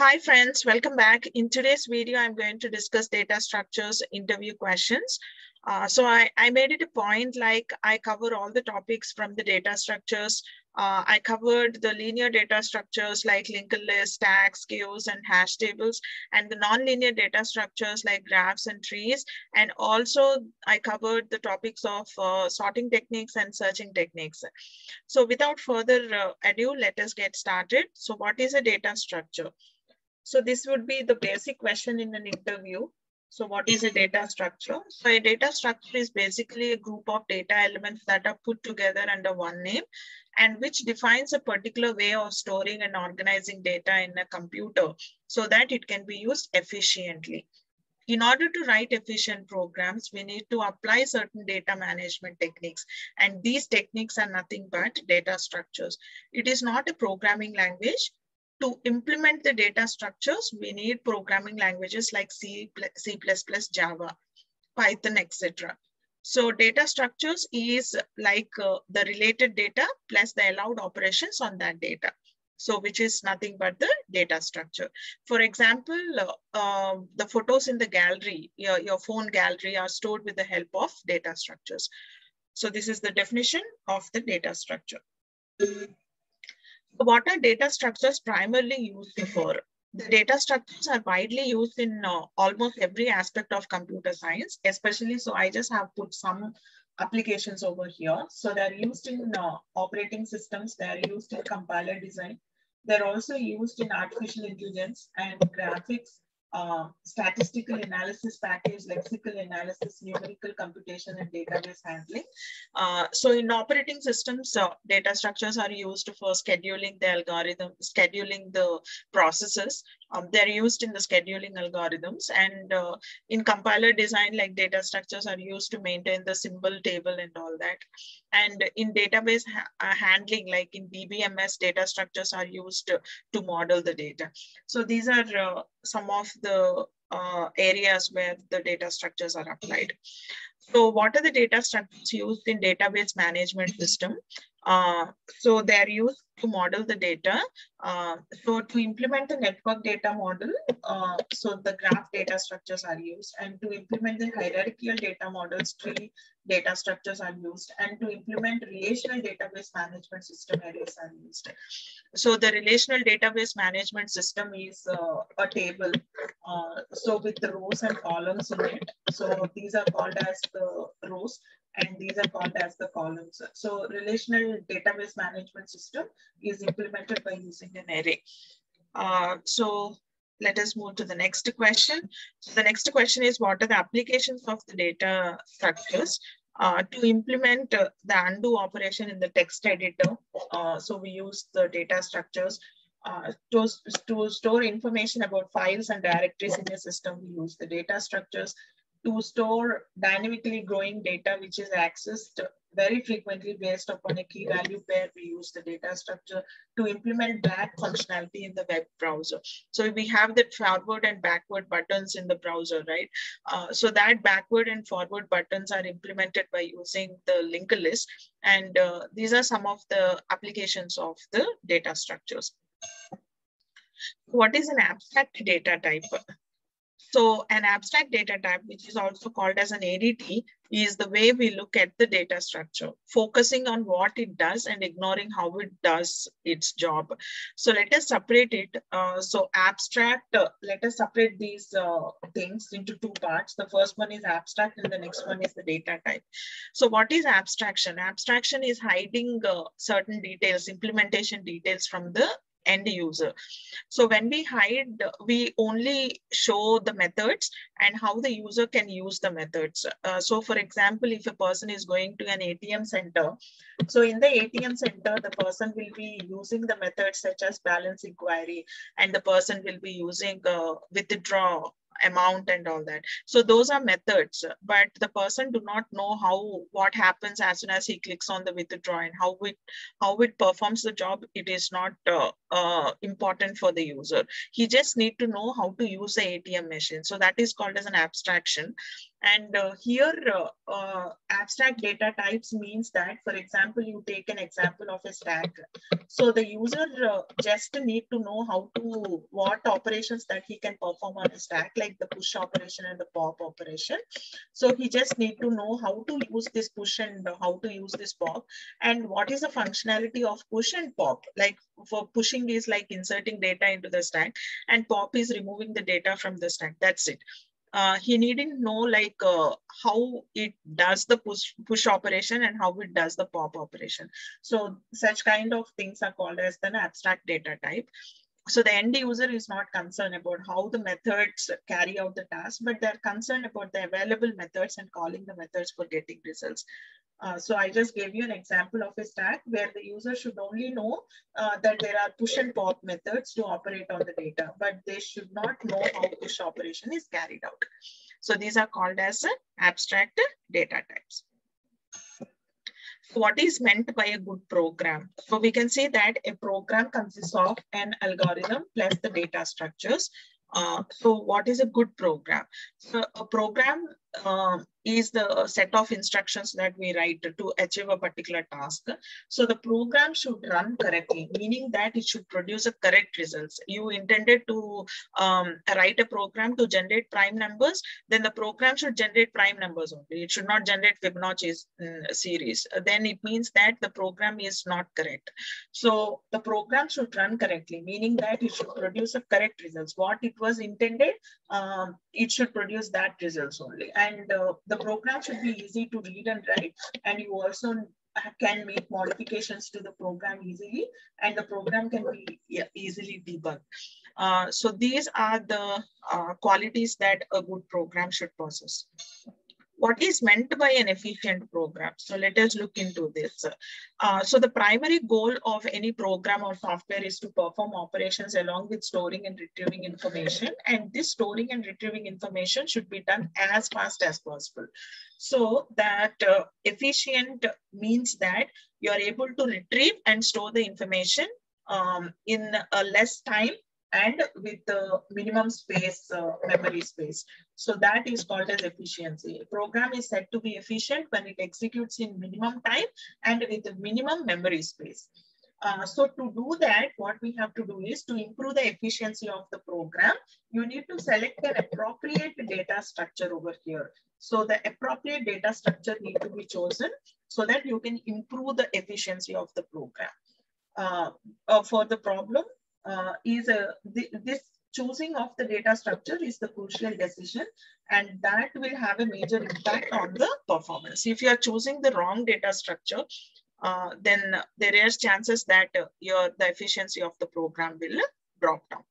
Hi friends, welcome back. In today's video, I'm going to discuss data structures interview questions. Uh, so I, I made it a point like I cover all the topics from the data structures. Uh, I covered the linear data structures like linked list, stacks, queues, and hash tables, and the nonlinear data structures like graphs and trees. And also I covered the topics of uh, sorting techniques and searching techniques. So without further uh, ado, let us get started. So what is a data structure? So this would be the basic question in an interview. So what is a data structure? So a data structure is basically a group of data elements that are put together under one name and which defines a particular way of storing and organizing data in a computer so that it can be used efficiently. In order to write efficient programs, we need to apply certain data management techniques. And these techniques are nothing but data structures. It is not a programming language to implement the data structures, we need programming languages like C, C++, Java, Python, etc. So data structures is like uh, the related data plus the allowed operations on that data. So which is nothing but the data structure. For example, uh, uh, the photos in the gallery, your, your phone gallery are stored with the help of data structures. So this is the definition of the data structure what are data structures primarily used for? The data structures are widely used in uh, almost every aspect of computer science, especially, so I just have put some applications over here. So they're used in uh, operating systems, they're used in compiler design, they're also used in artificial intelligence and graphics, uh, statistical analysis package, lexical analysis, numerical computation, and database handling. Uh, so in operating systems, uh, data structures are used for scheduling the algorithm, scheduling the processes. Um, they're used in the scheduling algorithms and uh, in compiler design, like data structures are used to maintain the symbol table and all that. And in database ha uh, handling, like in DBMS, data structures are used to, to model the data. So these are uh, some of the uh, areas where the data structures are applied. So what are the data structures used in database management system? Uh, so they're used to model the data. Uh, so to implement the network data model, uh, so the graph data structures are used and to implement the hierarchical data models, tree data structures are used and to implement relational database management system are used. So the relational database management system is uh, a table. Uh, so with the rows and columns in it. So these are called as the rows and these are called as the columns. So relational database management system is implemented by using an array. Uh, so let us move to the next question. So the next question is what are the applications of the data structures? Uh, to implement uh, the undo operation in the text editor. Uh, so we use the data structures uh, to, to store information about files and directories in the system. We use the data structures to store dynamically growing data, which is accessed very frequently based upon a key value pair. We use the data structure to implement that functionality in the web browser. So we have the forward and backward buttons in the browser, right? Uh, so that backward and forward buttons are implemented by using the linked list. And uh, these are some of the applications of the data structures. What is an abstract data type? So an abstract data type, which is also called as an ADT, is the way we look at the data structure, focusing on what it does and ignoring how it does its job. So let us separate it. Uh, so abstract, uh, let us separate these uh, things into two parts. The first one is abstract and the next one is the data type. So what is abstraction? Abstraction is hiding uh, certain details, implementation details from the end user. So when we hide, we only show the methods and how the user can use the methods. Uh, so for example, if a person is going to an ATM center, so in the ATM center, the person will be using the methods such as balance inquiry and the person will be using uh, withdraw amount and all that. So those are methods, but the person do not know how what happens as soon as he clicks on the withdraw and how it how it performs the job. It is not uh, uh, important for the user. He just need to know how to use the ATM machine. So that is called as an abstraction. And uh, here, uh, uh, abstract data types means that, for example, you take an example of a stack. So the user uh, just need to know how to, what operations that he can perform on a stack, like the push operation and the pop operation. So he just need to know how to use this push and how to use this pop and what is the functionality of push and pop. Like for pushing is like inserting data into the stack and pop is removing the data from the stack. That's it uh, he needn't know like uh, how it does the push push operation and how it does the pop operation. So such kind of things are called as an abstract data type. So the end user is not concerned about how the methods carry out the task, but they're concerned about the available methods and calling the methods for getting results. Uh, so I just gave you an example of a stack where the user should only know uh, that there are push and pop methods to operate on the data, but they should not know how push operation is carried out. So these are called as uh, abstract data types. What is meant by a good program? So we can say that a program consists of an algorithm plus the data structures. Uh, so what is a good program? So a program uh, is the set of instructions that we write to achieve a particular task. So the program should run correctly, meaning that it should produce a correct results. You intended to um, write a program to generate prime numbers, then the program should generate prime numbers only. It should not generate Fibonacci mm, series. Then it means that the program is not correct. So the program should run correctly, meaning that it should produce a correct results. What it was intended, um, it should produce that results only. And uh, the program should be easy to read and write. And you also can make modifications to the program easily and the program can be easily debugged. Uh, so these are the uh, qualities that a good program should possess what is meant by an efficient program. So let us look into this. Uh, so the primary goal of any program or software is to perform operations along with storing and retrieving information. And this storing and retrieving information should be done as fast as possible. So that uh, efficient means that you are able to retrieve and store the information um, in a less time and with the minimum space, uh, memory space. So that is called as efficiency. A program is said to be efficient when it executes in minimum time and with the minimum memory space. Uh, so to do that, what we have to do is to improve the efficiency of the program, you need to select an appropriate data structure over here. So the appropriate data structure need to be chosen so that you can improve the efficiency of the program. Uh, uh, for the problem, uh, is a th this choosing of the data structure is the crucial decision and that will have a major impact on the performance. If you are choosing the wrong data structure, uh, then there is chances that your the efficiency of the program will drop down.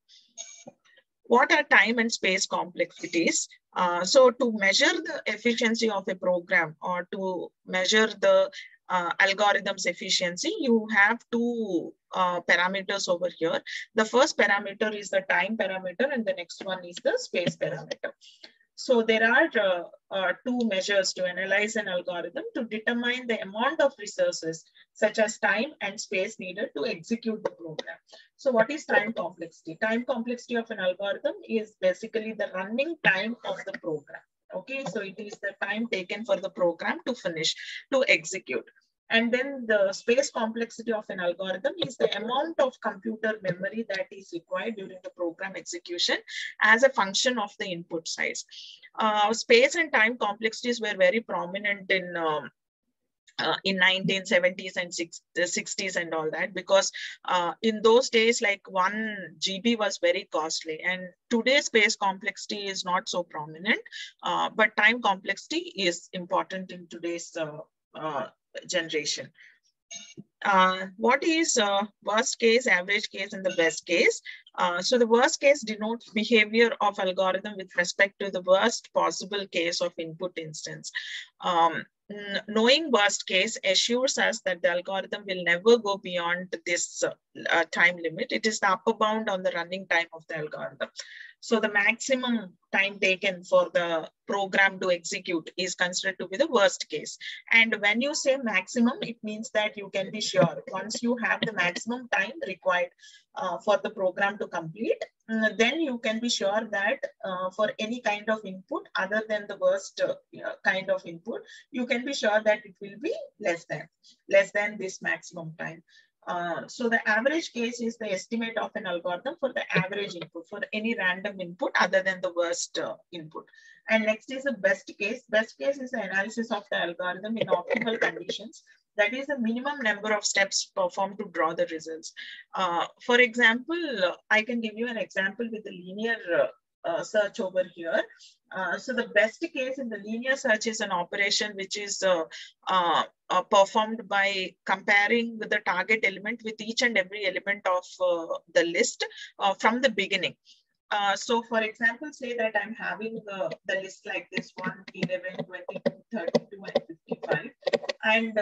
What are time and space complexities? Uh, so to measure the efficiency of a program or to measure the uh, algorithm's efficiency, you have two uh, parameters over here. The first parameter is the time parameter and the next one is the space parameter. So there are uh, uh, two measures to analyze an algorithm to determine the amount of resources such as time and space needed to execute the program. So what is time complexity? Time complexity of an algorithm is basically the running time of the program. Okay, so it is the time taken for the program to finish, to execute. And then the space complexity of an algorithm is the amount of computer memory that is required during the program execution as a function of the input size. Uh, space and time complexities were very prominent in um, uh, in 1970s and 60s and all that because uh, in those days like one GB was very costly and today's space complexity is not so prominent uh, but time complexity is important in today's uh, uh, generation. Uh, what is uh, worst case, average case, and the best case? Uh, so the worst case denotes behavior of algorithm with respect to the worst possible case of input instance. Um, knowing worst case assures us that the algorithm will never go beyond this uh, time limit. It is the upper bound on the running time of the algorithm. So the maximum time taken for the program to execute is considered to be the worst case. And when you say maximum, it means that you can be sure once you have the maximum time required uh, for the program to complete, uh, then you can be sure that uh, for any kind of input other than the worst uh, kind of input, you can be sure that it will be less than, less than this maximum time. Uh, so the average case is the estimate of an algorithm for the average input for any random input other than the worst uh, input. And next is the best case. Best case is the analysis of the algorithm in optimal conditions. That is the minimum number of steps performed to draw the results. Uh, for example, I can give you an example with the linear uh, search over here. Uh, so the best case in the linear search is an operation which is uh, uh, uh performed by comparing with the target element with each and every element of uh, the list from the beginning. so for example, say that I'm having the, the list like this 1, 11, 22, 32, and 55. And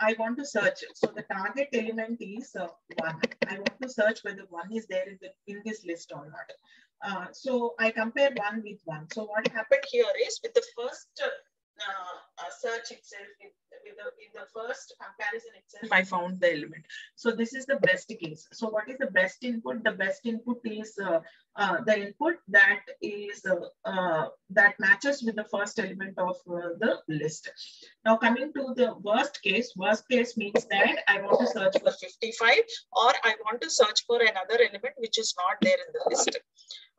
I want to search. So the target element is 1. I want to search whether 1 is there in, the, in this list or not. Uh, so I compare one with one. So what happened here is with the first uh, uh, search itself, in, the, in the first comparison itself, I found the element. So this is the best case. So what is the best input? The best input is uh, uh, the input that is uh, that matches with the first element of the list. Now coming to the worst case, worst case means that I want to search for 55 or I want to search for another element which is not there in the list.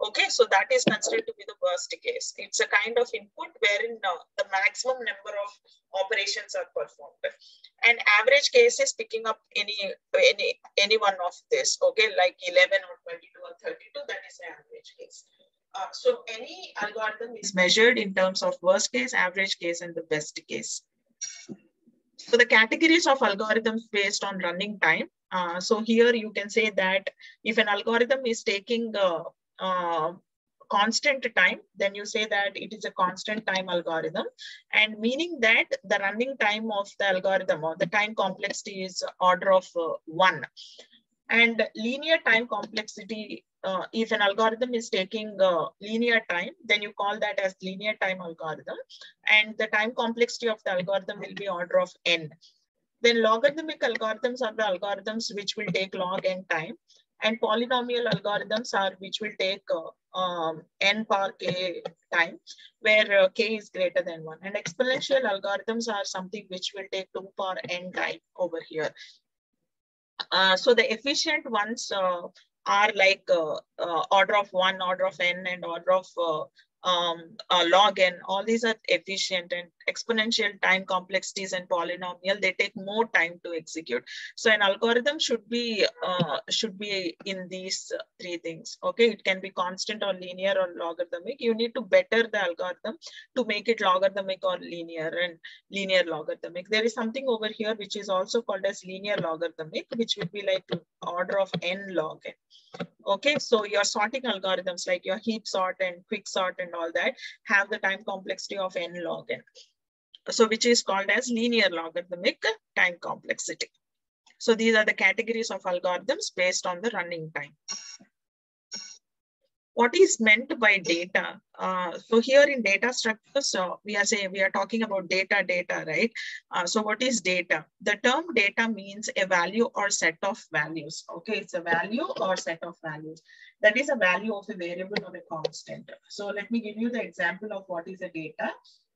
Okay, so that is considered to be the worst case. It's a kind of input wherein uh, the maximum number of operations are performed. And average case is picking up any any any one of this. Okay, like 11 or 22 or 32, that is the average case. Uh, so any algorithm is measured in terms of worst case, average case, and the best case. So the categories of algorithms based on running time. Uh, so here you can say that if an algorithm is taking uh, uh, constant time, then you say that it is a constant time algorithm and meaning that the running time of the algorithm or the time complexity is order of uh, one. And linear time complexity, uh, if an algorithm is taking uh, linear time, then you call that as linear time algorithm. And the time complexity of the algorithm will be order of n. Then logarithmic algorithms are the algorithms which will take log n time. And polynomial algorithms are which will take uh, um, n power k time, where uh, k is greater than 1. And exponential algorithms are something which will take 2 power n time over here. Uh, so the efficient ones uh, are like uh, uh, order of 1, order of n, and order of um, log n, all these are efficient and exponential time complexities and polynomial, they take more time to execute. So an algorithm should be uh, should be in these three things. Okay, it can be constant or linear or logarithmic. You need to better the algorithm to make it logarithmic or linear and linear logarithmic. There is something over here which is also called as linear logarithmic, which would be like order of n log n. Okay, so your sorting algorithms like your heap sort and quick sort and all that have the time complexity of n log n. So which is called as linear logarithmic time complexity. So these are the categories of algorithms based on the running time what is meant by data? Uh, so here in data structures, so we are saying we are talking about data, data, right? Uh, so what is data? The term data means a value or set of values. Okay, it's a value or set of values. That is a value of a variable or a constant. So let me give you the example of what is a data.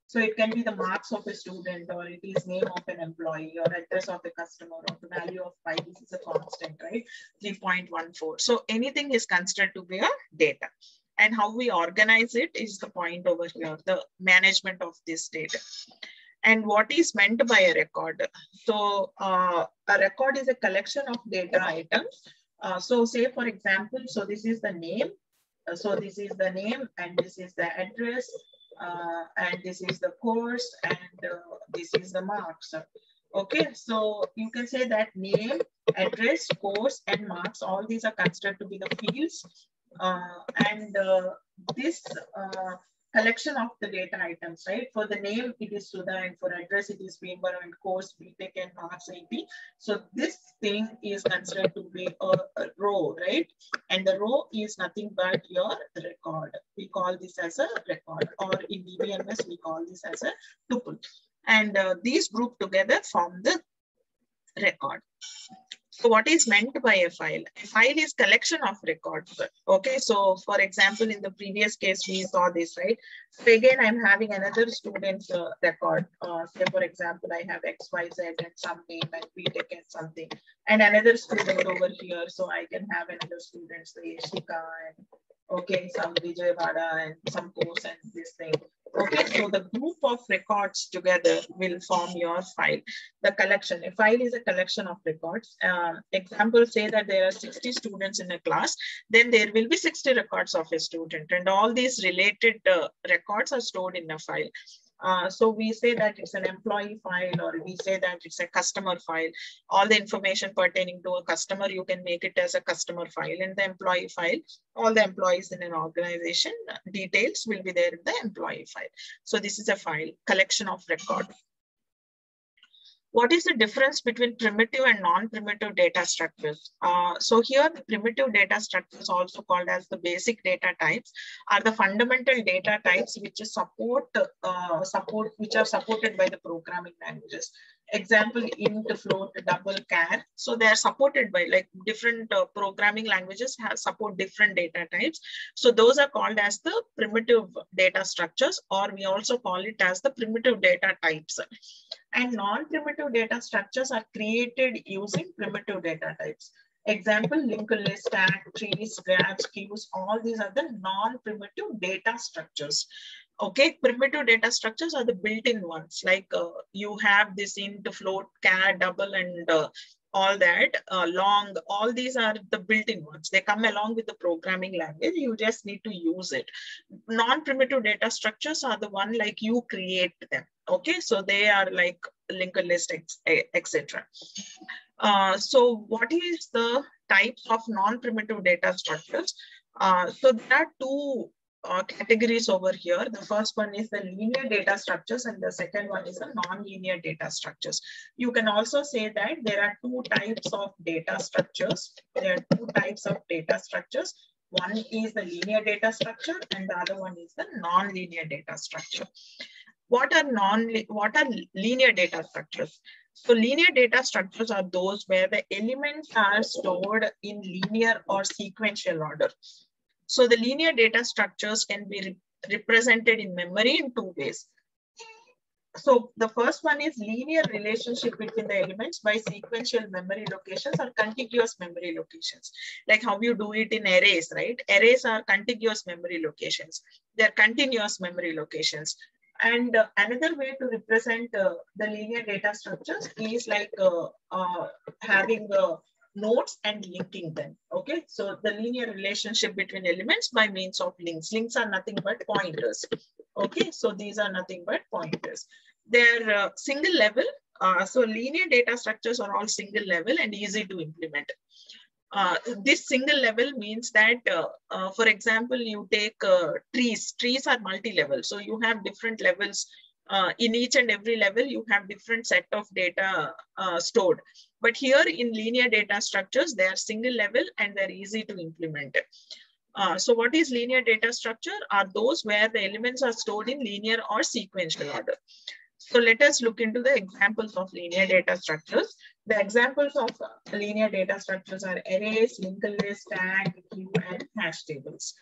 So it can be the marks of a student or it is name of an employee or address of the customer or the value of pi. This is a constant, right? 3.14. So anything is considered to be a data. And how we organize it is the point over here, the management of this data. And what is meant by a record? So uh, a record is a collection of data items. Uh, so say for example, so this is the name. So this is the name and this is the address uh, and this is the course and uh, this is the marks. Okay, so you can say that name, address, course, and marks, all these are considered to be the fields. Uh, and uh, this uh, collection of the data items, right? For the name, it is Sudha, and for address, it is Bhimavaram and course, BTech and Marks IP. So this thing is considered to be a, a, row, right? And the row is nothing but your record. We call this as a record, or in DBMS, we call this as a tuple. And uh, these group together form the record. So what is meant by a file? A file is collection of records. Okay, so for example, in the previous case, we saw this, right? So again, I'm having another student's uh, record. Uh, say, for example, I have XYZ and some name and BTech and something. And another student over here, so I can have another student, say and okay, some Vijayawada and some course and this thing. Okay, so the group of records together will form your file. The collection, a file is a collection of records. Um, example, say that there are 60 students in a class, then there will be 60 records of a student and all these related uh, records are stored in a file. Uh, so we say that it's an employee file or we say that it's a customer file. All the information pertaining to a customer, you can make it as a customer file in the employee file. All the employees in an organization details will be there in the employee file. So this is a file, collection of records. What is the difference between primitive and non-primitive data structures? Uh, so here the primitive data structures also called as the basic data types are the fundamental data types which support, uh, support which are supported by the programming languages example int float double char so they are supported by like different uh, programming languages have support different data types. So those are called as the primitive data structures or we also call it as the primitive data types. And non-primitive data structures are created using primitive data types. Example linked list stack trees graphs queues all these are the non-primitive data structures Okay, primitive data structures are the built-in ones. Like uh, you have this int, float, char, double, and uh, all that uh, long. All these are the built-in ones. They come along with the programming language. You just need to use it. Non-primitive data structures are the one like you create them. Okay, so they are like linked list, etc. Uh, so what is the types of non-primitive data structures? Uh, so there are two uh, categories over here. The first one is the linear data structures and the second one is the non-linear data structures. You can also say that there are two types of data structures. There are two types of data structures. One is the linear data structure and the other one is the non-linear data structure. What are non what are linear data structures? So linear data structures are those where the elements are stored in linear or sequential order. So the linear data structures can be re represented in memory in two ways. So the first one is linear relationship between the elements by sequential memory locations or contiguous memory locations. Like how you do it in arrays, right? Arrays are contiguous memory locations. They're continuous memory locations. And uh, another way to represent uh, the linear data structures is like uh, uh having nodes and linking them. Okay, so the linear relationship between elements by means of links. Links are nothing but pointers. Okay, so these are nothing but pointers. They're uh, single level. Uh, so linear data structures are all single level and easy to implement. Uh, this single level means that, uh, uh, for example, you take uh, trees. Trees are multi-level. So you have different levels uh, in each and every level, you have different set of data uh, stored. But here in linear data structures, they are single level and they're easy to implement. Uh, so what is linear data structure? Are those where the elements are stored in linear or sequential order. So let us look into the examples of linear data structures. The examples of linear data structures are arrays, linked list, stack, queue, and hash tables.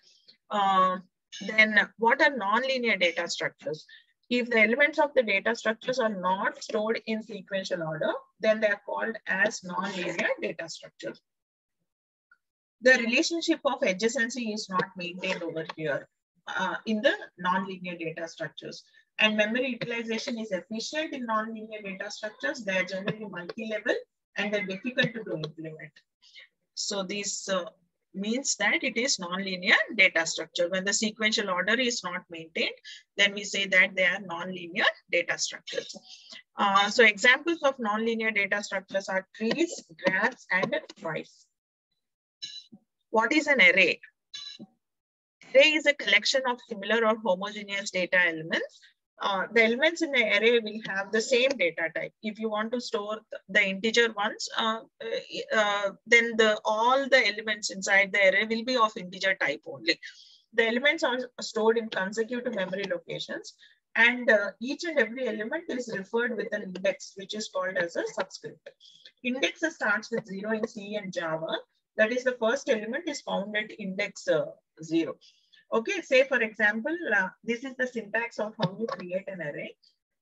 Uh, then what are nonlinear data structures? If the elements of the data structures are not stored in sequential order, then they are called as nonlinear data structures. The relationship of adjacency is not maintained over here uh, in the nonlinear data structures. And memory utilization is efficient in nonlinear data structures. They are generally multi-level and they're difficult to implement. So these uh, means that it is nonlinear data structure. When the sequential order is not maintained, then we say that they are nonlinear data structures. Uh, so examples of nonlinear data structures are trees, graphs, and tries. What is an array? Array is a collection of similar or homogeneous data elements. Uh, the elements in the array will have the same data type. If you want to store the integer ones, uh, uh, then the all the elements inside the array will be of integer type only. The elements are stored in consecutive memory locations and uh, each and every element is referred with an index, which is called as a subscript. Index starts with zero in C and Java. That is the first element is found at index uh, zero. Okay, say for example, uh, this is the syntax of how you create an array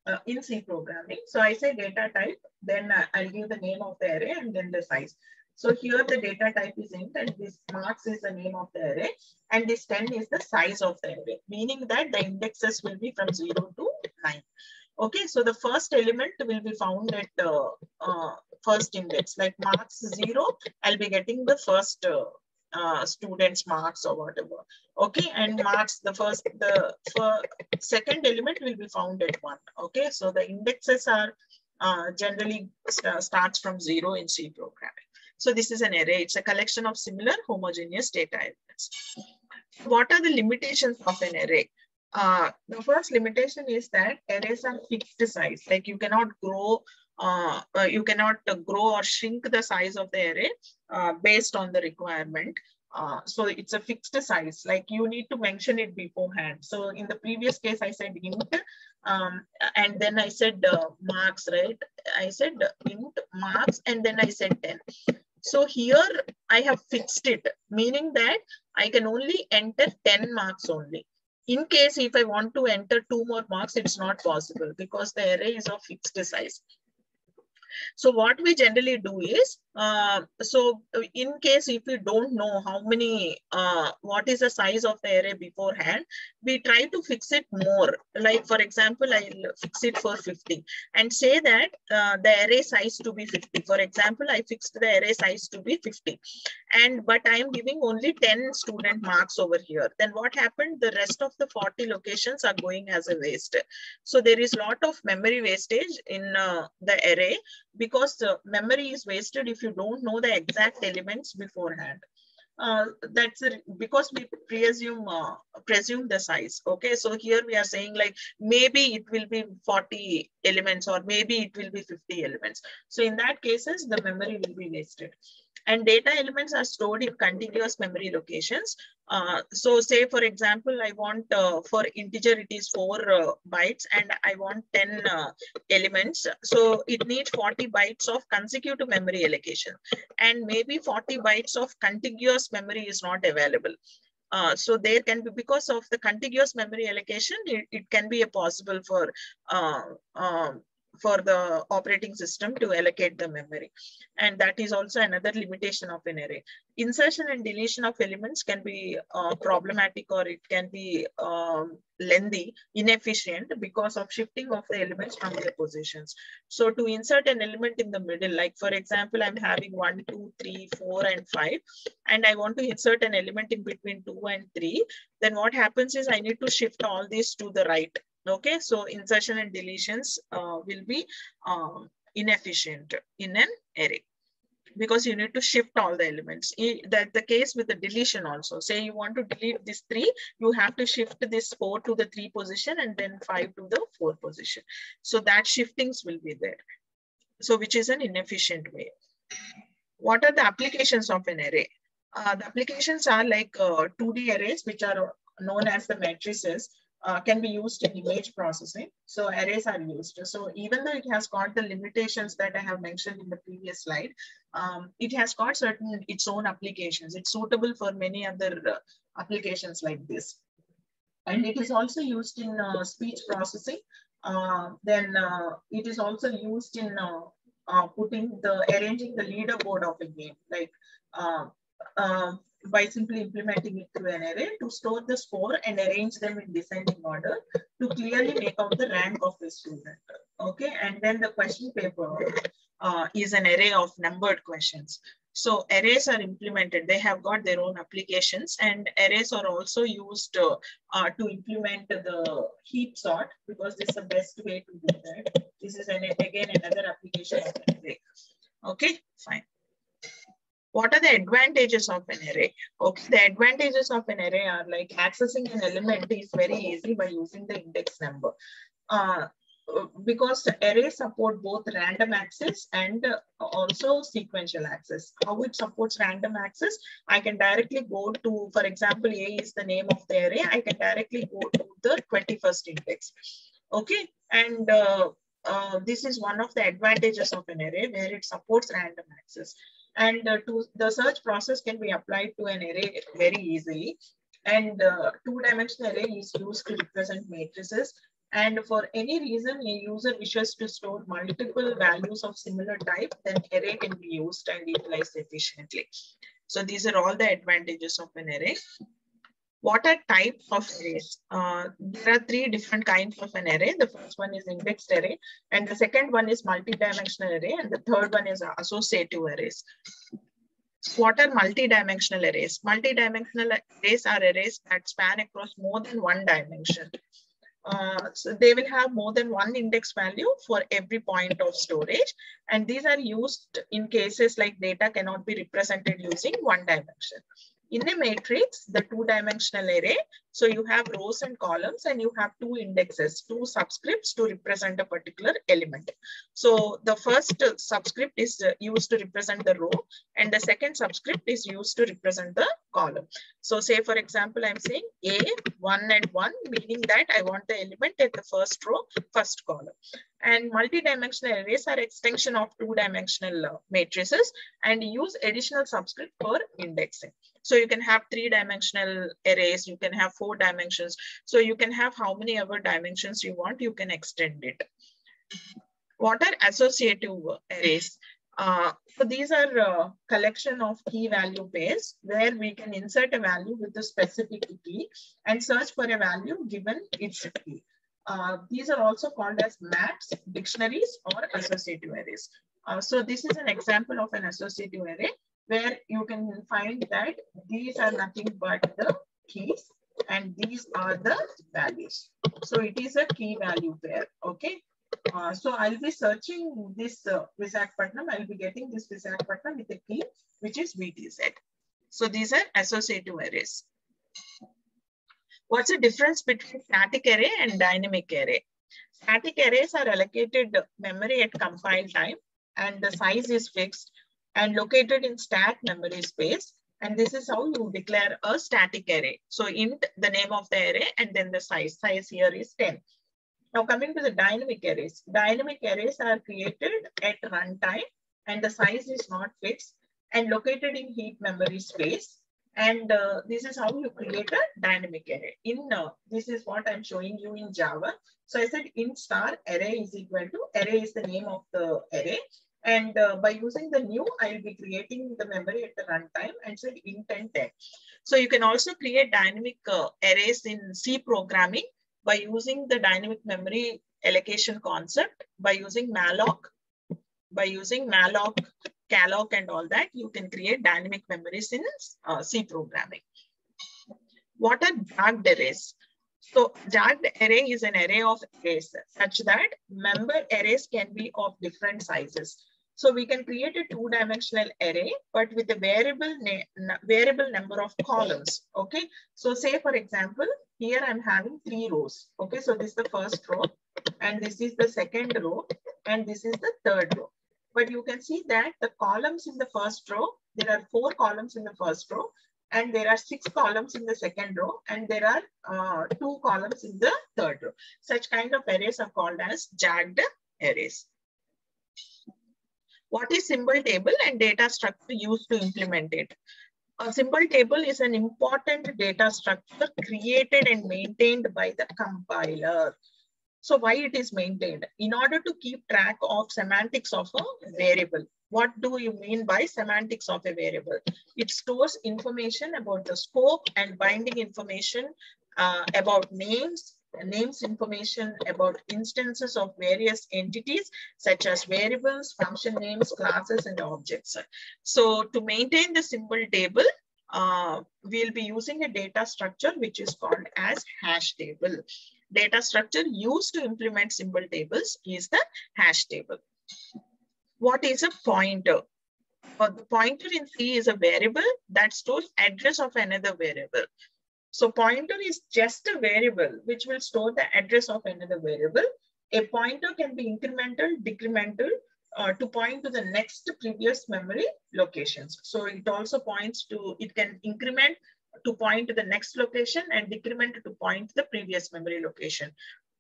uh, in C programming. So I say data type, then uh, I'll give the name of the array and then the size. So here the data type is int and this marks is the name of the array and this 10 is the size of the array, meaning that the indexes will be from 0 to 9. Okay, so the first element will be found at the uh, first index, like marks 0, I'll be getting the first uh, students marks or whatever. Okay, and marks the first, the second element will be found at one. Okay, so the indexes are uh, generally st starts from zero in C programming. So this is an array. It's a collection of similar homogeneous data elements. What are the limitations of an array? Uh, the first limitation is that arrays are fixed size. Like you cannot grow, uh, uh, you cannot grow or shrink the size of the array uh, based on the requirement. Uh, so it's a fixed size, like you need to mention it beforehand. So in the previous case, I said int, um, and then I said uh, marks, right? I said int marks, and then I said 10. So here I have fixed it, meaning that I can only enter 10 marks only. In case if I want to enter two more marks, it's not possible because the array is of fixed size. So what we generally do is, uh, so in case if we don't know how many, uh, what is the size of the array beforehand, we try to fix it more. Like for example, I'll fix it for 50 and say that uh, the array size to be 50. For example, I fixed the array size to be 50 and but I am giving only 10 student marks over here. Then what happened? The rest of the 40 locations are going as a waste. So there is lot of memory wastage in uh, the array because the memory is wasted if you don't know the exact elements beforehand. Uh, that's a, because we presume uh, presume the size. Okay, so here we are saying like maybe it will be 40 elements or maybe it will be 50 elements. So in that cases, the memory will be wasted. And data elements are stored in contiguous memory locations. Uh, so say, for example, I want uh, for integer, it is four uh, bytes and I want 10 uh, elements. So it needs 40 bytes of consecutive memory allocation. And maybe 40 bytes of contiguous memory is not available. Uh, so there can be, because of the contiguous memory allocation, it, it can be a possible for uh, um, for the operating system to allocate the memory. And that is also another limitation of an array. Insertion and deletion of elements can be uh, problematic or it can be um, lengthy, inefficient because of shifting of the elements from their positions. So to insert an element in the middle, like for example, I'm having one, two, three, four, and five, and I want to insert an element in between two and three, then what happens is I need to shift all these to the right Okay, so insertion and deletions uh, will be um, inefficient in an array because you need to shift all the elements. That the case with the deletion also. Say you want to delete this three, you have to shift this four to the three position and then five to the four position. So that shiftings will be there. So which is an inefficient way. What are the applications of an array? Uh, the applications are like uh, 2D arrays, which are known as the matrices uh, can be used in image processing. So arrays are used. So even though it has got the limitations that I have mentioned in the previous slide, um, it has got certain its own applications. It's suitable for many other uh, applications like this. And it is also used in uh, speech processing. Uh, then uh, it is also used in uh, putting the arranging the leaderboard of a game. Like by simply implementing it through an array to store the score and arrange them in descending order to clearly make out the rank of the student. Okay, and then the question paper uh, is an array of numbered questions. So arrays are implemented. They have got their own applications and arrays are also used uh, uh, to implement the heap sort because this is the best way to do that. This is an, again another application of an array. Okay, fine. What are the advantages of an array? Okay, the advantages of an array are like accessing an element is very easy by using the index number. Uh, because arrays support both random access and also sequential access. How it supports random access, I can directly go to, for example, A is the name of the array, I can directly go to the 21st index. Okay, and uh, uh, this is one of the advantages of an array where it supports random access. And uh, to, the search process can be applied to an array very easily. And uh, two-dimensional array is used to represent matrices. And for any reason a user wishes to store multiple values of similar type, then array can be used and utilized efficiently. So these are all the advantages of an array. What are types of arrays? Uh, there are three different kinds of an array. The first one is indexed array, and the second one is multi-dimensional array, and the third one is associative arrays. What are multi-dimensional arrays? Multi-dimensional arrays are arrays that span across more than one dimension. Uh, so they will have more than one index value for every point of storage. And these are used in cases like data cannot be represented using one dimension in a matrix, the two-dimensional array, so you have rows and columns and you have two indexes, two subscripts to represent a particular element. So the first subscript is used to represent the row and the second subscript is used to represent the column. So say for example, I'm saying A, 1 and 1, meaning that I want the element at the first row, first column. And multi-dimensional arrays are extension of two-dimensional uh, matrices and use additional subscript for indexing. So you can have three-dimensional arrays, you can have four dimensions. So you can have how many ever dimensions you want, you can extend it. What are associative arrays? Uh, so these are a collection of key value pairs where we can insert a value with a specific key and search for a value given its key. Uh, these are also called as maps, dictionaries, or associative arrays. Uh, so this is an example of an associative array where you can find that these are nothing but the keys and these are the values. So it is a key value pair, okay? Uh, so I'll be searching this uh, Visakhapatnam. I'll be getting this Visakhapatnam with a key, which is VTZ. So these are associative arrays. What's the difference between static array and dynamic array? Static arrays are allocated memory at compile time and the size is fixed and located in stack memory space. And this is how you declare a static array. So int the name of the array and then the size. Size here is 10. Now coming to the dynamic arrays. Dynamic arrays are created at runtime and the size is not fixed and located in heap memory space. And uh, this is how you create a dynamic array. In uh, This is what I'm showing you in Java. So I said int star array is equal to, array is the name of the array. And uh, by using the new, I'll be creating the memory at the runtime and said intent 10. So you can also create dynamic uh, arrays in C programming by using the dynamic memory allocation concept, by using malloc, by using malloc calloc and all that, you can create dynamic memories in uh, C programming. What are jagged arrays? So jagged array is an array of arrays such that member arrays can be of different sizes. So we can create a two-dimensional array, but with a variable, variable number of columns, okay? So say, for example, here I'm having three rows, okay? So this is the first row, and this is the second row, and this is the third row. But you can see that the columns in the first row, there are four columns in the first row, and there are six columns in the second row, and there are uh, two columns in the third row. Such kind of arrays are called as jagged arrays. What is symbol table and data structure used to implement it? A symbol table is an important data structure created and maintained by the compiler. So why it is maintained? In order to keep track of semantics of a variable. What do you mean by semantics of a variable? It stores information about the scope and binding information uh, about names, names information about instances of various entities such as variables, function names, classes, and objects. So to maintain the symbol table, uh, we'll be using a data structure which is called as hash table data structure used to implement symbol tables is the hash table. What is a pointer? uh, the pointer in C is a variable that stores address of another variable. So pointer is just a variable which will store the address of another variable. A pointer can be incremental, decremental uh, to point to the next previous memory locations. So it also points to, it can increment to point to the next location and decrement to point to the previous memory location.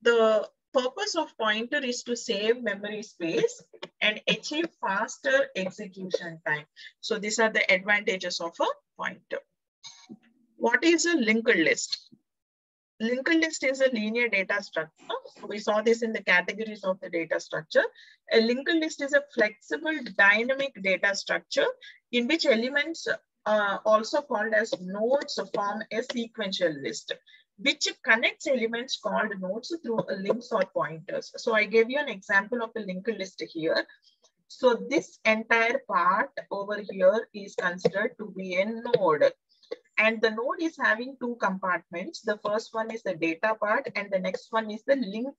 The purpose of pointer is to save memory space and achieve faster execution time. So these are the advantages of a pointer. What is a linked list? Linked list is a linear data structure. We saw this in the categories of the data structure. A linked list is a flexible dynamic data structure in which elements uh, also called as nodes form a sequential list which connects elements called nodes through links or pointers. So I gave you an example of a linked list here. So this entire part over here is considered to be a node. And the node is having two compartments. The first one is the data part and the next one is the link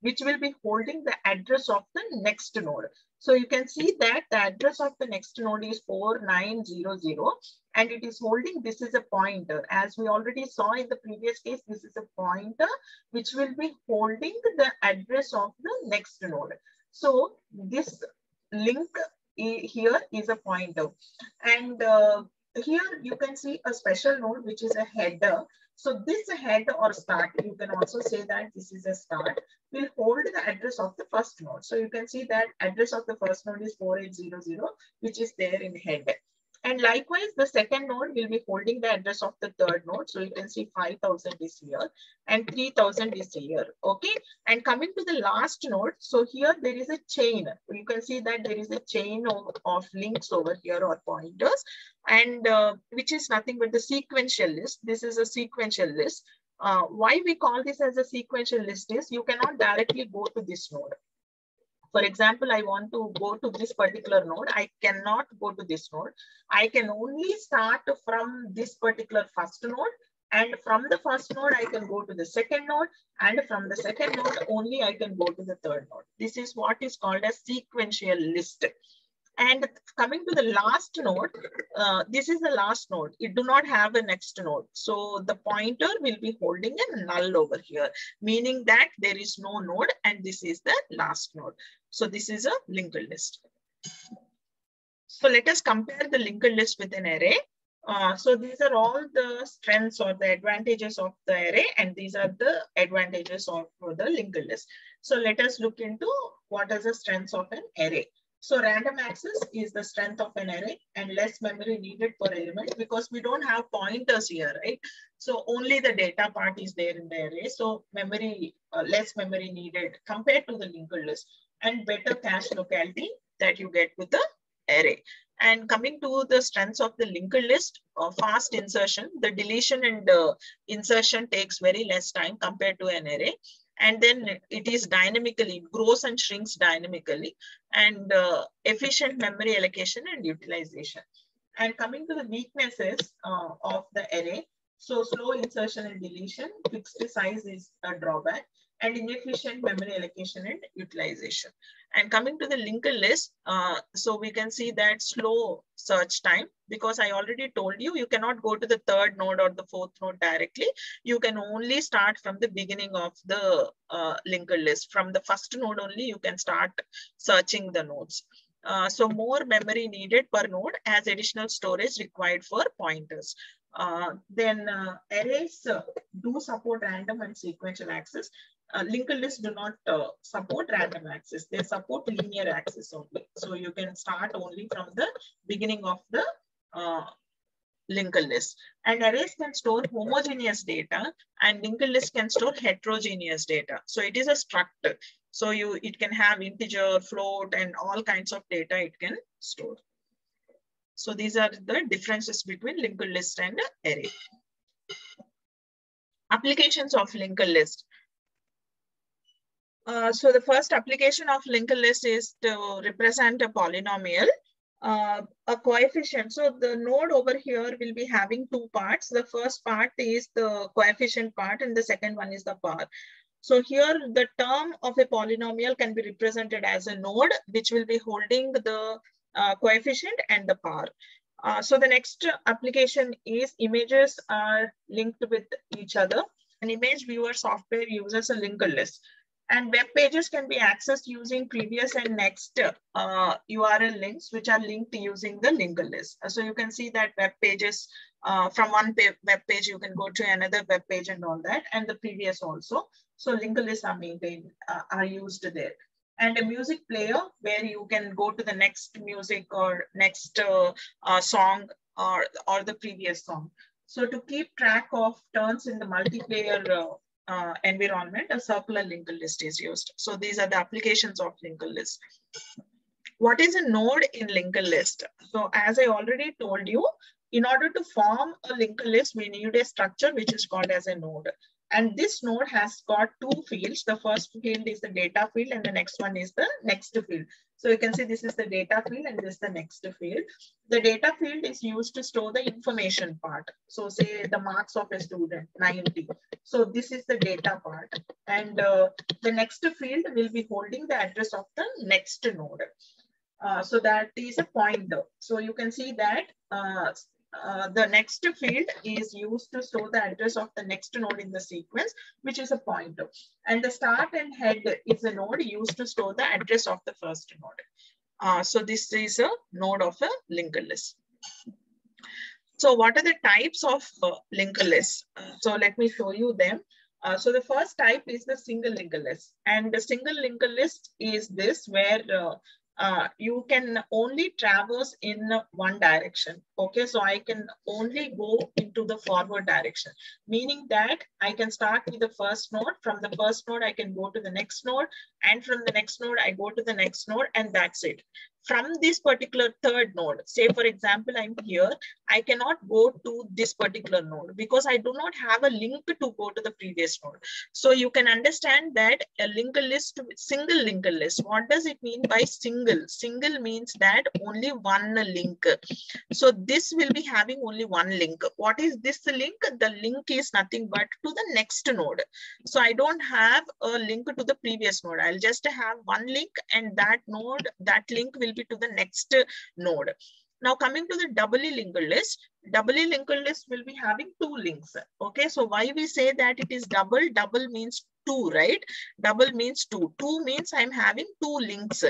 which will be holding the address of the next node. So you can see that the address of the next node is 4900 and it is holding this is a pointer. As we already saw in the previous case, this is a pointer which will be holding the address of the next node. So this link here is a pointer and uh, here you can see a special node, which is a header. So this head or start, you can also say that this is a start, will hold the address of the first node. So you can see that address of the first node is 4800, which is there in head. And likewise, the second node will be holding the address of the third node. So you can see 5000 is here and 3000 is here. Okay. And coming to the last node. So here there is a chain. You can see that there is a chain of, of links over here or pointers and uh, which is nothing but the sequential list. This is a sequential list. Uh, why we call this as a sequential list is you cannot directly go to this node. For example, I want to go to this particular node. I cannot go to this node. I can only start from this particular first node. And from the first node, I can go to the second node. And from the second node, only I can go to the third node. This is what is called a sequential list. And coming to the last node, uh, this is the last node. It do not have a next node. So the pointer will be holding a null over here, meaning that there is no node and this is the last node. So this is a linked list. So let us compare the linked list with an array. Uh, so these are all the strengths or the advantages of the array and these are the advantages of the linked list. So let us look into what are the strengths of an array. So random access is the strength of an array and less memory needed per element because we don't have pointers here, right? So only the data part is there in the array. So memory, uh, less memory needed compared to the linked list and better cache locality that you get with the array. And coming to the strengths of the linked list, uh, fast insertion, the deletion and uh, insertion takes very less time compared to an array and then it is dynamically grows and shrinks dynamically and uh, efficient memory allocation and utilization. And coming to the weaknesses uh, of the array. So slow insertion and deletion fixed size is a drawback and inefficient memory allocation and utilization. And coming to the linked list, uh, so we can see that slow search time, because I already told you, you cannot go to the third node or the fourth node directly. You can only start from the beginning of the uh, linked list. From the first node only, you can start searching the nodes. Uh, so more memory needed per node as additional storage required for pointers. Uh, then uh, arrays uh, do support random and sequential access uh, linked lists do not uh, support random access. They support linear access only. So you can start only from the beginning of the uh, linked list. And arrays can store homogeneous data and linked list can store heterogeneous data. So it is a struct. So you it can have integer, float, and all kinds of data it can store. So these are the differences between linked list and array. Applications of linked list. Uh, so the first application of linked list is to represent a polynomial, uh, a coefficient. So the node over here will be having two parts. The first part is the coefficient part and the second one is the power. So here the term of a polynomial can be represented as a node, which will be holding the uh, coefficient and the power. Uh, so the next application is images are linked with each other. An image viewer software uses a linked list and web pages can be accessed using previous and next uh, URL links, which are linked using the linked list. So you can see that web pages uh, from one web page, you can go to another web page and all that, and the previous also. So linked lists are maintained, uh, are used there. And a music player where you can go to the next music or next uh, uh, song or, or the previous song. So to keep track of turns in the multiplayer uh, environment, a circular linked list is used. So these are the applications of linked list. What is a node in linked list? So as I already told you, in order to form a linked list, we need a structure which is called as a node. And this node has got two fields. The first field is the data field and the next one is the next field. So you can see this is the data field and this is the next field. The data field is used to store the information part. So say the marks of a student, 90. So this is the data part. And uh, the next field will be holding the address of the next node. Uh, so that is a pointer. So you can see that uh, uh, the next field is used to store the address of the next node in the sequence, which is a pointer. And the start and head is a node used to store the address of the first node. Uh, so this is a node of a linked list. So what are the types of uh, linked lists? Uh, so let me show you them. Uh, so the first type is the single linked list. And the single linked list is this where uh, uh, you can only traverse in one direction. Okay, so I can only go into the forward direction, meaning that I can start with the first node. From the first node, I can go to the next node. And from the next node, I go to the next node and that's it from this particular third node, say for example, I'm here, I cannot go to this particular node because I do not have a link to go to the previous node. So you can understand that a linked list, single linked list, what does it mean by single? Single means that only one link. So this will be having only one link. What is this link? The link is nothing but to the next node. So I don't have a link to the previous node. I'll just have one link and that node, that link will be to the next node. Now coming to the doubly linked list, doubly linked list will be having two links. Okay, so why we say that it is double, double means two, right? Double means two. Two means I'm having two links.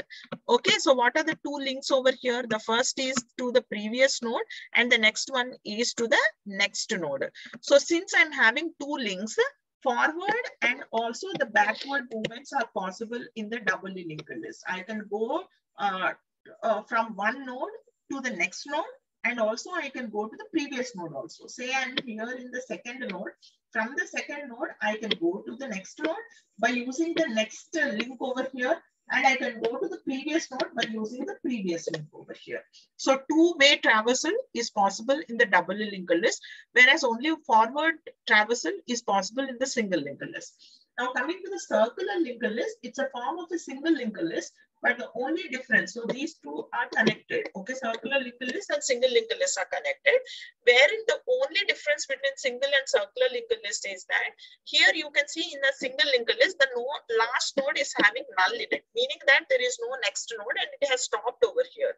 Okay, so what are the two links over here? The first is to the previous node and the next one is to the next node. So since I'm having two links, forward and also the backward movements are possible in the doubly linked list. I can go uh, uh, from one node to the next node and also I can go to the previous node also. Say I'm here in the second node. From the second node, I can go to the next node by using the next link over here and I can go to the previous node by using the previous link over here. So two-way traversal is possible in the double linked list, whereas only forward traversal is possible in the single linked list. Now coming to the circular linked list, it's a form of a single linked list but the only difference, so these two are connected. Okay, circular linked list and single linked list are connected. Wherein the only difference between single and circular linked list is that here you can see in a single linked list, the last node is having null in it, meaning that there is no next node and it has stopped over here.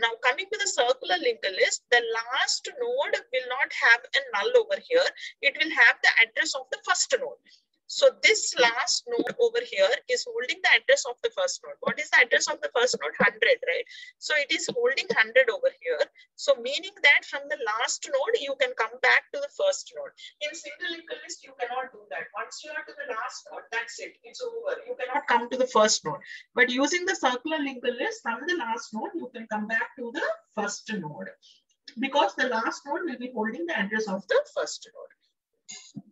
Now coming to the circular linked list, the last node will not have a null over here. It will have the address of the first node. So this last node over here is holding the address of the first node. What is the address of the first node? 100, right? So it is holding 100 over here. So meaning that from the last node, you can come back to the first node. In single linked list, you cannot do that. Once you are to the last node, that's it. It's over. You cannot come to the first node. But using the circular linked list, from the last node, you can come back to the first node. Because the last node will be holding the address of the first node.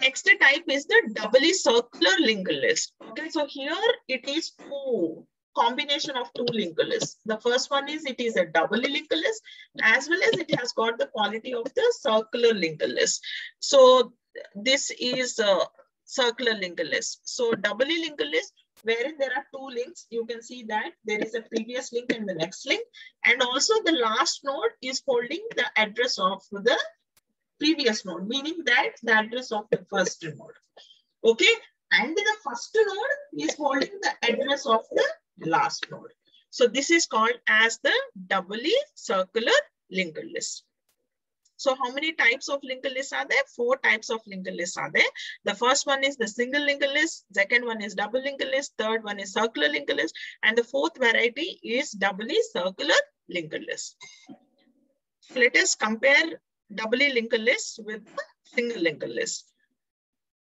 Next type is the doubly circular linked list. Okay, so here it is two combination of two linked lists. The first one is it is a doubly linked list as well as it has got the quality of the circular linked list. So this is a circular linked list. So doubly linked list wherein there are two links, you can see that there is a previous link and the next link. And also the last node is holding the address of the previous node, meaning that the address of the first node. Okay, and the first node is holding the address of the last node. So this is called as the doubly circular linked list. So how many types of linked lists are there? Four types of linked lists are there. The first one is the single linked list. Second one is double linked list. Third one is circular linked list. And the fourth variety is doubly circular linked list. Let us compare doubly linked list with single linked list.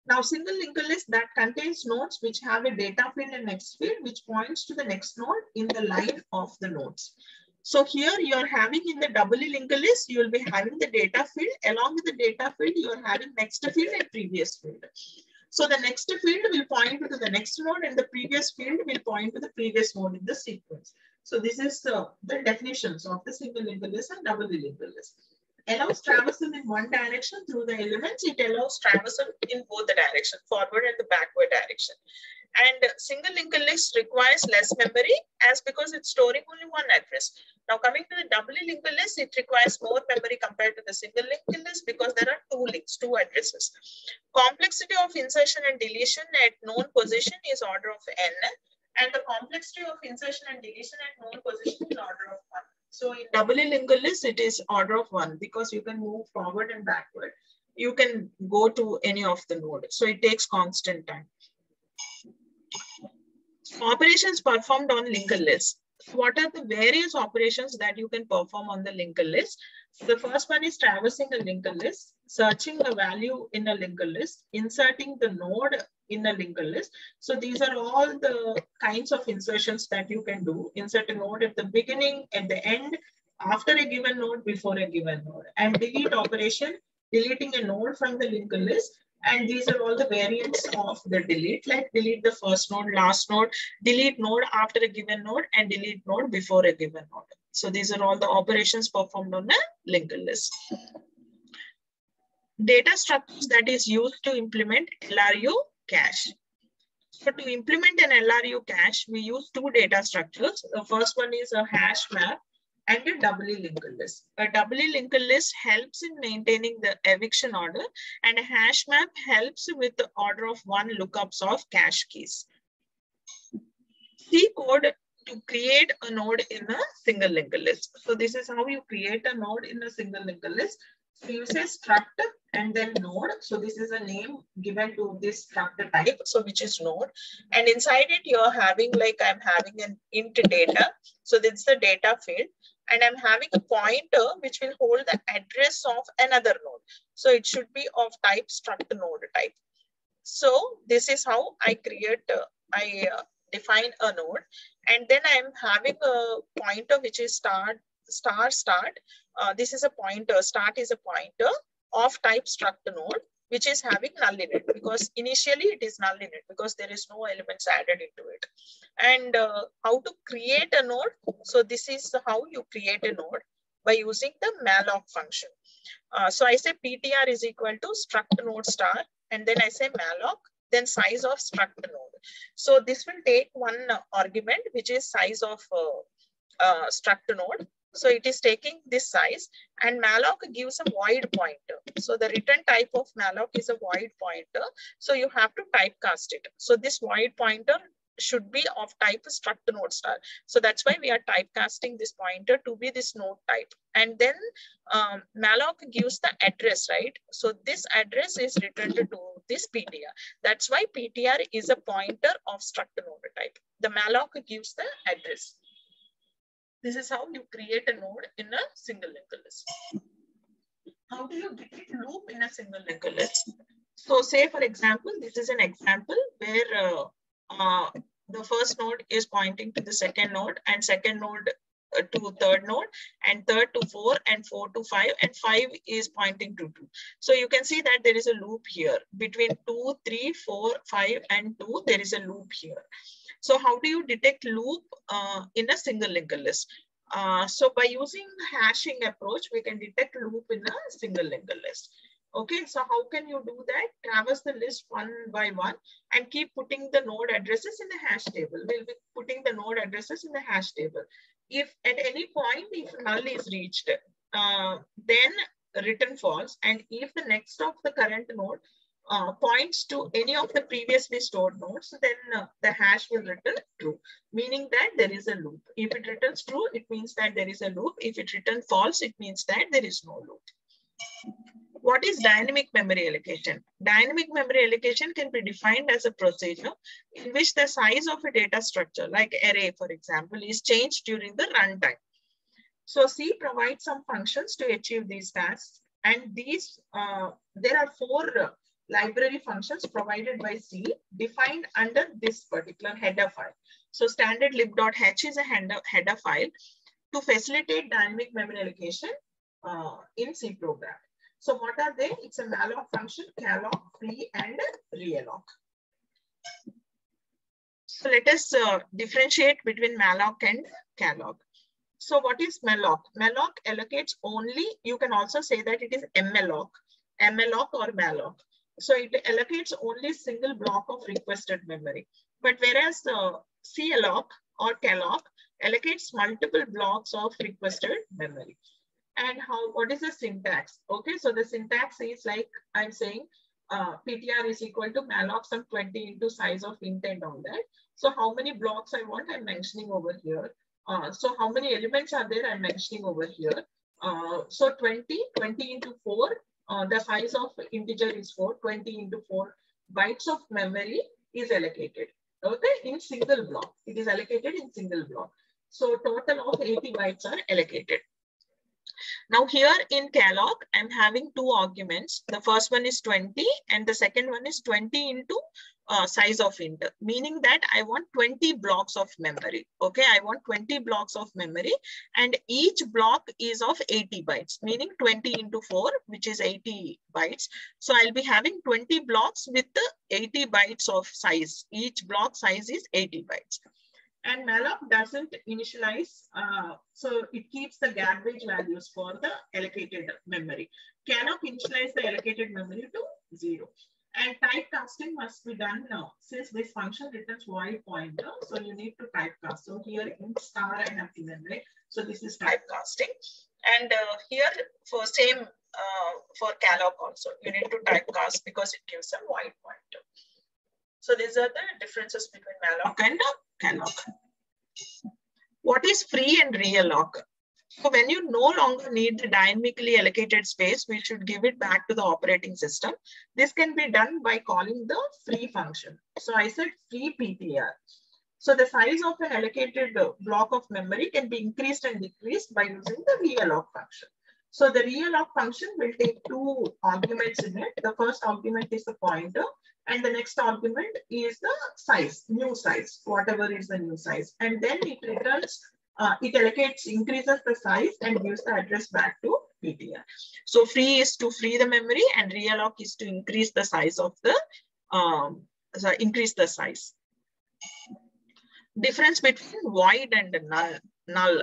Now, single linked list that contains nodes which have a data field and next field which points to the next node in the line of the nodes. So here you're having in the doubly linked list, you'll be having the data field. Along with the data field, you're having next field and previous field. So the next field will point to the next node and the previous field will point to the previous node in the sequence. So this is uh, the definitions of the single linked list and double linked list. Allows traversal in one direction through the elements. It allows traversal in both the direction, forward and the backward direction. And single linked list requires less memory as because it's storing only one address. Now coming to the doubly linked list, it requires more memory compared to the single linked list because there are two links, two addresses. Complexity of insertion and deletion at known position is order of n and the complexity of insertion and deletion at known position is order of one. So in doubly linked list, it is order of one because you can move forward and backward. You can go to any of the node. So it takes constant time. Operations performed on linked list. What are the various operations that you can perform on the linked list? The first one is traversing a linked list, searching a value in a linked list, inserting the node in a linked list. So these are all the kinds of insertions that you can do. Insert a node at the beginning, at the end, after a given node, before a given node. And delete operation, deleting a node from the linked list and these are all the variants of the delete, like delete the first node, last node, delete node after a given node, and delete node before a given node. So these are all the operations performed on a linked list. Data structures that is used to implement LRU cache. So to implement an LRU cache, we use two data structures. The first one is a hash map and a doubly linked list. A doubly linked list helps in maintaining the eviction order and a hash map helps with the order of one lookups of cache keys. C code to create a node in a single linked list. So this is how you create a node in a single linked list. So you say struct and then node. So this is a name given to this struct type. So which is node. And inside it, you're having like I'm having an int data. So this is the data field and I'm having a pointer which will hold the address of another node. So it should be of type struct node type. So this is how I create, uh, I uh, define a node and then I'm having a pointer which is start, star start. Uh, this is a pointer, start is a pointer of type struct node which is having null in it because initially it is null in it because there is no elements added into it. And uh, how to create a node. So this is how you create a node by using the malloc function. Uh, so I say ptr is equal to struct node star and then I say malloc then size of struct node. So this will take one argument which is size of uh, uh, struct node so it is taking this size and malloc gives a void pointer. So the return type of malloc is a void pointer. So you have to typecast it. So this void pointer should be of type struct node star. So that's why we are typecasting this pointer to be this node type. And then um, malloc gives the address, right? So this address is returned to this PTR. That's why PTR is a pointer of struct node type. The malloc gives the address. This is how you create a node in a single linked list. How do you get loop in a single linked list? So say for example, this is an example where uh, uh, the first node is pointing to the second node and second node to third node and third to four and four to five and five is pointing to two. So you can see that there is a loop here between two, three, four, five and two, there is a loop here. So how do you detect loop uh, in a single linked list? Uh, so by using hashing approach, we can detect loop in a single linked list. Okay, so how can you do that? Traverse the list one by one and keep putting the node addresses in the hash table. We'll be putting the node addresses in the hash table. If at any point, if null is reached, uh, then return false. And if the next of the current node uh, points to any of the previously stored nodes, then uh, the hash will return true, meaning that there is a loop. If it returns true, it means that there is a loop. If it returns false, it means that there is no loop. What is dynamic memory allocation? Dynamic memory allocation can be defined as a procedure in which the size of a data structure, like array, for example, is changed during the runtime. So C provides some functions to achieve these tasks. And these, uh, there are four library functions provided by C defined under this particular header file. So standard lib.h is a header, file to facilitate dynamic memory allocation uh, in C program. So what are they? It's a malloc function, calloc, free, and realloc. So let us uh, differentiate between malloc and calloc. So what is malloc? Malloc allocates only, you can also say that it is mmalloc, mmalloc or malloc. So it allocates only single block of requested memory. But whereas uh, calloc or calloc allocates multiple blocks of requested memory and how what is the syntax? Okay so the syntax is like i'm saying uh, ptr is equal to malloc some 20 into size of intent on that. So how many blocks i want i'm mentioning over here. Uh, so how many elements are there i'm mentioning over here. Uh, so 20 20 into 4 uh, the size of integer is 4 20 into 4 bytes of memory is allocated. Okay in single block it is allocated in single block. So total of 80 bytes are allocated now here in calloc, I'm having two arguments. The first one is 20 and the second one is 20 into uh, size of int, meaning that I want 20 blocks of memory. Okay, I want 20 blocks of memory and each block is of 80 bytes, meaning 20 into 4, which is 80 bytes. So I'll be having 20 blocks with the 80 bytes of size. Each block size is 80 bytes. And malloc doesn't initialize, uh, so it keeps the garbage values for the allocated memory. Calloc initialize the allocated memory to zero. And typecasting must be done now since this function returns void pointer. So you need to typecast. So here in star I have given, right? So this is typecasting. And uh, here for same uh, for calloc also, you need to typecast because it gives a void pointer. So these are the differences between malloc and calloc. What is free and real realloc? So when you no longer need the dynamically allocated space, we should give it back to the operating system. This can be done by calling the free function. So I said free PTR. So the size of an allocated block of memory can be increased and decreased by using the realloc function. So the realloc function will take two arguments in it. The first argument is the pointer and the next argument is the size, new size, whatever is the new size. And then it returns, uh, it allocates, increases the size and gives the address back to PTR. So free is to free the memory and realloc is to increase the size of the, um, so increase the size. Difference between void and null. null.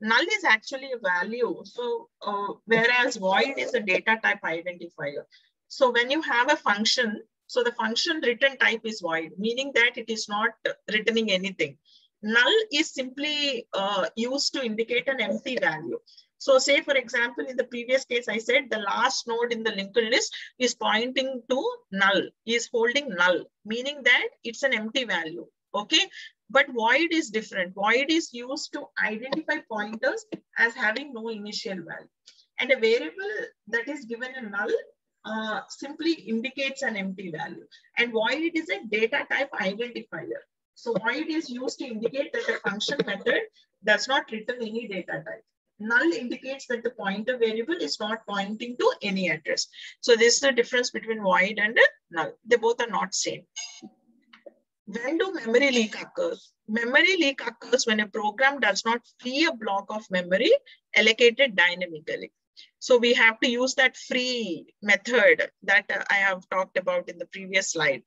Null is actually a value. So uh, whereas void is a data type identifier. So when you have a function so the function return type is void, meaning that it is not returning anything. Null is simply uh, used to indicate an empty value. So say, for example, in the previous case, I said the last node in the linked list is pointing to null, is holding null, meaning that it's an empty value. Okay. But void is different. Void is used to identify pointers as having no initial value. And a variable that is given a null uh, simply indicates an empty value. And void is a data type identifier. So void is used to indicate that a function method does not return any data type. Null indicates that the pointer variable is not pointing to any address. So this is the difference between void and null. They both are not same. When do memory leak occurs? Memory leak occurs when a program does not free a block of memory allocated dynamically. So we have to use that free method that I have talked about in the previous slide.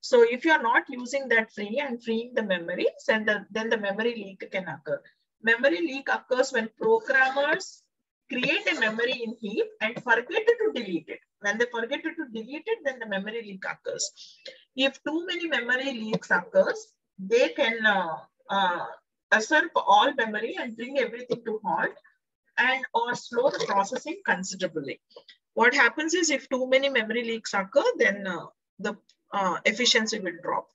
So if you're not using that free and freeing the memory, then the, then the memory leak can occur. Memory leak occurs when programmers create a memory in heap and forget to delete it. When they forget to delete it, then the memory leak occurs. If too many memory leaks occurs, they can uh, uh, usurp all memory and bring everything to halt and or slow the processing considerably. What happens is if too many memory leaks occur, then uh, the uh, efficiency will drop.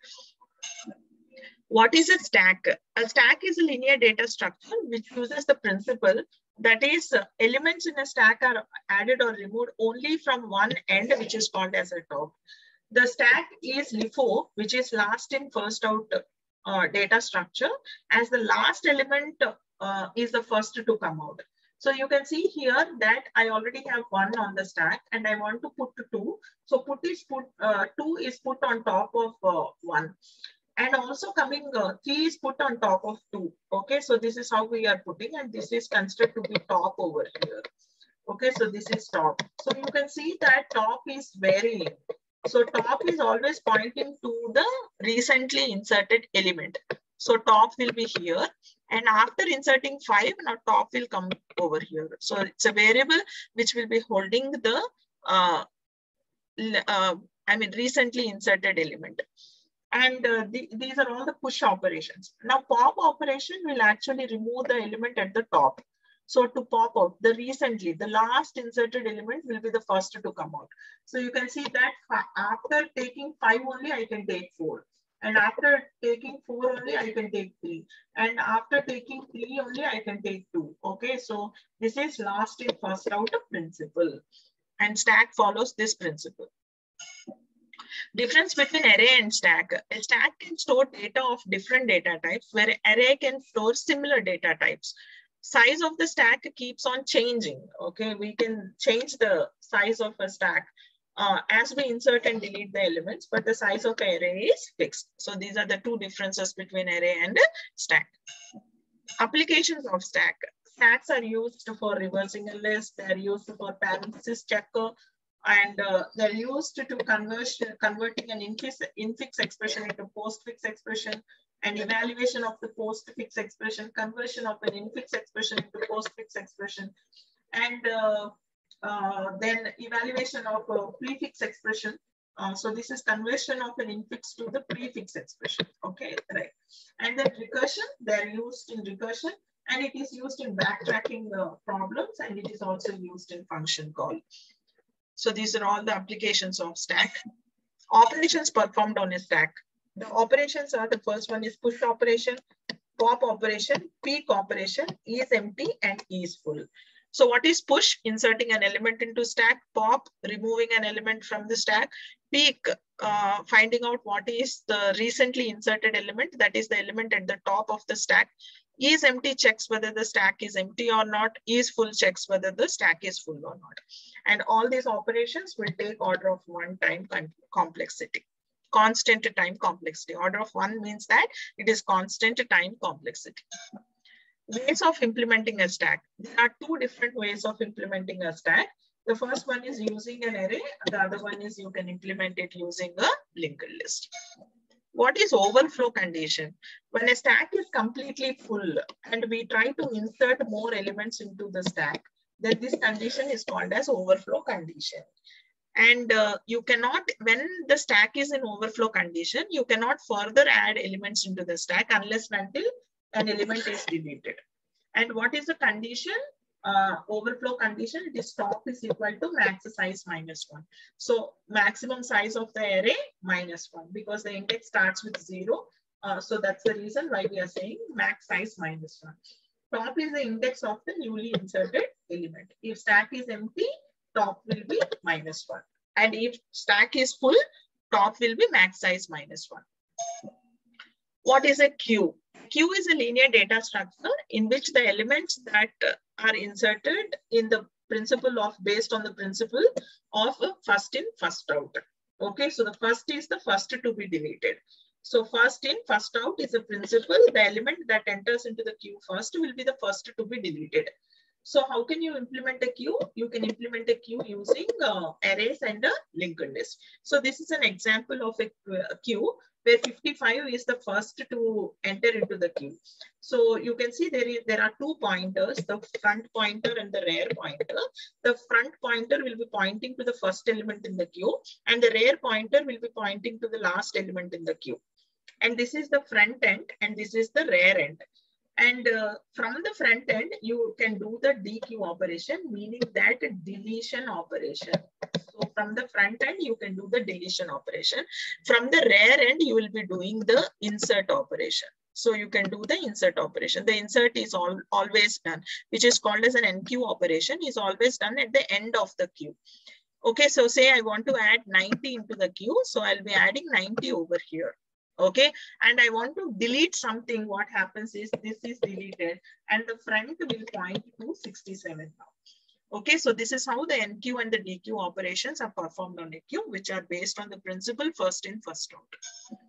What is a stack? A stack is a linear data structure which uses the principle that is uh, elements in a stack are added or removed only from one end which is called as a top. The stack is LIFO which is last in first out uh, data structure as the last element uh, is the first to come out. So you can see here that I already have one on the stack and I want to put two. So put is put, uh, two is put on top of uh, one. And also coming uh, three is put on top of two. Okay, so this is how we are putting and this is considered to be top over here. Okay, so this is top. So you can see that top is varying. So top is always pointing to the recently inserted element. So top will be here and after inserting five, now top will come over here. So it's a variable which will be holding the, uh, uh, I mean, recently inserted element. And uh, the, these are all the push operations. Now pop operation will actually remove the element at the top. So to pop out the recently, the last inserted element will be the first to come out. So you can see that after taking five only, I can take four. And after taking four only, I can take three. And after taking three only, I can take two. Okay, so this is last in first out principle. And stack follows this principle. Difference between array and stack. A stack can store data of different data types, where array can store similar data types. Size of the stack keeps on changing. Okay, we can change the size of a stack uh, as we insert and delete the elements, but the size of array is fixed. So these are the two differences between array and stack. Applications of stack. Stacks are used for reversing a list. They're used for parenthesis checker. And uh, they're used to conversion, converting an infix, infix expression into postfix expression, and evaluation of the postfix expression, conversion of an infix expression into postfix expression, and uh, uh, then evaluation of a prefix expression. Uh, so this is conversion of an infix to the prefix expression. Okay, right. And then recursion, they're used in recursion and it is used in backtracking uh, problems and it is also used in function call. So these are all the applications of stack. Operations performed on a stack. The operations are the first one is push operation, pop operation, peek operation, is empty and is full. So what is push? Inserting an element into stack, pop, removing an element from the stack, peek, uh, finding out what is the recently inserted element, that is the element at the top of the stack. Is empty checks whether the stack is empty or not, is full checks whether the stack is full or not. And all these operations will take order of one time complexity constant time complexity. Order of one means that it is constant time complexity ways of implementing a stack. There are two different ways of implementing a stack. The first one is using an array. The other one is you can implement it using a linked list. What is overflow condition? When a stack is completely full and we try to insert more elements into the stack, then this condition is called as overflow condition. And uh, you cannot, when the stack is in overflow condition, you cannot further add elements into the stack unless until an element is deleted. And what is the condition? Uh, overflow condition, it is top is equal to max size minus one. So maximum size of the array minus one because the index starts with zero. Uh, so that's the reason why we are saying max size minus one. Top is the index of the newly inserted element. If stack is empty, top will be minus one. And if stack is full, top will be max size minus one. What is a queue? Queue is a linear data structure in which the elements that are inserted in the principle of based on the principle of first in first out. Okay so the first is the first to be deleted. So first in first out is a principle. The element that enters into the queue first will be the first to be deleted. So how can you implement a queue you can implement a queue using uh, arrays and a linked list. So this is an example of a, a queue where 55 is the first to enter into the queue. So you can see there, is, there are two pointers, the front pointer and the rear pointer. The front pointer will be pointing to the first element in the queue and the rear pointer will be pointing to the last element in the queue. And this is the front end and this is the rear end. And uh, from the front end, you can do the dequeue operation, meaning that deletion operation. So from the front end, you can do the deletion operation. From the rear end, you will be doing the insert operation. So you can do the insert operation. The insert is all, always done, which is called as an enqueue operation, is always done at the end of the queue. Okay, so say I want to add 90 into the queue. So I'll be adding 90 over here. Okay, and I want to delete something. What happens is this is deleted and the front will point to 67 now. Okay, so this is how the enqueue and the dequeue operations are performed on a queue, which are based on the principle first in, first out.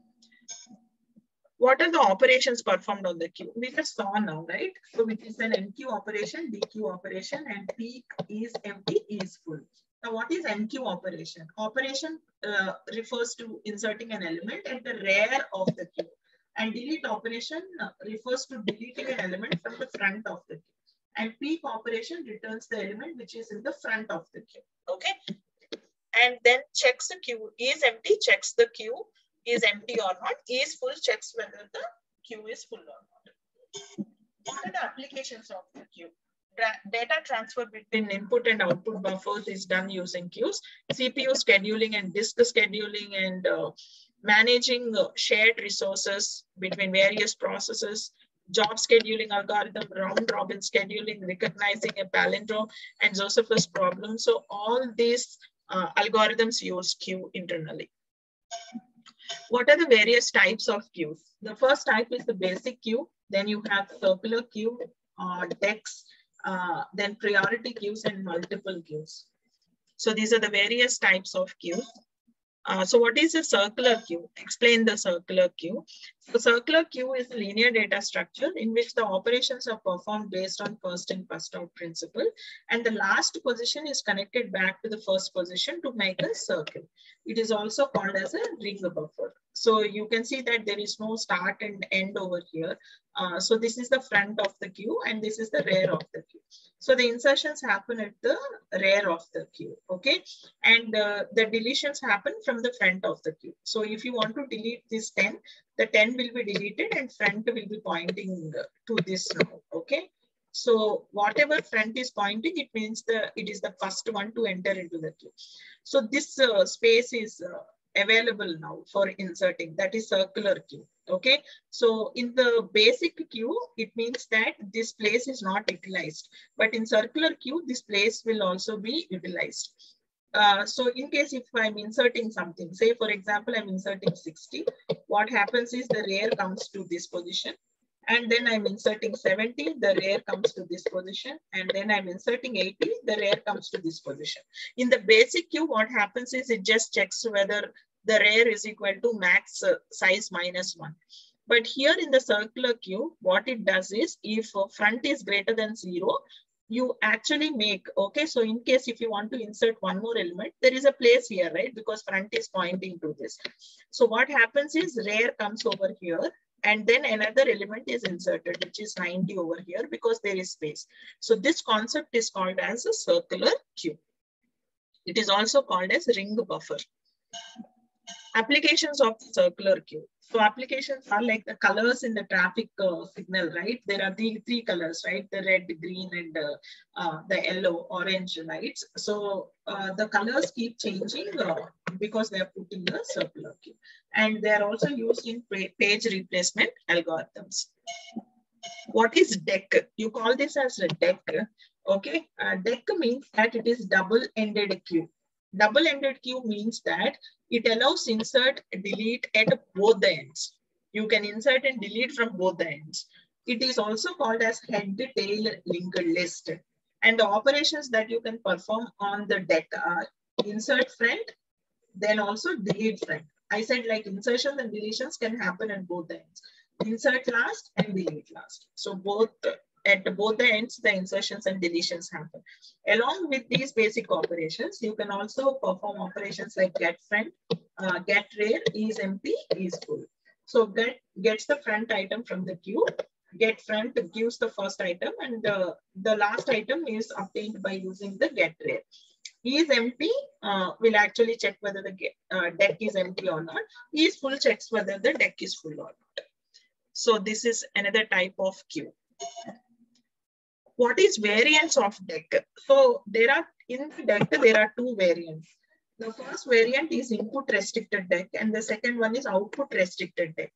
What are the operations performed on the queue? We just saw now, right? So which is an enqueue operation, dequeue operation, and peek is empty is full. Now, what is enqueue operation? Operation uh, refers to inserting an element at the rear of the queue. And delete operation uh, refers to deleting an element from the front of the queue. And peek operation returns the element which is in the front of the queue. Okay. And then checks the queue is empty, checks the queue is empty or not, is full, checks whether the queue is full or not. What are the applications of the queue? Data transfer between input and output buffers is done using queues. CPU scheduling and disk scheduling and uh, managing uh, shared resources between various processes, job scheduling algorithm, round robin scheduling, recognizing a palindrome and Josephus problem. So all these uh, algorithms use queue internally. What are the various types of queues? The first type is the basic queue. Then you have circular queue, uh, DEQs, uh, then priority queues and multiple queues. So these are the various types of queues. Uh, so what is a circular queue? Explain the circular queue. The circular queue is a linear data structure in which the operations are performed based on first in first out principle. And the last position is connected back to the first position to make a circle. It is also called as a ring buffer. So you can see that there is no start and end over here. Uh, so this is the front of the queue and this is the rear of the queue. So the insertions happen at the rear of the queue, okay? And uh, the deletions happen from the front of the queue. So if you want to delete this 10, the 10 will be deleted and front will be pointing to this now, okay? So whatever front is pointing, it means the it is the first one to enter into the queue. So this uh, space is uh, available now for inserting that is circular queue okay so in the basic queue it means that this place is not utilized but in circular queue this place will also be utilized uh, so in case if I'm inserting something, say for example, I'm inserting 60, what happens is the rear comes to this position and then I'm inserting 70, the rear comes to this position, and then I'm inserting 80, the rear comes to this position. In the basic queue, what happens is it just checks whether the rear is equal to max uh, size minus one. But here in the circular queue, what it does is if front is greater than zero, you actually make, okay, so in case if you want to insert one more element, there is a place here, right? Because front is pointing to this. So what happens is rear comes over here and then another element is inserted, which is 90 over here because there is space. So this concept is called as a circular queue. It is also called as ring buffer. Applications of circular queue. So applications are like the colors in the traffic uh, signal, right? There are the three colors, right? The red, green, and uh, uh, the yellow, orange lights. So uh, the colors keep changing uh, because they are put in the circular queue. And they are also used in page replacement algorithms. What is DEQ? You call this as a DEQ. Okay, uh, DEQ means that it is double-ended queue. Double-ended queue means that it allows insert, delete at both the ends. You can insert and delete from both the ends. It is also called as head-tail linked list. And the operations that you can perform on the DEQ are insert front, then also delete front. I said like insertions and deletions can happen at both ends. Insert last and delete last. So both at both the ends, the insertions and deletions happen. Along with these basic operations, you can also perform operations like get front, uh, get rear, is empty, is full. So get gets the front item from the queue, get front gives the first item, and uh, the last item is obtained by using the get rear. Is empty, uh, will actually check whether the uh, DEQ is empty or not. Is full checks whether the deck is full or not. So this is another type of queue. What is variants of DEC? So there are in the DEC, there are two variants. The first variant is input restricted DEC and the second one is output restricted DEC.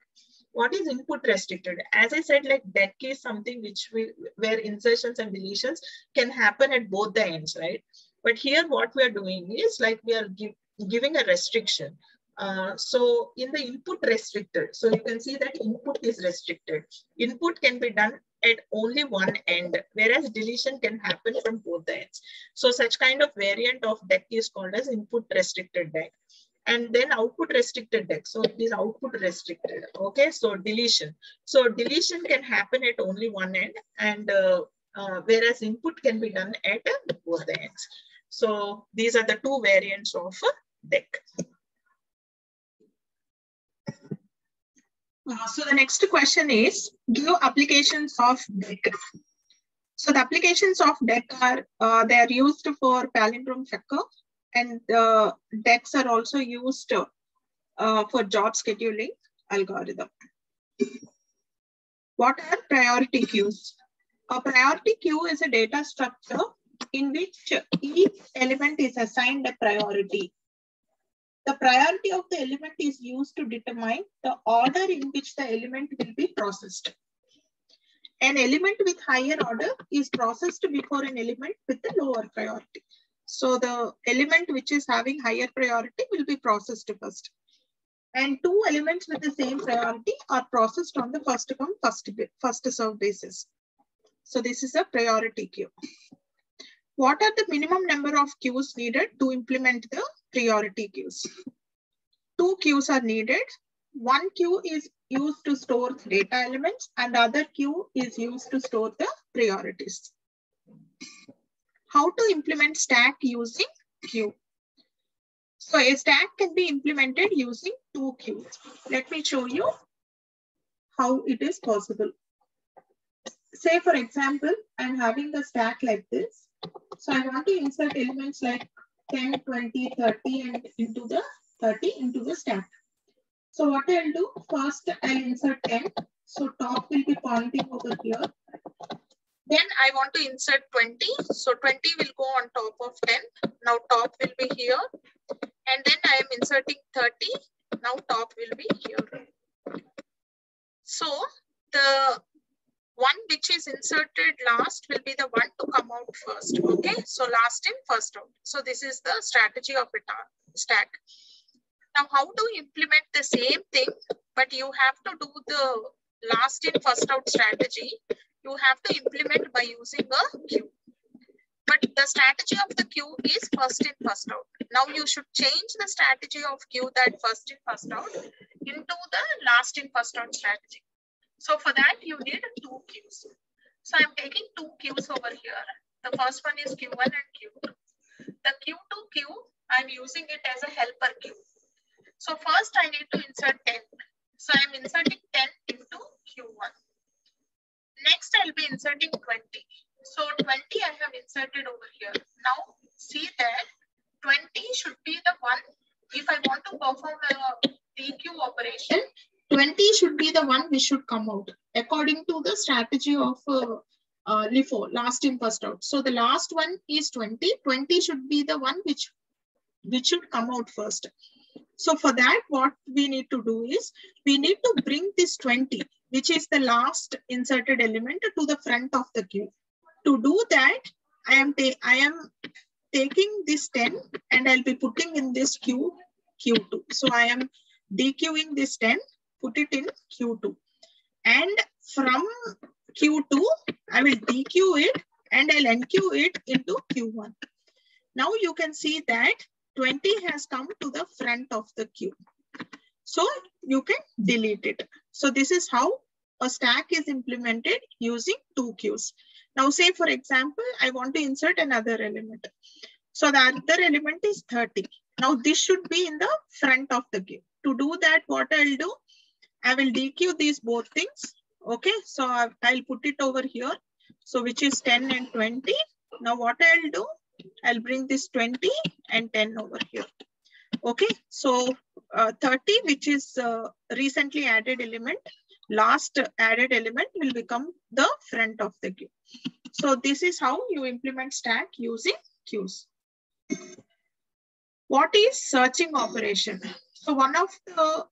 What is input restricted? As I said, like deck is something which we, where insertions and deletions can happen at both the ends, right? But here what we are doing is like we are give, giving a restriction. Uh, so in the input restricted, so you can see that input is restricted. Input can be done at only one end, whereas deletion can happen from both the ends. So such kind of variant of deck is called as input restricted deck. And then output restricted deck. So it is output restricted. Okay, so deletion. So deletion can happen at only one end and uh, uh, whereas input can be done at both the ends. So these are the two variants of DEC. Uh, so the next question is, give applications of DEC. So the applications of DEC are, uh, they are used for palindrome checker and uh, DECs are also used uh, for job scheduling algorithm. What are priority queues? A priority queue is a data structure in which each element is assigned a priority the priority of the element is used to determine the order in which the element will be processed. An element with higher order is processed before an element with a lower priority. So the element which is having higher priority will be processed first. And two elements with the same priority are processed on the first come, first, first serve basis. So this is a priority queue. What are the minimum number of queues needed to implement the priority queues? Two queues are needed. One queue is used to store data elements and other queue is used to store the priorities. How to implement stack using queue? So a stack can be implemented using two queues. Let me show you how it is possible. Say for example, I'm having a stack like this so I want to insert elements like 10, 20, 30 and into the 30 into the stack. So what I'll do, first I'll insert 10. So top will be pointing over here. Then I want to insert 20. So 20 will go on top of 10. Now top will be here. And then I am inserting 30. Now top will be here. So the one which is inserted last will be the one to come out first. Okay, so last in, first out. So this is the strategy of a uh, stack. Now, how to implement the same thing, but you have to do the last in, first out strategy. You have to implement by using a queue. But the strategy of the queue is first in, first out. Now you should change the strategy of queue that first in, first out into the last in, first out strategy. So for that, you need two queues. So I'm taking two queues over here. The first one is Q1 and Q2. The Q2 queue, I'm using it as a helper queue. So first I need to insert 10. So I'm inserting 10 into Q1. Next, I'll be inserting 20. So 20 I have inserted over here. Now see that 20 should be the one, if I want to perform a dequeue operation, 20 should be the one which should come out according to the strategy of uh, uh, LIFO, last in, first out. So the last one is 20. 20 should be the one which, which should come out first. So for that, what we need to do is, we need to bring this 20, which is the last inserted element to the front of the queue. To do that, I am, I am taking this 10 and I'll be putting in this queue, Q2. So I am dequeuing this 10 put it in Q2. And from Q2, I will dequeue it and I'll enqueue it into Q1. Now you can see that 20 has come to the front of the queue. So you can delete it. So this is how a stack is implemented using two queues. Now say for example, I want to insert another element. So the other element is 30. Now this should be in the front of the queue. To do that, what I'll do, I will dequeue these both things. Okay, so I'll put it over here. So which is 10 and 20. Now what I'll do, I'll bring this 20 and 10 over here. Okay, so uh, 30, which is uh, recently added element, last added element will become the front of the queue. So this is how you implement stack using queues. What is searching operation? So one of the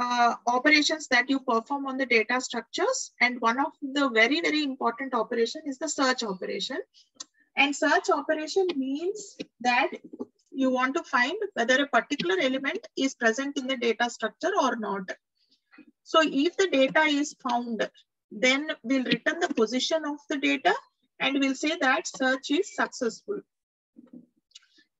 uh, operations that you perform on the data structures and one of the very, very important operation is the search operation. And search operation means that you want to find whether a particular element is present in the data structure or not. So if the data is found, then we'll return the position of the data and we'll say that search is successful.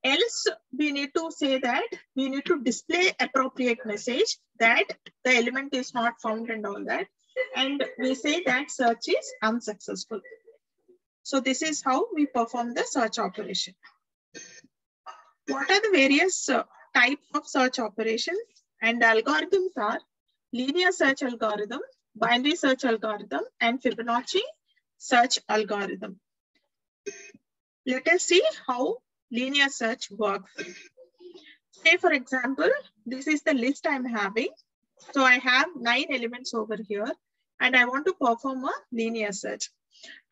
Else, we need to say that we need to display appropriate message that the element is not found and all that. And we say that search is unsuccessful. So this is how we perform the search operation. What are the various uh, types of search operations? And algorithms are linear search algorithm, binary search algorithm, and Fibonacci search algorithm. Let us see how linear search works. Say, for example, this is the list I'm having. So I have nine elements over here, and I want to perform a linear search.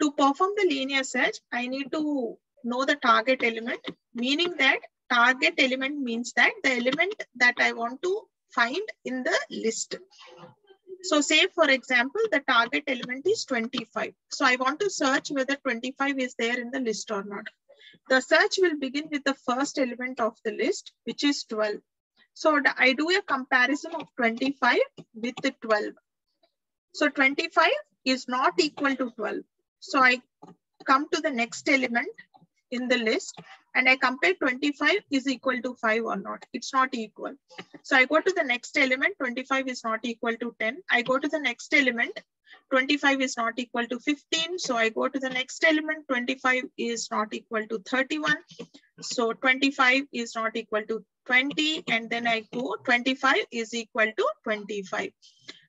To perform the linear search, I need to know the target element, meaning that target element means that the element that I want to find in the list. So say for example, the target element is 25. So I want to search whether 25 is there in the list or not. The search will begin with the first element of the list, which is 12. So I do a comparison of 25 with the 12. So 25 is not equal to 12. So I come to the next element in the list and I compare 25 is equal to 5 or not. It's not equal. So I go to the next element, 25 is not equal to 10. I go to the next element, 25 is not equal to 15. So I go to the next element, 25 is not equal to 31. So 25 is not equal to 20. And then I go 25 is equal to 25.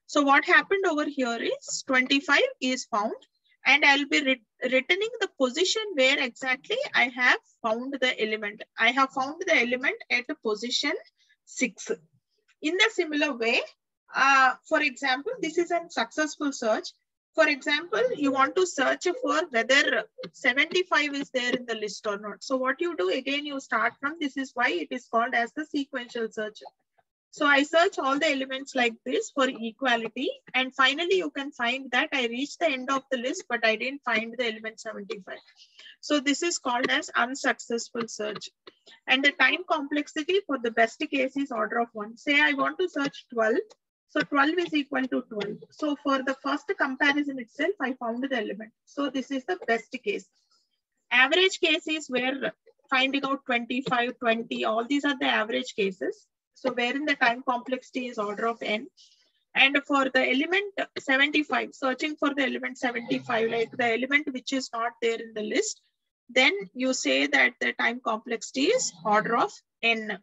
So what happened over here is 25 is found and I'll be re returning the position where exactly I have found the element. I have found the element at a position 6. In the similar way, uh, for example, this is a successful search. For example, you want to search for whether 75 is there in the list or not. So what you do, again, you start from, this is why it is called as the sequential search. So I search all the elements like this for equality. And finally, you can find that I reached the end of the list, but I didn't find the element 75. So this is called as unsuccessful search. And the time complexity for the best case is order of one. Say I want to search 12. So 12 is equal to 12. So for the first comparison itself, I found the element. So this is the best case. Average case is where finding out 25, 20, all these are the average cases. So wherein the time complexity is order of n. And for the element 75, searching for the element 75, like the element which is not there in the list, then you say that the time complexity is order of n.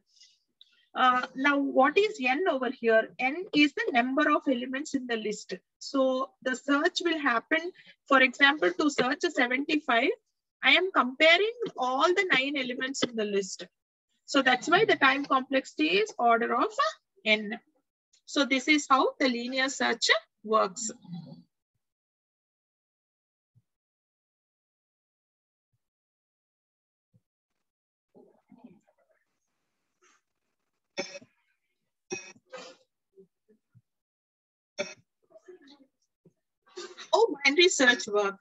Uh, now, what is n over here? n is the number of elements in the list. So the search will happen, for example, to search 75, I am comparing all the nine elements in the list. So that's why the time complexity is order of n. So this is how the linear search works. How binary search works?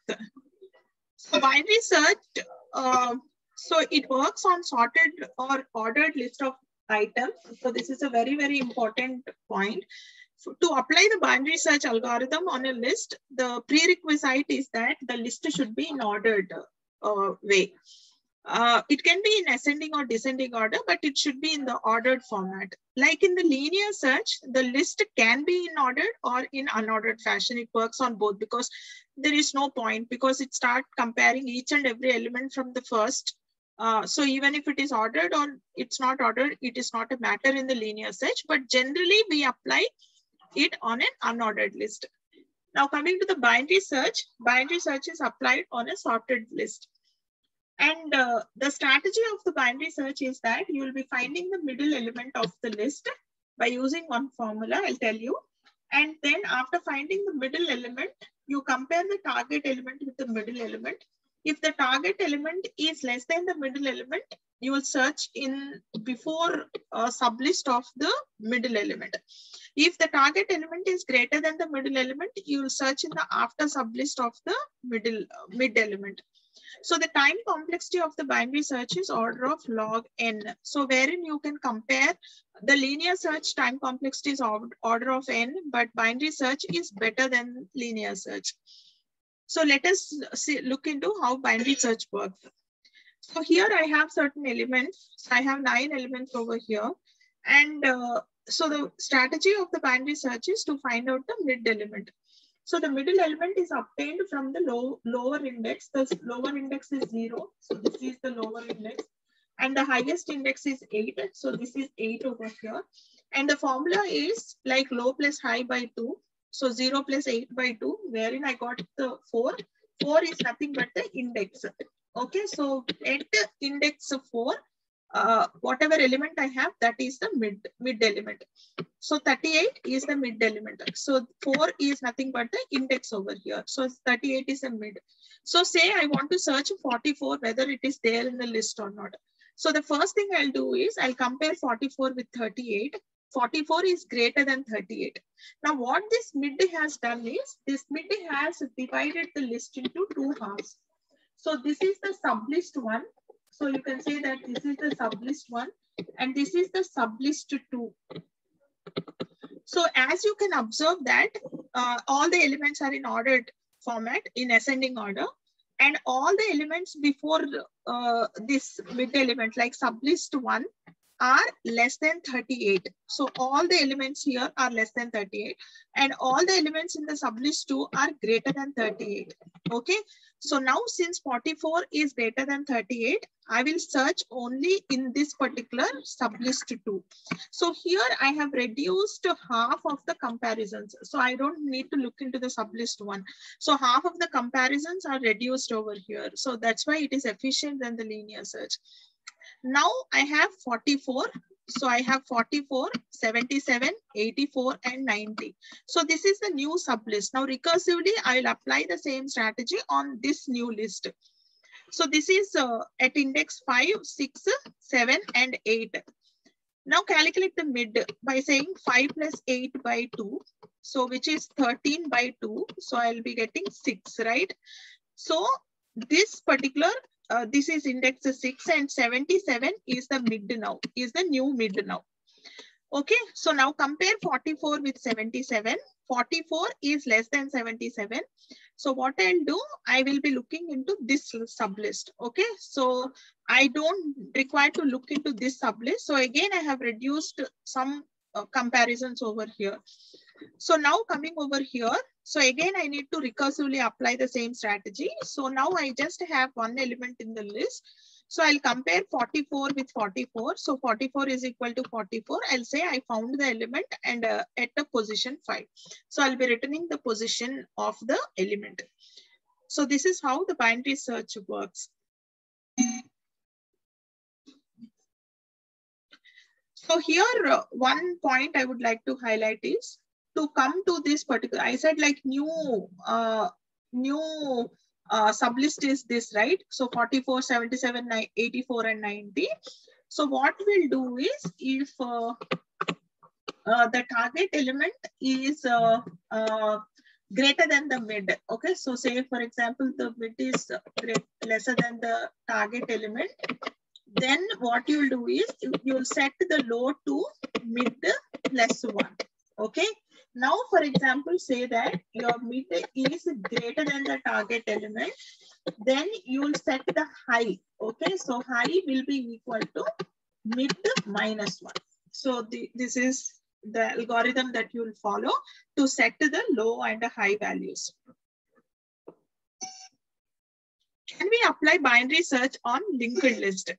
So binary search uh, so it works on sorted or ordered list of items. So this is a very, very important point. So to apply the binary search algorithm on a list, the prerequisite is that the list should be in ordered uh, way. Uh, it can be in ascending or descending order, but it should be in the ordered format. Like in the linear search, the list can be in ordered or in unordered fashion. It works on both because there is no point because it starts comparing each and every element from the first uh, so even if it is ordered or it's not ordered, it is not a matter in the linear search, but generally we apply it on an unordered list. Now coming to the binary search, binary search is applied on a sorted list. And uh, the strategy of the binary search is that you will be finding the middle element of the list by using one formula, I'll tell you. And then after finding the middle element, you compare the target element with the middle element. If the target element is less than the middle element, you will search in before a sublist of the middle element. If the target element is greater than the middle element, you will search in the after sublist of the middle uh, mid element. So the time complexity of the binary search is order of log n. So wherein you can compare the linear search time complexity is order of n, but binary search is better than linear search. So let us see, look into how binary search works. So here I have certain elements. I have nine elements over here. And uh, so the strategy of the binary search is to find out the mid element. So the middle element is obtained from the low, lower index. The lower index is zero. So this is the lower index. And the highest index is eight. So this is eight over here. And the formula is like low plus high by two. So zero plus eight by two, wherein I got the four. Four is nothing but the index. Okay, so at index four, uh, whatever element I have, that is the mid, mid element. So 38 is the mid element. So 4 is nothing but the index over here. So 38 is a mid. So say I want to search 44, whether it is there in the list or not. So the first thing I'll do is I'll compare 44 with 38. 44 is greater than 38. Now what this mid has done is, this mid has divided the list into two halves. So this is the sublist one so you can say that this is the sublist one and this is the sublist two. So as you can observe that uh, all the elements are in ordered format in ascending order and all the elements before uh, this mid element like sublist one are less than 38. So all the elements here are less than 38 and all the elements in the sublist 2 are greater than 38. Okay. So now since 44 is greater than 38, I will search only in this particular sublist 2. So here I have reduced half of the comparisons. So I don't need to look into the sublist 1. So half of the comparisons are reduced over here. So that's why it is efficient than the linear search. Now I have 44. So I have 44, 77, 84, and 90. So this is the new sublist. Now recursively, I will apply the same strategy on this new list. So this is uh, at index 5, 6, 7, and 8. Now calculate the mid by saying 5 plus 8 by 2. So which is 13 by 2. So I'll be getting 6, right? So this particular uh, this is index 6 and 77 is the mid now, is the new mid now. Okay, so now compare 44 with 77. 44 is less than 77. So what I'll do, I will be looking into this sublist. Okay, so I don't require to look into this sublist. So again, I have reduced some uh, comparisons over here. So now coming over here, so again, I need to recursively apply the same strategy. So now I just have one element in the list. So I'll compare 44 with 44. So 44 is equal to 44. I'll say I found the element and uh, at the position 5. So I'll be returning the position of the element. So this is how the binary search works. So here, uh, one point I would like to highlight is to come to this particular, I said like new, uh, new uh, sublist is this, right? So 44, 77, 84 and 90. So what we'll do is if uh, uh, the target element is uh, uh, greater than the mid. Okay, so say for example, the mid is great, lesser than the target element. Then what you'll do is you'll set the low to mid plus one. Okay, now, for example, say that your mid is greater than the target element, then you will set the high. Okay, so high will be equal to mid minus one. So the, this is the algorithm that you will follow to set the low and the high values. Can we apply binary search on linked list?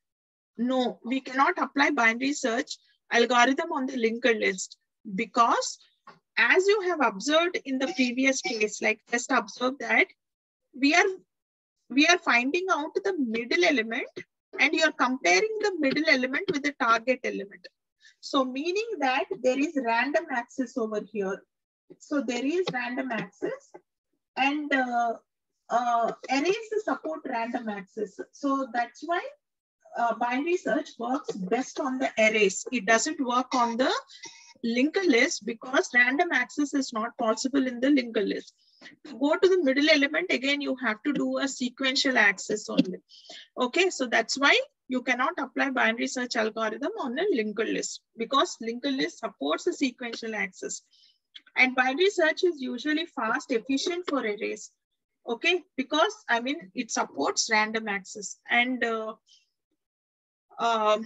No, we cannot apply binary search algorithm on the linked list because as you have observed in the previous case, like just observe that we are we are finding out the middle element and you're comparing the middle element with the target element. So meaning that there is random access over here. So there is random access and uh, uh, arrays support random access. So that's why uh, binary search works best on the arrays. It doesn't work on the linked list because random access is not possible in the linked list. To go to the middle element, again, you have to do a sequential access only. Okay, so that's why you cannot apply binary search algorithm on a linked list because linked list supports a sequential access. And binary search is usually fast, efficient for arrays. Okay, because I mean, it supports random access. And uh, uh,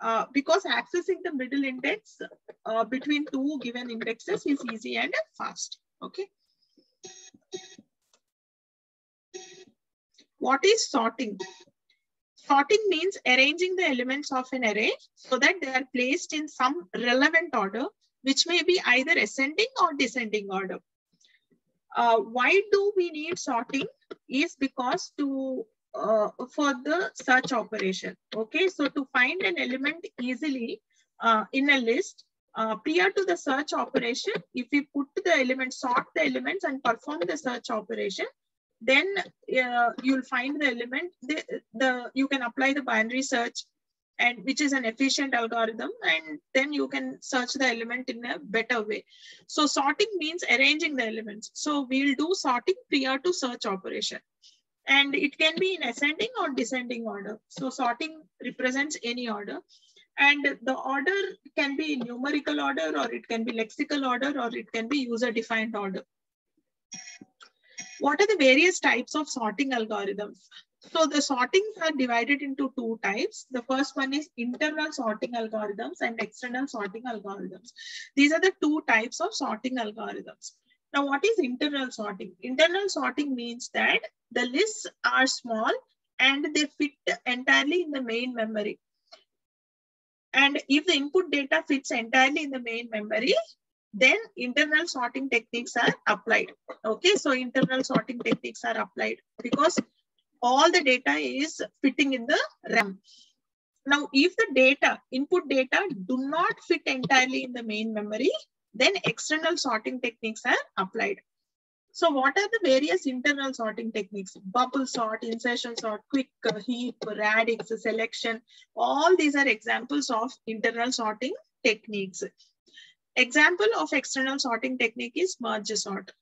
uh, because accessing the middle index uh, between two given indexes is easy and fast. Okay. What is sorting? Sorting means arranging the elements of an array so that they are placed in some relevant order, which may be either ascending or descending order. Uh, why do we need sorting? Is because to uh, for the search operation. Okay, so to find an element easily uh, in a list, uh, prior to the search operation, if we put the elements, sort the elements and perform the search operation, then uh, you'll find the element, the, the you can apply the binary search and which is an efficient algorithm and then you can search the element in a better way. So sorting means arranging the elements. So we'll do sorting prior to search operation and it can be in ascending or descending order. So sorting represents any order and the order can be in numerical order or it can be lexical order or it can be user defined order. What are the various types of sorting algorithms? So the sortings are divided into two types. The first one is internal sorting algorithms and external sorting algorithms. These are the two types of sorting algorithms. Now, what is internal sorting? Internal sorting means that the lists are small and they fit entirely in the main memory. And if the input data fits entirely in the main memory, then internal sorting techniques are applied. Okay, so internal sorting techniques are applied because all the data is fitting in the RAM. Now, if the data, input data do not fit entirely in the main memory, then external sorting techniques are applied. So what are the various internal sorting techniques? Bubble sort, insertion sort, quick uh, heap, radix, selection. All these are examples of internal sorting techniques. Example of external sorting technique is merge sort.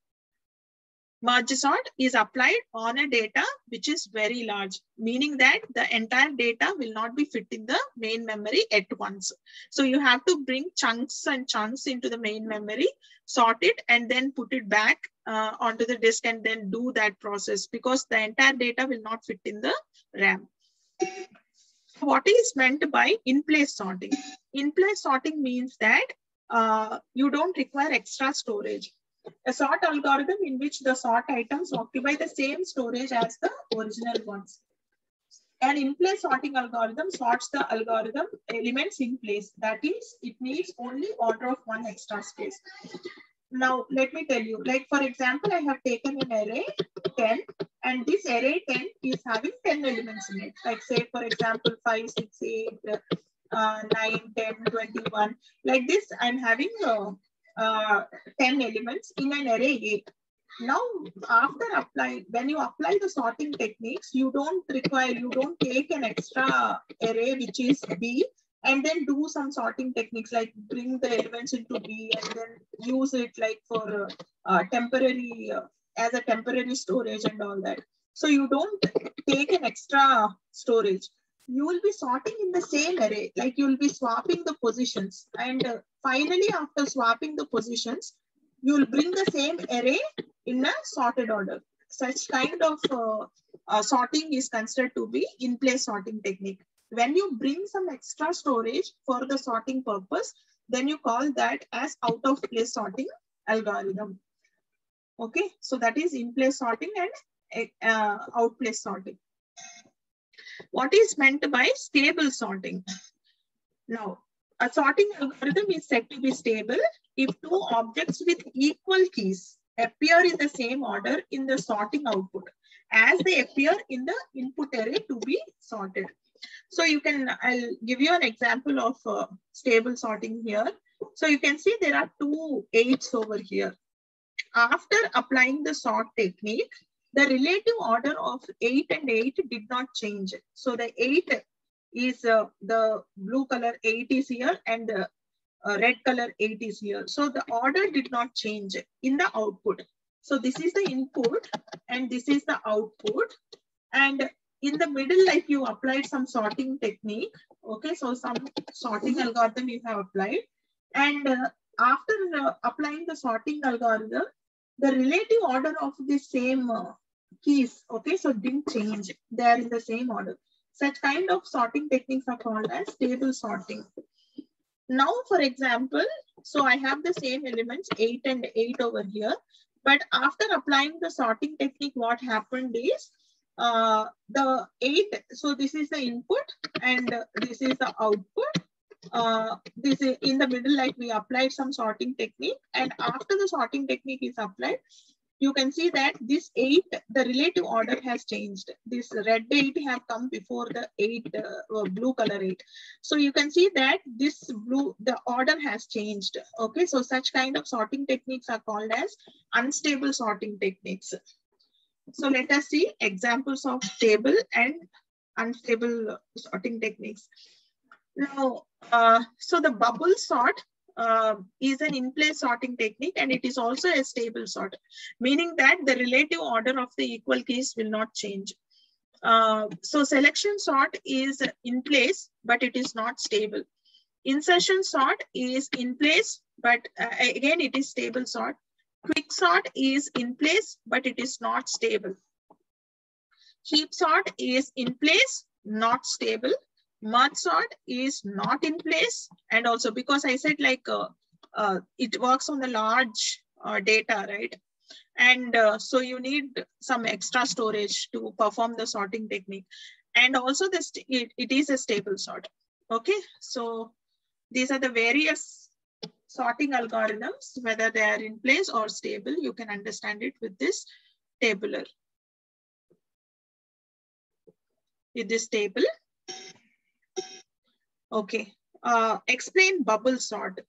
Merge sort is applied on a data which is very large, meaning that the entire data will not be fit in the main memory at once. So you have to bring chunks and chunks into the main memory, sort it, and then put it back uh, onto the disk and then do that process because the entire data will not fit in the RAM. What is meant by in-place sorting? In-place sorting means that uh, you don't require extra storage. A sort algorithm in which the sort items occupy the same storage as the original ones. An in-place sorting algorithm sorts the algorithm elements in place. That is, it needs only order of one extra space. Now, let me tell you, like for example, I have taken an array 10 and this array 10 is having 10 elements in it. Like say, for example, 5, 6, 8, uh, 9, 10, 21. Like this, I'm having uh, uh, 10 elements in an array 8. Now, after apply, when you apply the sorting techniques, you don't require, you don't take an extra array which is B and then do some sorting techniques like bring the elements into B and then use it like for uh, temporary, uh, as a temporary storage and all that. So you don't take an extra storage you will be sorting in the same array, like you will be swapping the positions. And uh, finally, after swapping the positions, you will bring the same array in a sorted order. Such kind of uh, uh, sorting is considered to be in-place sorting technique. When you bring some extra storage for the sorting purpose, then you call that as out-of-place sorting algorithm. Okay, so that is in-place sorting and uh, out-place sorting. What is meant by stable sorting? Now, a sorting algorithm is said to be stable if two objects with equal keys appear in the same order in the sorting output as they appear in the input array to be sorted. So you can, I'll give you an example of uh, stable sorting here. So you can see there are two eights over here. after applying the sort technique, the relative order of 8 and 8 did not change. So the 8 is uh, the blue color 8 is here and the uh, red color 8 is here. So the order did not change in the output. So this is the input and this is the output. And in the middle, like you applied some sorting technique. Okay, so some sorting algorithm you have applied. And uh, after uh, applying the sorting algorithm, the relative order of the same uh, keys, okay, so didn't change. They are in the same order. Such kind of sorting techniques are called as stable sorting. Now, for example, so I have the same elements 8 and 8 over here. But after applying the sorting technique, what happened is uh, the 8, so this is the input and this is the output. Uh, this is in the middle, like we applied some sorting technique. And after the sorting technique is applied, you can see that this 8, the relative order has changed. This red 8 have come before the 8, uh, uh, blue color 8. So you can see that this blue, the order has changed. Okay, so such kind of sorting techniques are called as unstable sorting techniques. So let us see examples of stable and unstable sorting techniques. Now, uh, so the bubble sort uh, is an in-place sorting technique and it is also a stable sort, meaning that the relative order of the equal keys will not change. Uh, so selection sort is in place, but it is not stable. Insertion sort is in place, but uh, again, it is stable sort. Quick sort is in place, but it is not stable. Heap sort is in place, not stable merge sort is not in place. And also because I said like uh, uh, it works on the large uh, data, right? And uh, so you need some extra storage to perform the sorting technique. And also this it, it is a stable sort. Okay, so these are the various sorting algorithms, whether they are in place or stable, you can understand it with this tabular. With this table, Okay, uh, explain bubble sort.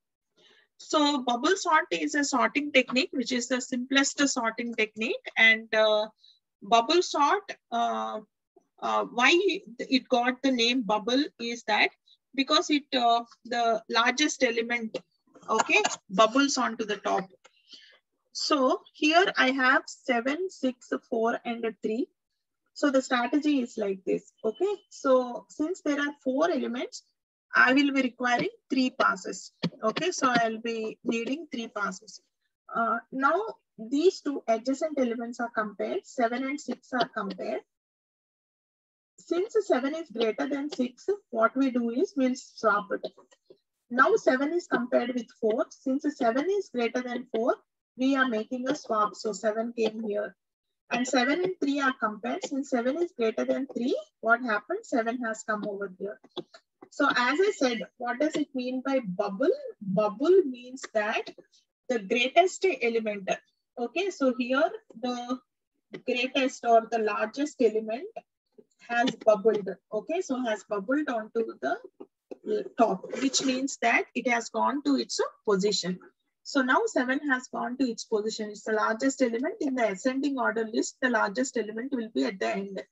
So bubble sort is a sorting technique, which is the simplest sorting technique. And uh, bubble sort, uh, uh, why it got the name bubble is that because it uh, the largest element, okay, bubbles onto the top. So here I have seven, six, four, and three. So the strategy is like this, okay? So since there are four elements, I will be requiring three passes. Okay, so I'll be needing three passes. Uh, now, these two adjacent elements are compared, 7 and 6 are compared. Since 7 is greater than 6, what we do is we'll swap it. Now 7 is compared with 4. Since 7 is greater than 4, we are making a swap. So 7 came here. And 7 and 3 are compared. Since 7 is greater than 3, what happened? 7 has come over here. So as I said, what does it mean by bubble? Bubble means that the greatest element. Okay, so here the greatest or the largest element has bubbled. Okay, so has bubbled onto the top, which means that it has gone to its position. So now 7 has gone to its position. It's the largest element in the ascending order list. The largest element will be at the end.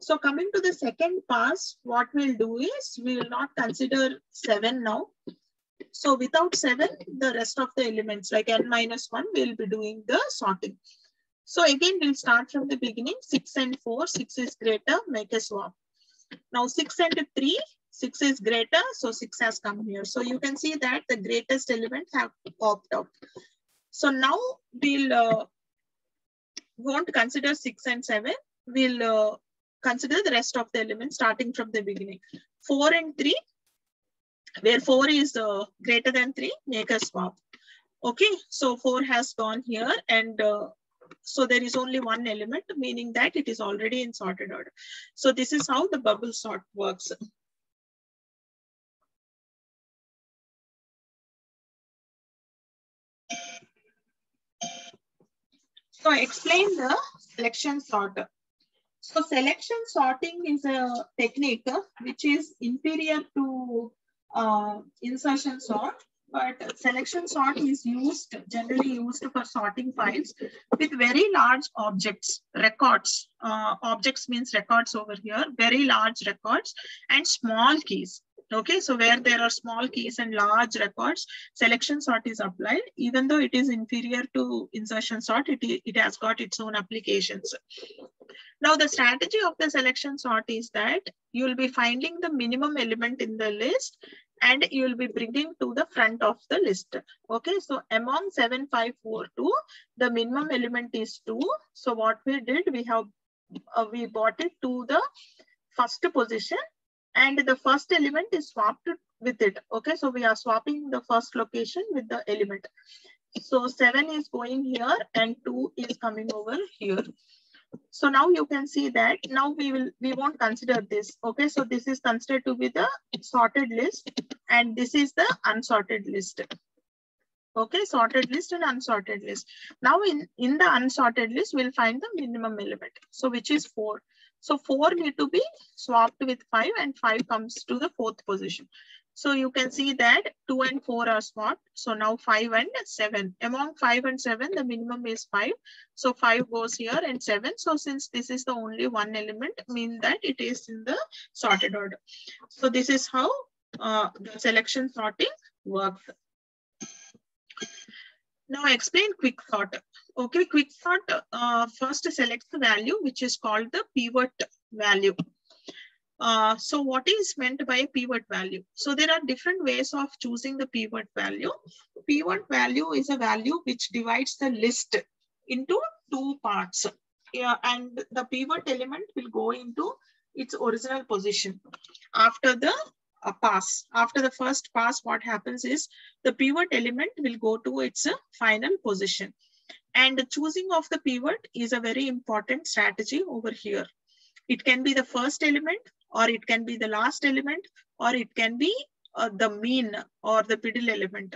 So coming to the second pass, what we'll do is we will not consider seven now. So without seven, the rest of the elements like n minus one, we'll be doing the sorting. So again, we'll start from the beginning, six and four, six is greater, make a swap. Now six and three, six is greater, so six has come here. So you can see that the greatest element have popped out. So now we'll uh, won't consider six and seven. We'll uh, consider the rest of the elements starting from the beginning. 4 and 3, where 4 is uh, greater than 3, make a swap. Okay, so 4 has gone here and uh, so there is only one element, meaning that it is already in sorted order. So this is how the bubble sort works. So I explain the selection sorter. So selection sorting is a technique which is inferior to uh, insertion sort. but selection sort is used, generally used for sorting files with very large objects, records. Uh, objects means records over here, very large records and small keys. Okay, so where there are small keys and large records, selection sort is applied. Even though it is inferior to insertion sort, it, it has got its own applications. Now the strategy of the selection sort is that you will be finding the minimum element in the list and you will be bringing to the front of the list. Okay, so among 7542, the minimum element is 2. So what we did, we have uh, we brought it to the first position and the first element is swapped with it. Okay, so we are swapping the first location with the element. So 7 is going here and 2 is coming over here. So now you can see that now we will we won't consider this. Okay, so this is considered to be the sorted list and this is the unsorted list. Okay, sorted list and unsorted list. Now in, in the unsorted list, we'll find the minimum element. So which is 4. So 4 need to be swapped with 5 and 5 comes to the fourth position. So you can see that 2 and 4 are swapped. So now 5 and 7. Among 5 and 7, the minimum is 5. So 5 goes here and 7. So since this is the only one element, mean that it is in the sorted order. So this is how uh, the selection sorting works. Now explain quick sort. Okay, quick sort uh, first selects the value which is called the pivot value. Uh, so what is meant by pivot value? So there are different ways of choosing the pivot value. Pivot value is a value which divides the list into two parts. Yeah, and the pivot element will go into its original position after the a pass. After the first pass, what happens is the pivot element will go to its uh, final position. And the choosing of the pivot is a very important strategy over here. It can be the first element or it can be the last element or it can be uh, the mean or the middle element.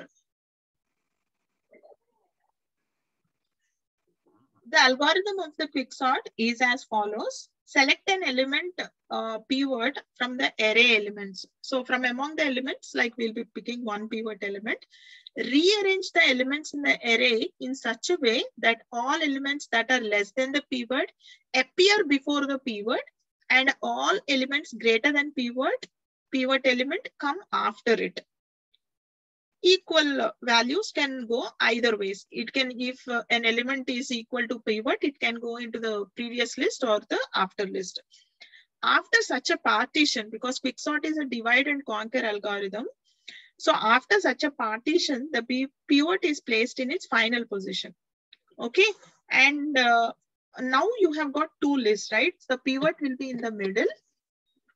The algorithm of the quicksort is as follows. Select an element uh, pivot from the array elements. So from among the elements, like we'll be picking one pivot element, rearrange the elements in the array in such a way that all elements that are less than the pivot appear before the pivot and all elements greater than pivot, pivot element come after it equal values can go either ways. It can, if uh, an element is equal to pivot, it can go into the previous list or the after list. After such a partition, because quicksort is a divide and conquer algorithm, so after such a partition, the pivot is placed in its final position. Okay, and uh, now you have got two lists, right? The pivot will be in the middle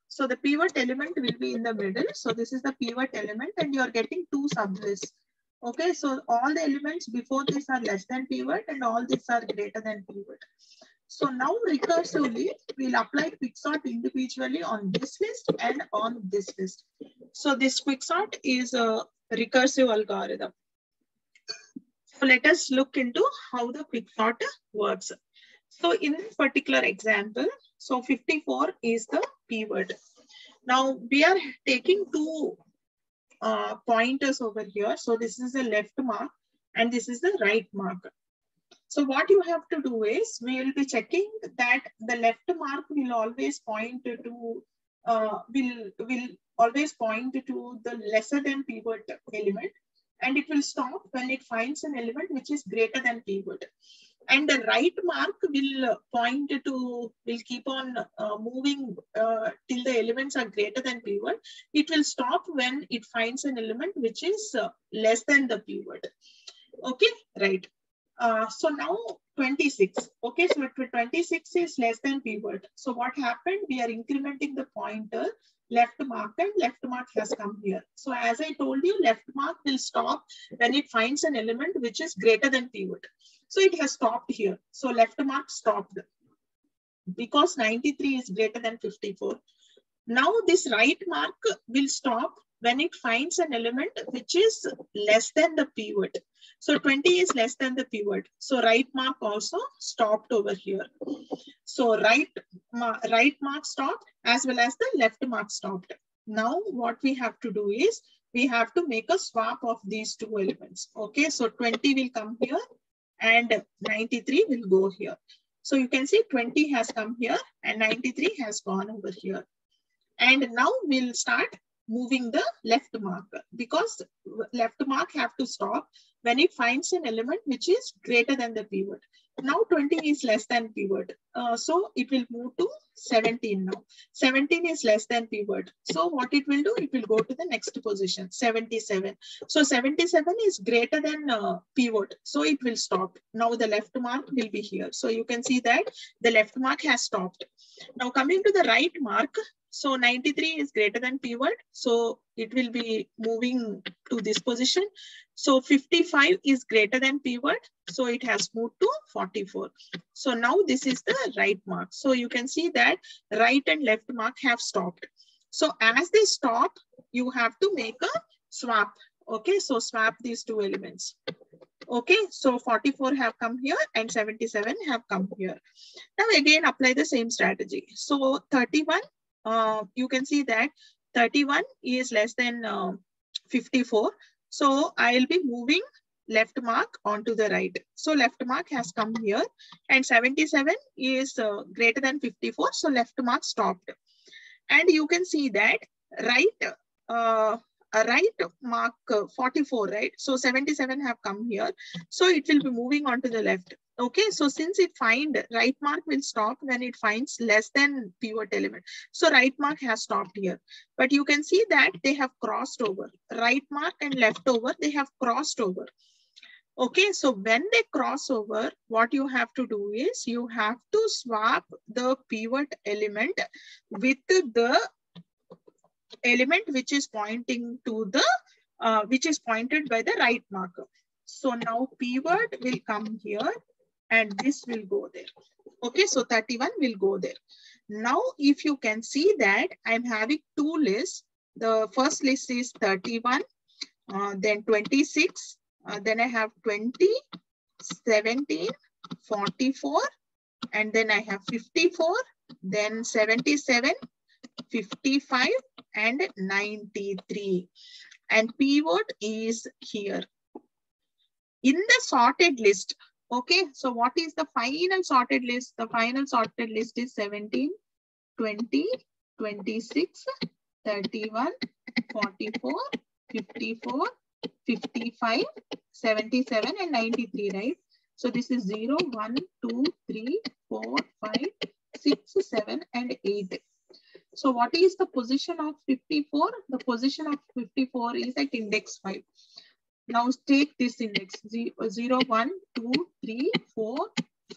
so the pivot element will be in the middle. So this is the pivot element and you are getting two sublists. Okay, so all the elements before this are less than pivot and all these are greater than pivot. So now recursively, we'll apply quicksort individually on this list and on this list. So this quicksort is a recursive algorithm. So let us look into how the quicksort works. So in this particular example, so 54 is the pivot. Now we are taking two uh, pointers over here. So this is the left mark and this is the right mark. So what you have to do is we will be checking that the left mark will always point to uh, will will always point to the lesser than pivot element and it will stop when it finds an element which is greater than pivot and the right mark will point to, will keep on uh, moving uh, till the elements are greater than pivot. It will stop when it finds an element which is uh, less than the pivot. Okay, right. Uh, so now 26. Okay, so 26 is less than pivot. So what happened? We are incrementing the pointer left mark and left mark has come here. So as I told you, left mark will stop when it finds an element which is greater than pivot. So it has stopped here. So left mark stopped because 93 is greater than 54. Now this right mark will stop when it finds an element which is less than the pivot. So 20 is less than the pivot. So right mark also stopped over here. So right, right mark stopped as well as the left mark stopped. Now what we have to do is we have to make a swap of these two elements. Okay, so 20 will come here and 93 will go here. So you can see 20 has come here and 93 has gone over here. And now we'll start moving the left mark because left mark have to stop when it finds an element which is greater than the pivot. Now 20 is less than pivot. Uh, so it will move to 17 now. 17 is less than pivot. So what it will do, it will go to the next position, 77. So 77 is greater than uh, pivot. So it will stop. Now the left mark will be here. So you can see that the left mark has stopped. Now coming to the right mark, so 93 is greater than pivot. So it will be moving to this position. So 55 is greater than pivot. So it has moved to 44. So now this is the right mark. So you can see that right and left mark have stopped. So as they stop, you have to make a swap. Okay, so swap these two elements. Okay, so 44 have come here and 77 have come here. Now again, apply the same strategy. So 31 uh, you can see that 31 is less than uh, 54. So I'll be moving left mark onto the right. So left mark has come here and 77 is uh, greater than 54. So left mark stopped. And you can see that right, uh, right mark uh, 44, right? So 77 have come here. So it will be moving on to the left. Okay, so since it find right mark will stop when it finds less than pivot element. So right mark has stopped here. But you can see that they have crossed over. Right mark and left over, they have crossed over. Okay, so when they cross over, what you have to do is you have to swap the pivot element with the element which is pointing to the, uh, which is pointed by the right marker. So now pivot will come here and this will go there. Okay, so 31 will go there. Now, if you can see that I'm having two lists. The first list is 31, uh, then 26, uh, then I have 20, 17, 44, and then I have 54, then 77, 55, and 93. And pivot is here. In the sorted list, Okay, so what is the final sorted list? The final sorted list is 17, 20, 26, 31, 44, 54, 55, 77, and 93, right? So this is 0, 1, 2, 3, 4, 5, 6, 7, and 8. So what is the position of 54? The position of 54 is at index 5. Now take this index 0, 1, 2, 3, 4,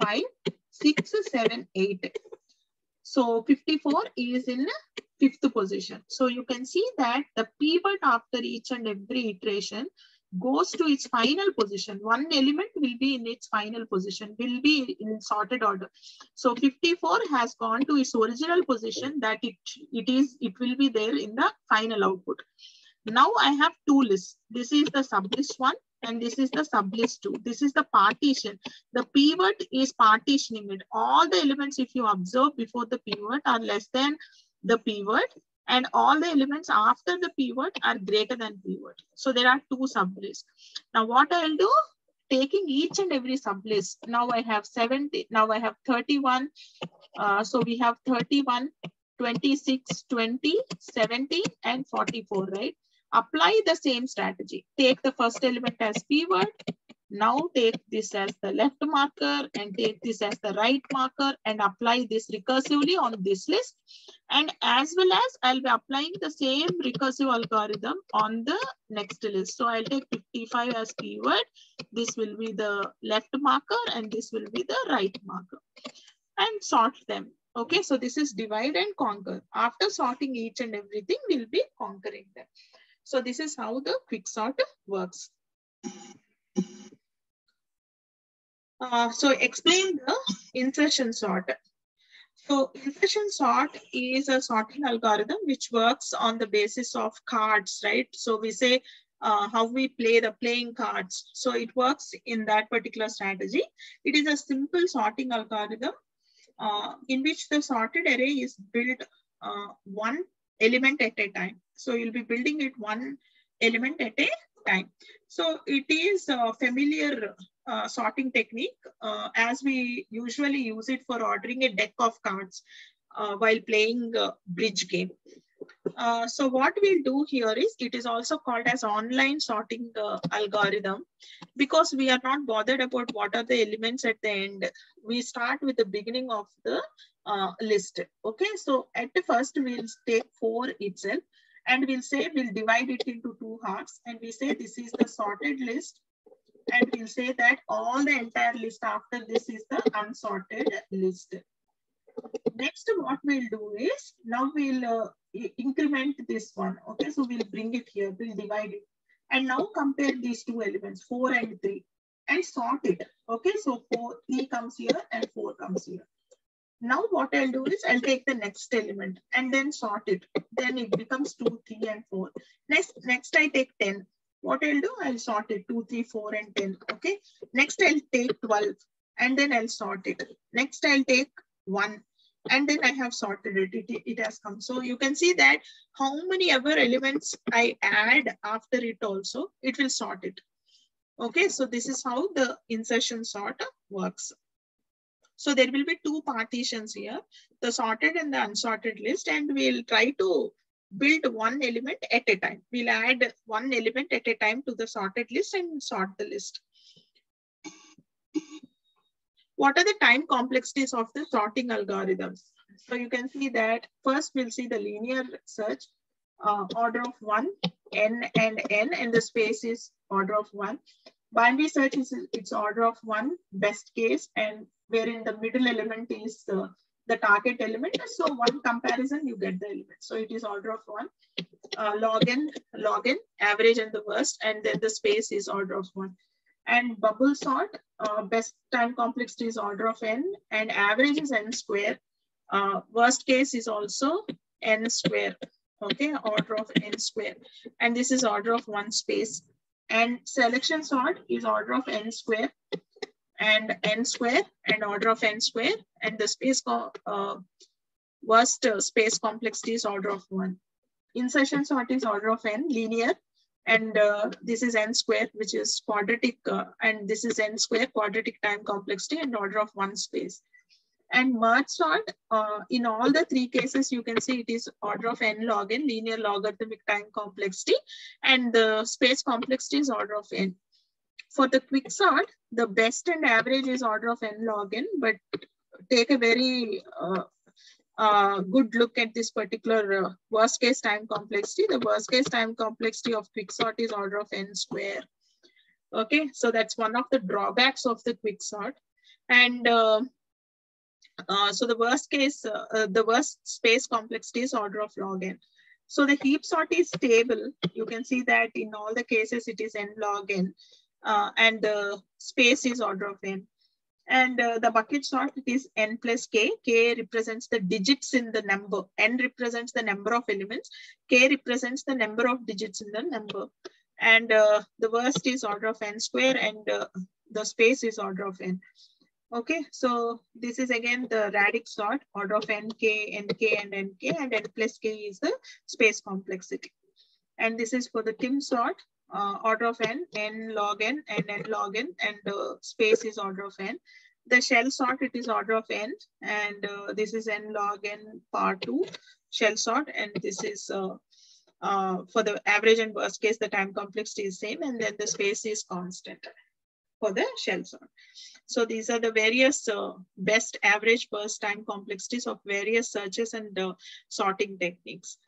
5, 6, 7, 8. So 54 is in fifth position. So you can see that the pivot after each and every iteration goes to its final position. One element will be in its final position, will be in sorted order. So 54 has gone to its original position that it, it is, it will be there in the final output. Now I have two lists. This is the sublist one and this is the sublist two. This is the partition. The pivot is partitioning it. All the elements, if you observe before the pivot are less than the pivot and all the elements after the pivot are greater than pivot. So there are two sublists. Now what I'll do, taking each and every sublist. Now I have 70, now I have 31. Uh, so we have 31, 26, 20, 70, and 44, right? Apply the same strategy. Take the first element as pivot. Now take this as the left marker and take this as the right marker and apply this recursively on this list. And as well as I'll be applying the same recursive algorithm on the next list. So I'll take 55 as pivot. This will be the left marker and this will be the right marker. And sort them. Okay, so this is divide and conquer. After sorting each and everything, we'll be conquering them. So this is how the quicksort works. Uh, so explain the insertion sort. So insertion sort is a sorting algorithm which works on the basis of cards, right? So we say uh, how we play the playing cards. So it works in that particular strategy. It is a simple sorting algorithm uh, in which the sorted array is built uh, one element at a time. So you'll be building it one element at a time. So it is a familiar uh, sorting technique uh, as we usually use it for ordering a deck of cards uh, while playing bridge game. Uh, so what we'll do here is it is also called as online sorting uh, algorithm because we are not bothered about what are the elements at the end. We start with the beginning of the uh, list. Okay, so at the first we'll take four itself and we'll say we'll divide it into two halves and we say this is the sorted list and we'll say that all the entire list after this is the unsorted list. Next, what we'll do is now we'll uh, increment this one. Okay, so we'll bring it here, we'll divide it. And now compare these two elements, four and three, and sort it. Okay, so four, three comes here and four comes here. Now what I'll do is I'll take the next element and then sort it. Then it becomes two, three, and four. Next, next I take 10. What I'll do, I'll sort it, two, three, four, and 10. Okay. Next I'll take 12 and then I'll sort it. Next I'll take one and then I have sorted it. it. It has come. So you can see that how many ever elements I add after it also, it will sort it. Okay, so this is how the insertion sort works. So there will be two partitions here, the sorted and the unsorted list, and we'll try to build one element at a time. We'll add one element at a time to the sorted list and sort the list. What are the time complexities of the sorting algorithms? So you can see that first we'll see the linear search, uh, order of one, n and n, and the space is order of one. Binary search is its order of one, best case, and wherein the middle element is uh, the target element. So one comparison, you get the element. So it is order of one. Uh, log n, log n, average and the worst, and then the space is order of one. And bubble sort, uh, best time complexity is order of n and average is n square. Uh, worst case is also n square, okay, order of n square. And this is order of one space. And selection sort is order of n square and n square and order of n square. And the space uh, worst uh, space complexity is order of one. Insertion sort is order of n, linear, and uh, this is n square, which is quadratic, uh, and this is n square quadratic time complexity and order of one space. And merge sort, uh, in all the three cases, you can see it is order of n log n, linear logarithmic time complexity, and the space complexity is order of n. For the quick sort, the best and average is order of n log n, but take a very uh, good look at this particular uh, worst case time complexity. The worst case time complexity of quicksort is order of n square. Okay, so that's one of the drawbacks of the quicksort. And uh, uh, so the worst case, uh, the worst space complexity is order of log n. So the heap sort is stable. You can see that in all the cases it is n log n and the space is order of n. And uh, the bucket sort it is n plus k. k represents the digits in the number. n represents the number of elements. k represents the number of digits in the number. And uh, the worst is order of n square and uh, the space is order of n. Okay, so this is again the radix sort, order of nk, nk and nk and n plus k is the space complexity. And this is for the Tim sort, uh, order of n, n log n and n log n and uh, space is order of n. The shell sort, it is order of n and uh, this is n log n power 2 shell sort and this is uh, uh, for the average and worst case, the time complexity is same and then the space is constant for the shell sort. So these are the various uh, best average burst time complexities of various searches and sorting techniques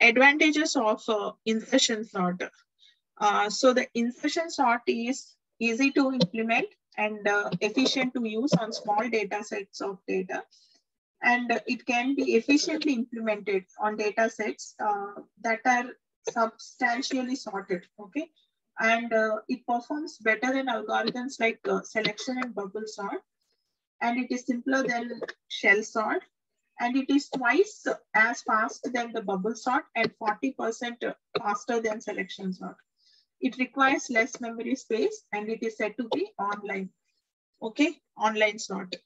advantages of uh, insertion sort. Uh, so the insertion sort is easy to implement and uh, efficient to use on small data sets of data. And it can be efficiently implemented on data sets uh, that are substantially sorted, okay? And uh, it performs better than algorithms like uh, selection and bubble sort. And it is simpler than shell sort and it is twice as fast than the bubble sort and 40% faster than selection sort. It requires less memory space and it is said to be online. Okay, online sort.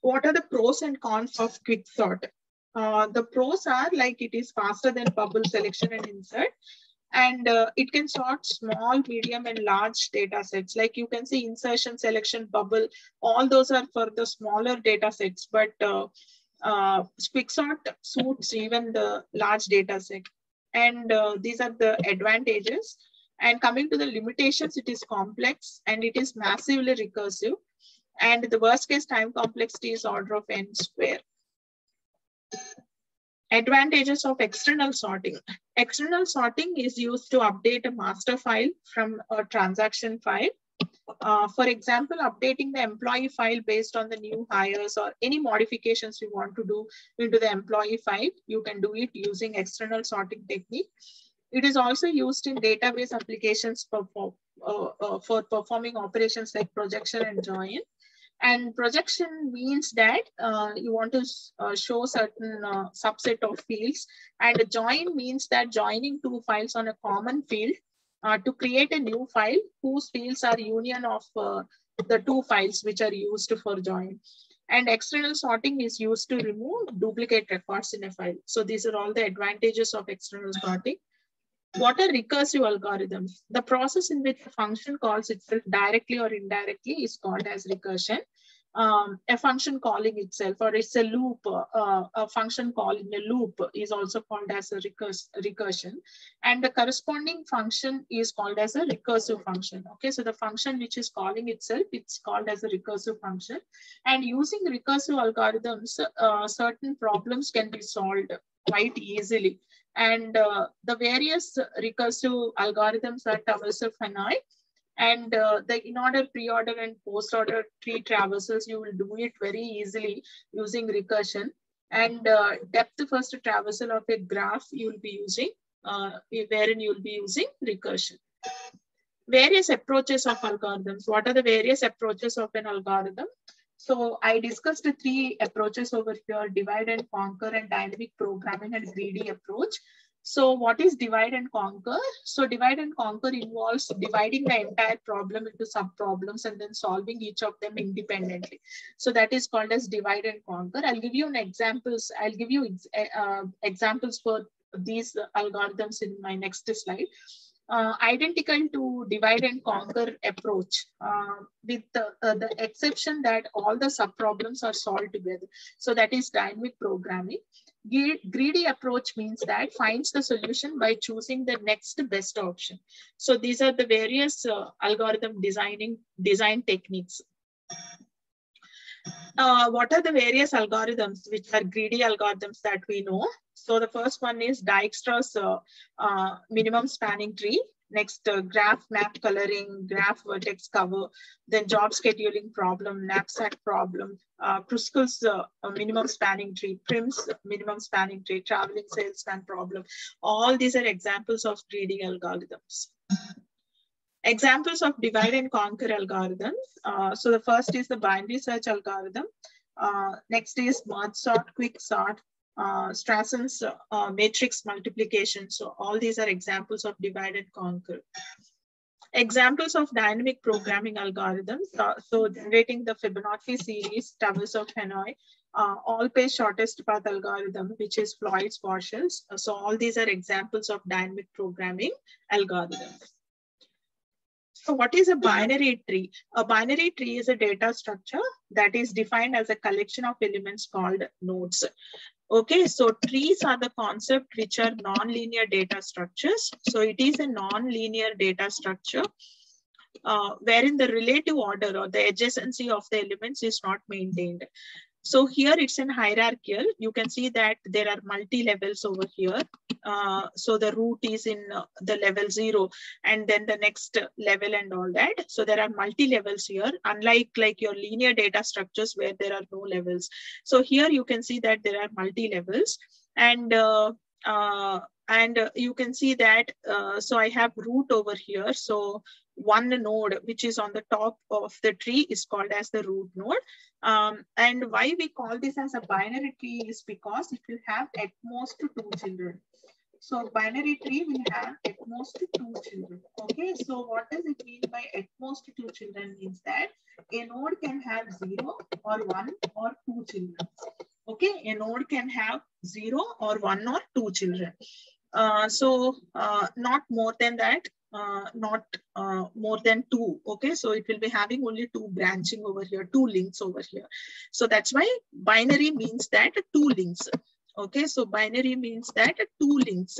What are the pros and cons of quick sort? Uh, the pros are like it is faster than bubble selection and insert and uh, it can sort small, medium, and large data sets. Like you can see insertion, selection, bubble, all those are for the smaller data sets, but uh, uh, Quicksort suits even the large data set. And uh, these are the advantages. And coming to the limitations, it is complex and it is massively recursive. And the worst case time complexity is order of n square. Advantages of external sorting. External sorting is used to update a master file from a transaction file. Uh, for example, updating the employee file based on the new hires or any modifications you want to do into the employee file, you can do it using external sorting technique. It is also used in database applications for, for, uh, uh, for performing operations like projection and join. And projection means that uh, you want to uh, show certain uh, subset of fields. And join means that joining two files on a common field uh, to create a new file whose fields are union of uh, the two files which are used for join. And external sorting is used to remove duplicate records in a file. So these are all the advantages of external sorting. What are recursive algorithms? The process in which a function calls itself directly or indirectly is called as recursion. Um, a function calling itself, or it's a loop, uh, a function call in a loop is also called as a recurs recursion. And the corresponding function is called as a recursive function. Okay, so the function which is calling itself, it's called as a recursive function. And using recursive algorithms, uh, certain problems can be solved quite easily. And uh, the various recursive algorithms are Tower of Hanoi. And uh, the in-order, pre-order, and post-order tree traversals, you will do it very easily using recursion. And uh, depth first traversal of a graph, you will be using, uh, wherein you will be using recursion. Various approaches of algorithms. What are the various approaches of an algorithm? So I discussed the three approaches over here, divide and conquer and dynamic programming and greedy approach. So what is divide and conquer? So divide and conquer involves dividing the entire problem into sub-problems and then solving each of them independently. So that is called as divide and conquer. I'll give you an examples. I'll give you uh, examples for these algorithms in my next slide uh, identical to divide and conquer approach uh, with the, uh, the exception that all the subproblems are solved together. So that is dynamic programming. Greedy approach means that finds the solution by choosing the next best option. So these are the various uh, algorithm designing design techniques. Uh, what are the various algorithms which are greedy algorithms that we know? So the first one is Dijkstra's uh, uh, minimum spanning tree. Next, uh, graph map coloring, graph vertex cover, then job scheduling problem, knapsack problem, uh, Kruskal's uh, minimum spanning tree, Prim's minimum spanning tree, traveling salesman problem. All these are examples of greedy algorithms. Examples of divide and conquer algorithms. Uh, so the first is the binary search algorithm. Uh, next is merge sort, quick sort, uh, Strassen's uh, matrix multiplication. So all these are examples of divide and conquer. Examples of dynamic programming algorithms. Uh, so generating the Fibonacci series, Towers of Hanoi, uh, all pairs shortest path algorithm, which is Floyd's. Uh, so all these are examples of dynamic programming algorithms. So what is a binary tree? A binary tree is a data structure that is defined as a collection of elements called nodes. Okay, so trees are the concept which are non-linear data structures. So it is a non-linear data structure uh, wherein the relative order or the adjacency of the elements is not maintained. So here it's in hierarchical. You can see that there are multi levels over here. Uh, so the root is in uh, the level zero and then the next level and all that. So there are multi levels here, unlike like your linear data structures where there are no levels. So here you can see that there are multi levels and uh, uh, and you can see that, uh, so I have root over here. So one node, which is on the top of the tree is called as the root node. Um, and why we call this as a binary tree is because it will have at most two children. So binary tree will have at most two children. Okay, so what does it mean by at most two children means that a node can have zero or one or two children. Okay, a node can have zero or one or two children. Uh, so uh, not more than that, uh, not uh, more than two. Okay, so it will be having only two branching over here, two links over here. So that's why binary means that two links. Okay, so binary means that two links,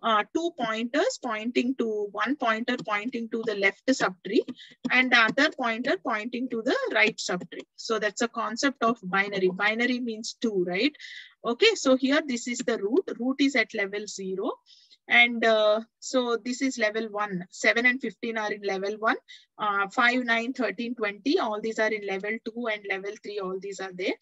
uh, two pointers pointing to one pointer pointing to the left subtree and the other pointer pointing to the right subtree. So that's a concept of binary. Binary means two, right? Okay, so here this is the root. Root is at level zero. And uh, so this is level one, seven and 15 are in level one, uh, five, nine, 13, 20, all these are in level two and level three, all these are there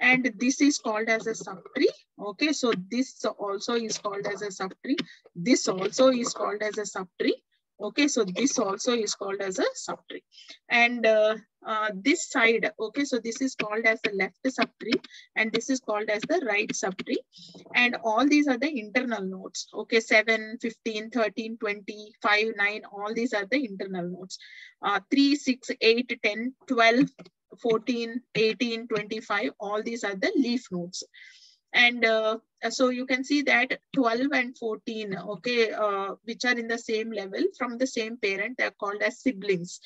and this is called as a subtree okay so this also is called as a subtree this also is called as a subtree okay so this also is called as a subtree. And uh, uh, this side okay so this is called as the left subtree and this is called as the right subtree. And all these are the internal nodes okay 7 15 13 20 5 9 all these are the internal nodes. Uh, 3 6 8 10 12 14, 18, 25, all these are the leaf nodes. And uh, so you can see that 12 and 14, okay, uh, which are in the same level from the same parent, they're called as siblings.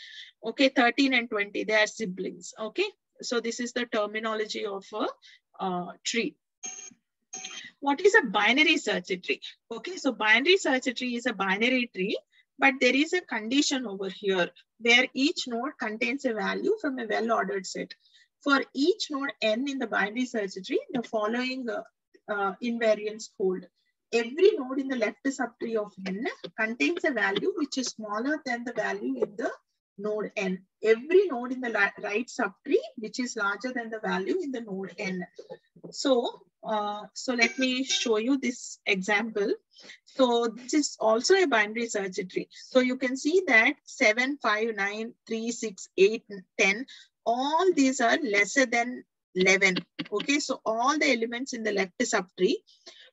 Okay, 13 and 20, they are siblings. Okay, so this is the terminology of a uh, tree. What is a binary search tree? Okay, so binary search tree is a binary tree but there is a condition over here where each node contains a value from a well-ordered set. For each node n in the binary search tree, the following uh, uh, invariants hold. Every node in the left subtree of n contains a value which is smaller than the value in the node n. Every node in the right subtree which is larger than the value in the node n. So uh, so let me show you this example. So this is also a binary search tree. So you can see that 7, 5, 9, 3, 6, 8, 10, all these are lesser than 11. Okay, so all the elements in the left subtree,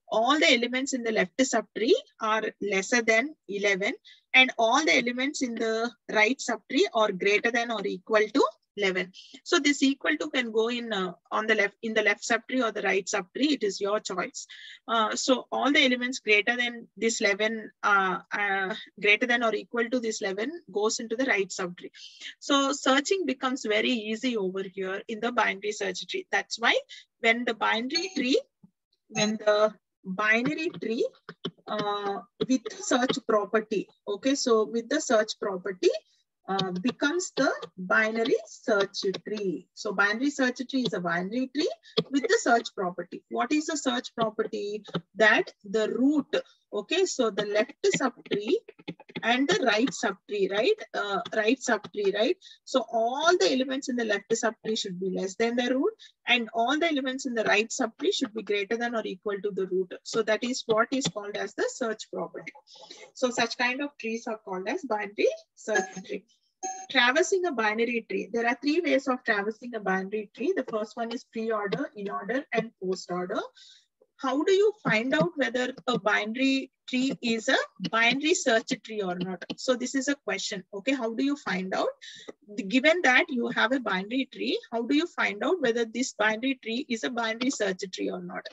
all the elements in the left subtree are lesser than 11 and all the elements in the right subtree are greater than or equal to 11. So this equal to can go in uh, on the left in the left subtree or the right subtree. It is your choice. Uh, so all the elements greater than this 11, uh, uh, greater than or equal to this 11 goes into the right subtree. So searching becomes very easy over here in the binary search tree. That's why when the binary tree, when the binary tree uh, with search property, okay, so with the search property, uh, becomes the binary search tree. So binary search tree is a binary tree with the search property. What is the search property? That the root, okay, so the left subtree and the right subtree, right? Uh, right subtree, right? So all the elements in the left subtree should be less than the root and all the elements in the right subtree should be greater than or equal to the root. So that is what is called as the search property. So such kind of trees are called as binary search tree traversing a binary tree. There are three ways of traversing a binary tree. The first one is pre-order, in-order, and post-order. How do you find out whether a binary tree is a binary search tree or not? So this is a question, okay? How do you find out? Given that you have a binary tree, how do you find out whether this binary tree is a binary search tree or not?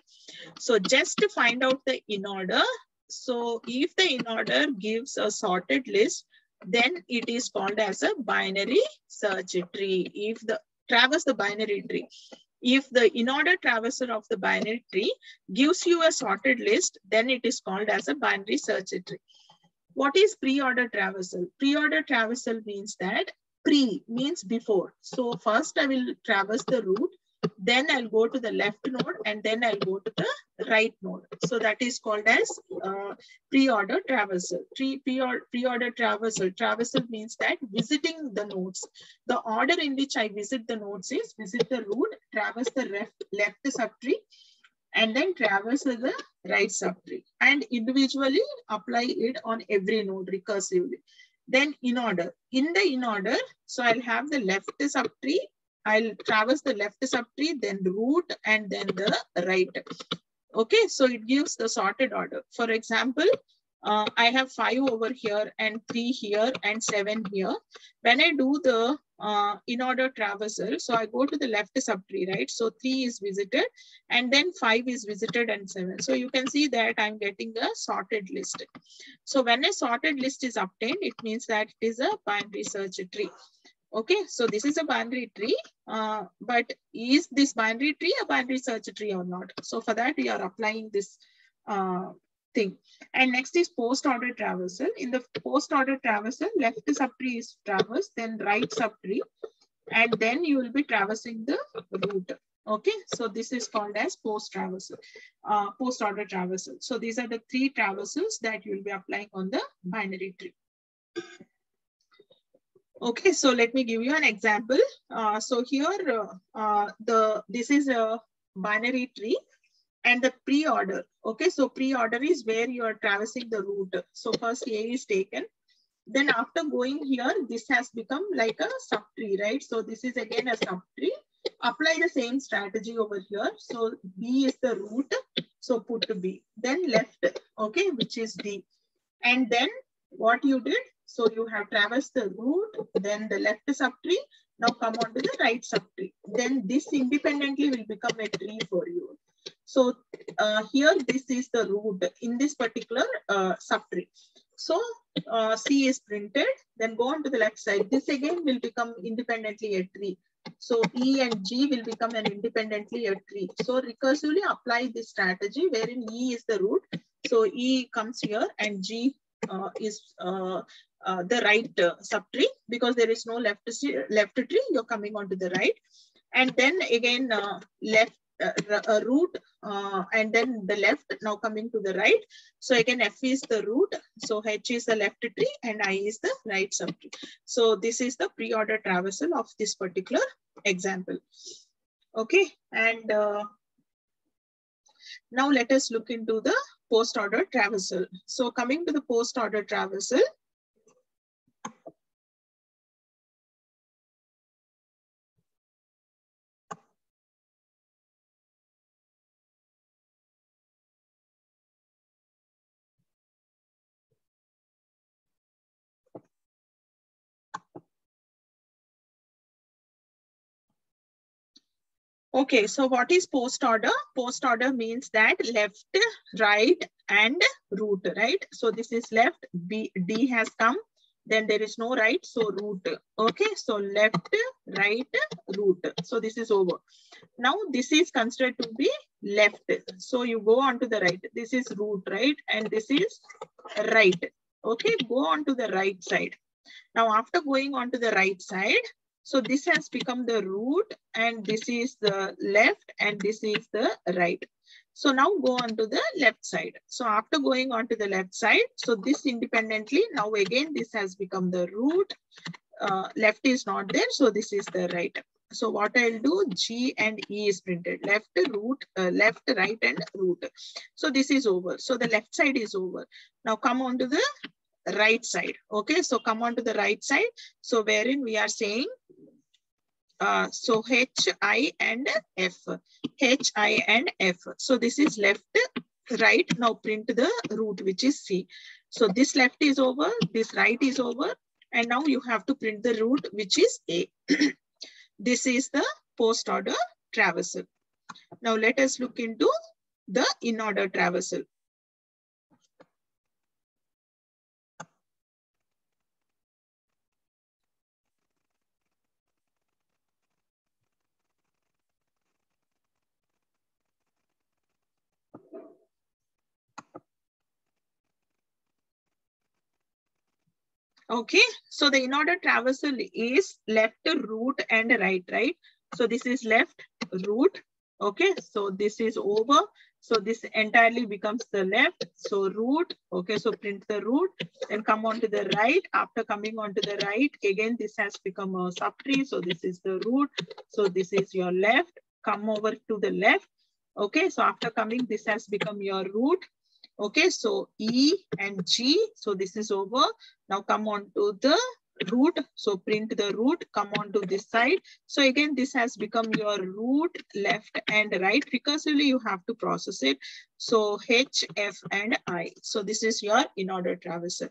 So just to find out the in-order, so if the in-order gives a sorted list, then it is called as a binary search tree. If the traverse the binary tree, if the in-order traversal of the binary tree gives you a sorted list, then it is called as a binary search tree. What is pre-order traversal? Pre-order traversal means that pre means before. So first I will traverse the root then I'll go to the left node and then I'll go to the right node. So that is called as uh, pre-order traversal. Pre-order traversal. Traversal means that visiting the nodes. The order in which I visit the nodes is visit the root, traverse the left, left subtree, and then traverse the right subtree and individually apply it on every node recursively. Then in order, in the in order, so I'll have the left subtree I'll traverse the left subtree, then root, and then the right. Okay, so it gives the sorted order. For example, uh, I have five over here and three here and seven here. When I do the uh, in order traversal, so I go to the left subtree, right? So three is visited and then five is visited and seven. So you can see that I'm getting a sorted list. So when a sorted list is obtained, it means that it is a binary search tree. Okay, so this is a binary tree, uh, but is this binary tree a binary search tree or not? So for that, we are applying this uh, thing. And next is post-order traversal. In the post-order traversal, left subtree is traversed, then right subtree, and then you will be traversing the root. Okay, so this is called as post-traversal, uh, post-order traversal. So these are the three traversals that you will be applying on the binary tree. Okay, so let me give you an example. Uh, so here, uh, uh, the this is a binary tree and the pre-order. Okay, so pre-order is where you are traversing the root. So first A is taken. Then after going here, this has become like a subtree, right? So this is again a subtree. Apply the same strategy over here. So B is the root. So put B. Then left, okay, which is D. And then what you did, so you have traversed the root, then the left subtree, now come on to the right subtree. Then this independently will become a tree for you. So uh, here, this is the root in this particular uh, subtree. So uh, C is printed, then go on to the left side. This again will become independently a tree. So E and G will become an independently a tree. So recursively apply this strategy wherein E is the root. So E comes here and G uh, is uh, uh, the right uh, subtree because there is no left, left tree, you're coming onto the right. And then again, uh, left uh, root and then the left now coming to the right. So again F is the root. So H is the left tree and I is the right subtree. So this is the pre-order traversal of this particular example. Okay, and now let us look into the post-order traversal. So coming to the post-order traversal, Okay, so what is post order? Post order means that left, right, and root, right? So this is left, B, D has come, then there is no right, so root. Okay, so left, right, root. So this is over. Now this is considered to be left. So you go on to the right. This is root, right? And this is right. Okay, go on to the right side. Now after going on to the right side, so this has become the root and this is the left and this is the right. So now go on to the left side. So after going on to the left side, so this independently, now again, this has become the root. Uh, left is not there, so this is the right. So what I'll do, G and E is printed. Left, root, uh, left, right, and root. So this is over. So the left side is over. Now come on to the right side. Okay, so come on to the right side. So wherein we are saying uh, so H, I, and F. H, I, and F. So this is left, right. Now print the root, which is C. So this left is over, this right is over, and now you have to print the root, which is A. this is the post order traversal. Now let us look into the in order traversal. Okay, so the in-order traversal is left root and right, right? So this is left root. Okay, so this is over. So this entirely becomes the left. So root. Okay, so print the root. and come on to the right. After coming on to the right, again, this has become a subtree. So this is the root. So this is your left. Come over to the left. Okay, so after coming, this has become your root. Okay, so E and G. So this is over. Now come on to the root. So print the root, come on to this side. So again, this has become your root left and right. Recursively, you have to process it. So H, F, and I. So this is your in-order traversal.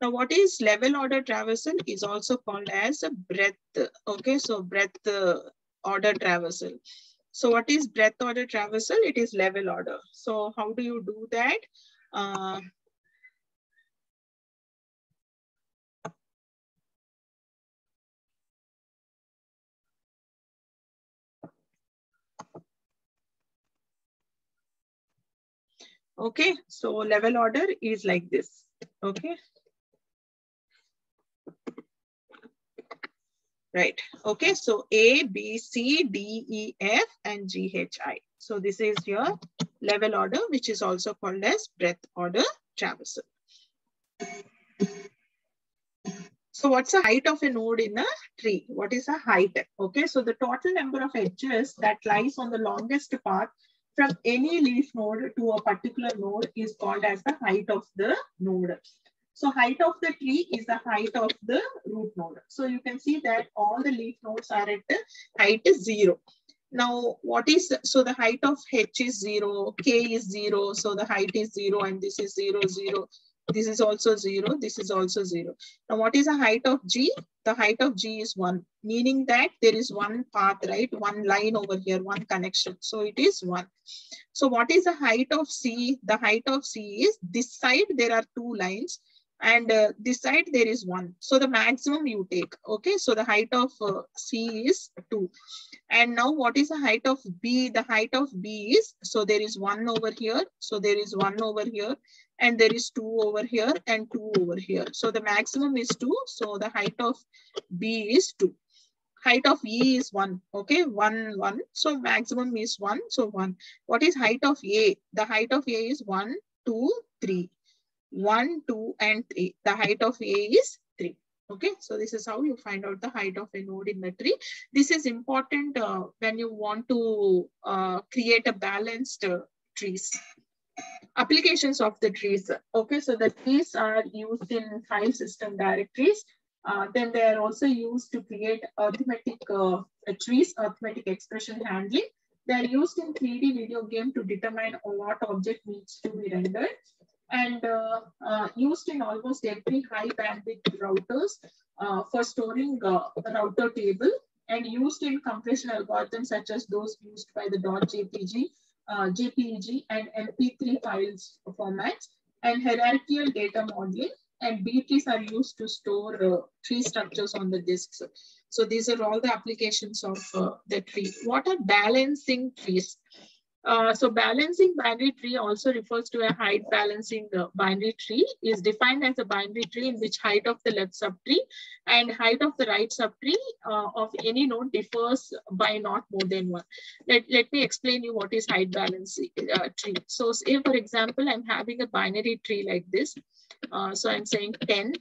Now, what is level order traversal is also called as breadth. Okay, so breadth uh, order traversal. So what is breadth order traversal? It is level order. So how do you do that? Uh, Okay, so level order is like this. Okay. Right. Okay, so A, B, C, D, E, F, and G, H, I. So this is your level order, which is also called as breadth order traversal. So what's the height of a node in a tree? What is the height? Okay, so the total number of edges that lies on the longest path from any leaf node to a particular node is called as the height of the node. So height of the tree is the height of the root node. So you can see that all the leaf nodes are at the height is zero. Now, what is, so the height of H is zero, K is zero, so the height is zero and this is zero, zero. This is also zero. This is also zero. Now, what is the height of G? The height of G is one, meaning that there is one path, right? One line over here, one connection. So it is one. So what is the height of C? The height of C is this side, there are two lines and uh, this side there is one. So the maximum you take, okay? So the height of uh, C is two. And now what is the height of B? The height of B is, so there is one over here. So there is one over here and there is two over here and two over here. So the maximum is two. So the height of B is two. Height of E is one. Okay, one, one. So maximum is one. So one. What is height of A? The height of A is one, two, three. One, two, and three. The height of A is three. Okay, so this is how you find out the height of a node in the tree. This is important uh, when you want to uh, create a balanced uh, trees applications of the trees. Okay, so the trees are used in file system directories. Uh, then they are also used to create arithmetic uh, trees, arithmetic expression handling. They are used in 3D video game to determine what object needs to be rendered and uh, uh used in almost every high bandwidth routers uh, for storing uh, router table and used in compression algorithms such as those used by the .jpg uh, JPEG and MP3 files formats and hierarchical data modeling and B trees are used to store uh, tree structures on the disks. So these are all the applications of the tree. What are balancing trees? Uh, so balancing binary tree also refers to a height balancing uh, binary tree is defined as a binary tree in which height of the left subtree and height of the right subtree uh, of any node differs by not more than one. Let, let me explain you what is height balancing uh, tree. So say for example, I'm having a binary tree like this. Uh, so I'm saying 10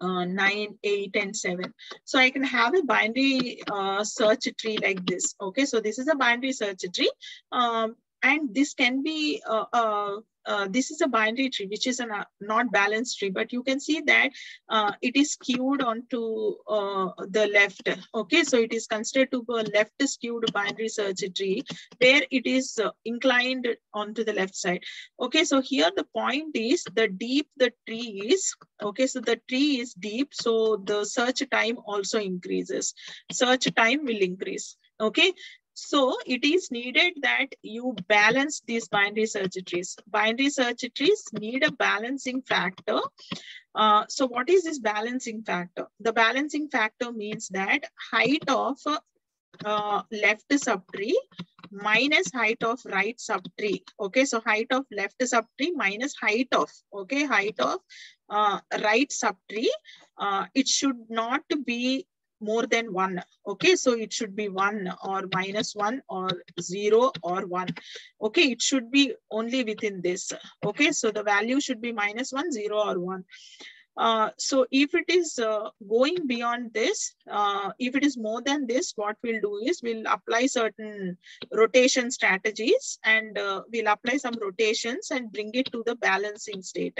uh, 9, 8, and 7. So I can have a binary uh, search tree like this. Okay, so this is a binary search tree. Um, and this can be uh, uh this is a binary tree, which is a uh, not balanced tree, but you can see that uh, it is skewed onto uh, the left. Okay, so it is considered to be a left skewed binary search tree where it is uh, inclined onto the left side. Okay, so here the point is the deep the tree is. Okay, so the tree is deep, so the search time also increases. Search time will increase. Okay, so it is needed that you balance these binary search trees. Binary search trees need a balancing factor. Uh, so what is this balancing factor? The balancing factor means that height of uh, left subtree minus height of right subtree. Okay, so height of left subtree minus height of, okay, height of uh, right subtree. Uh, it should not be more than one. Okay, so it should be one or minus one or zero or one. Okay, it should be only within this. Okay, so the value should be minus one, zero or one. Uh, so if it is uh, going beyond this, uh, if it is more than this, what we'll do is we'll apply certain rotation strategies and uh, we'll apply some rotations and bring it to the balancing state.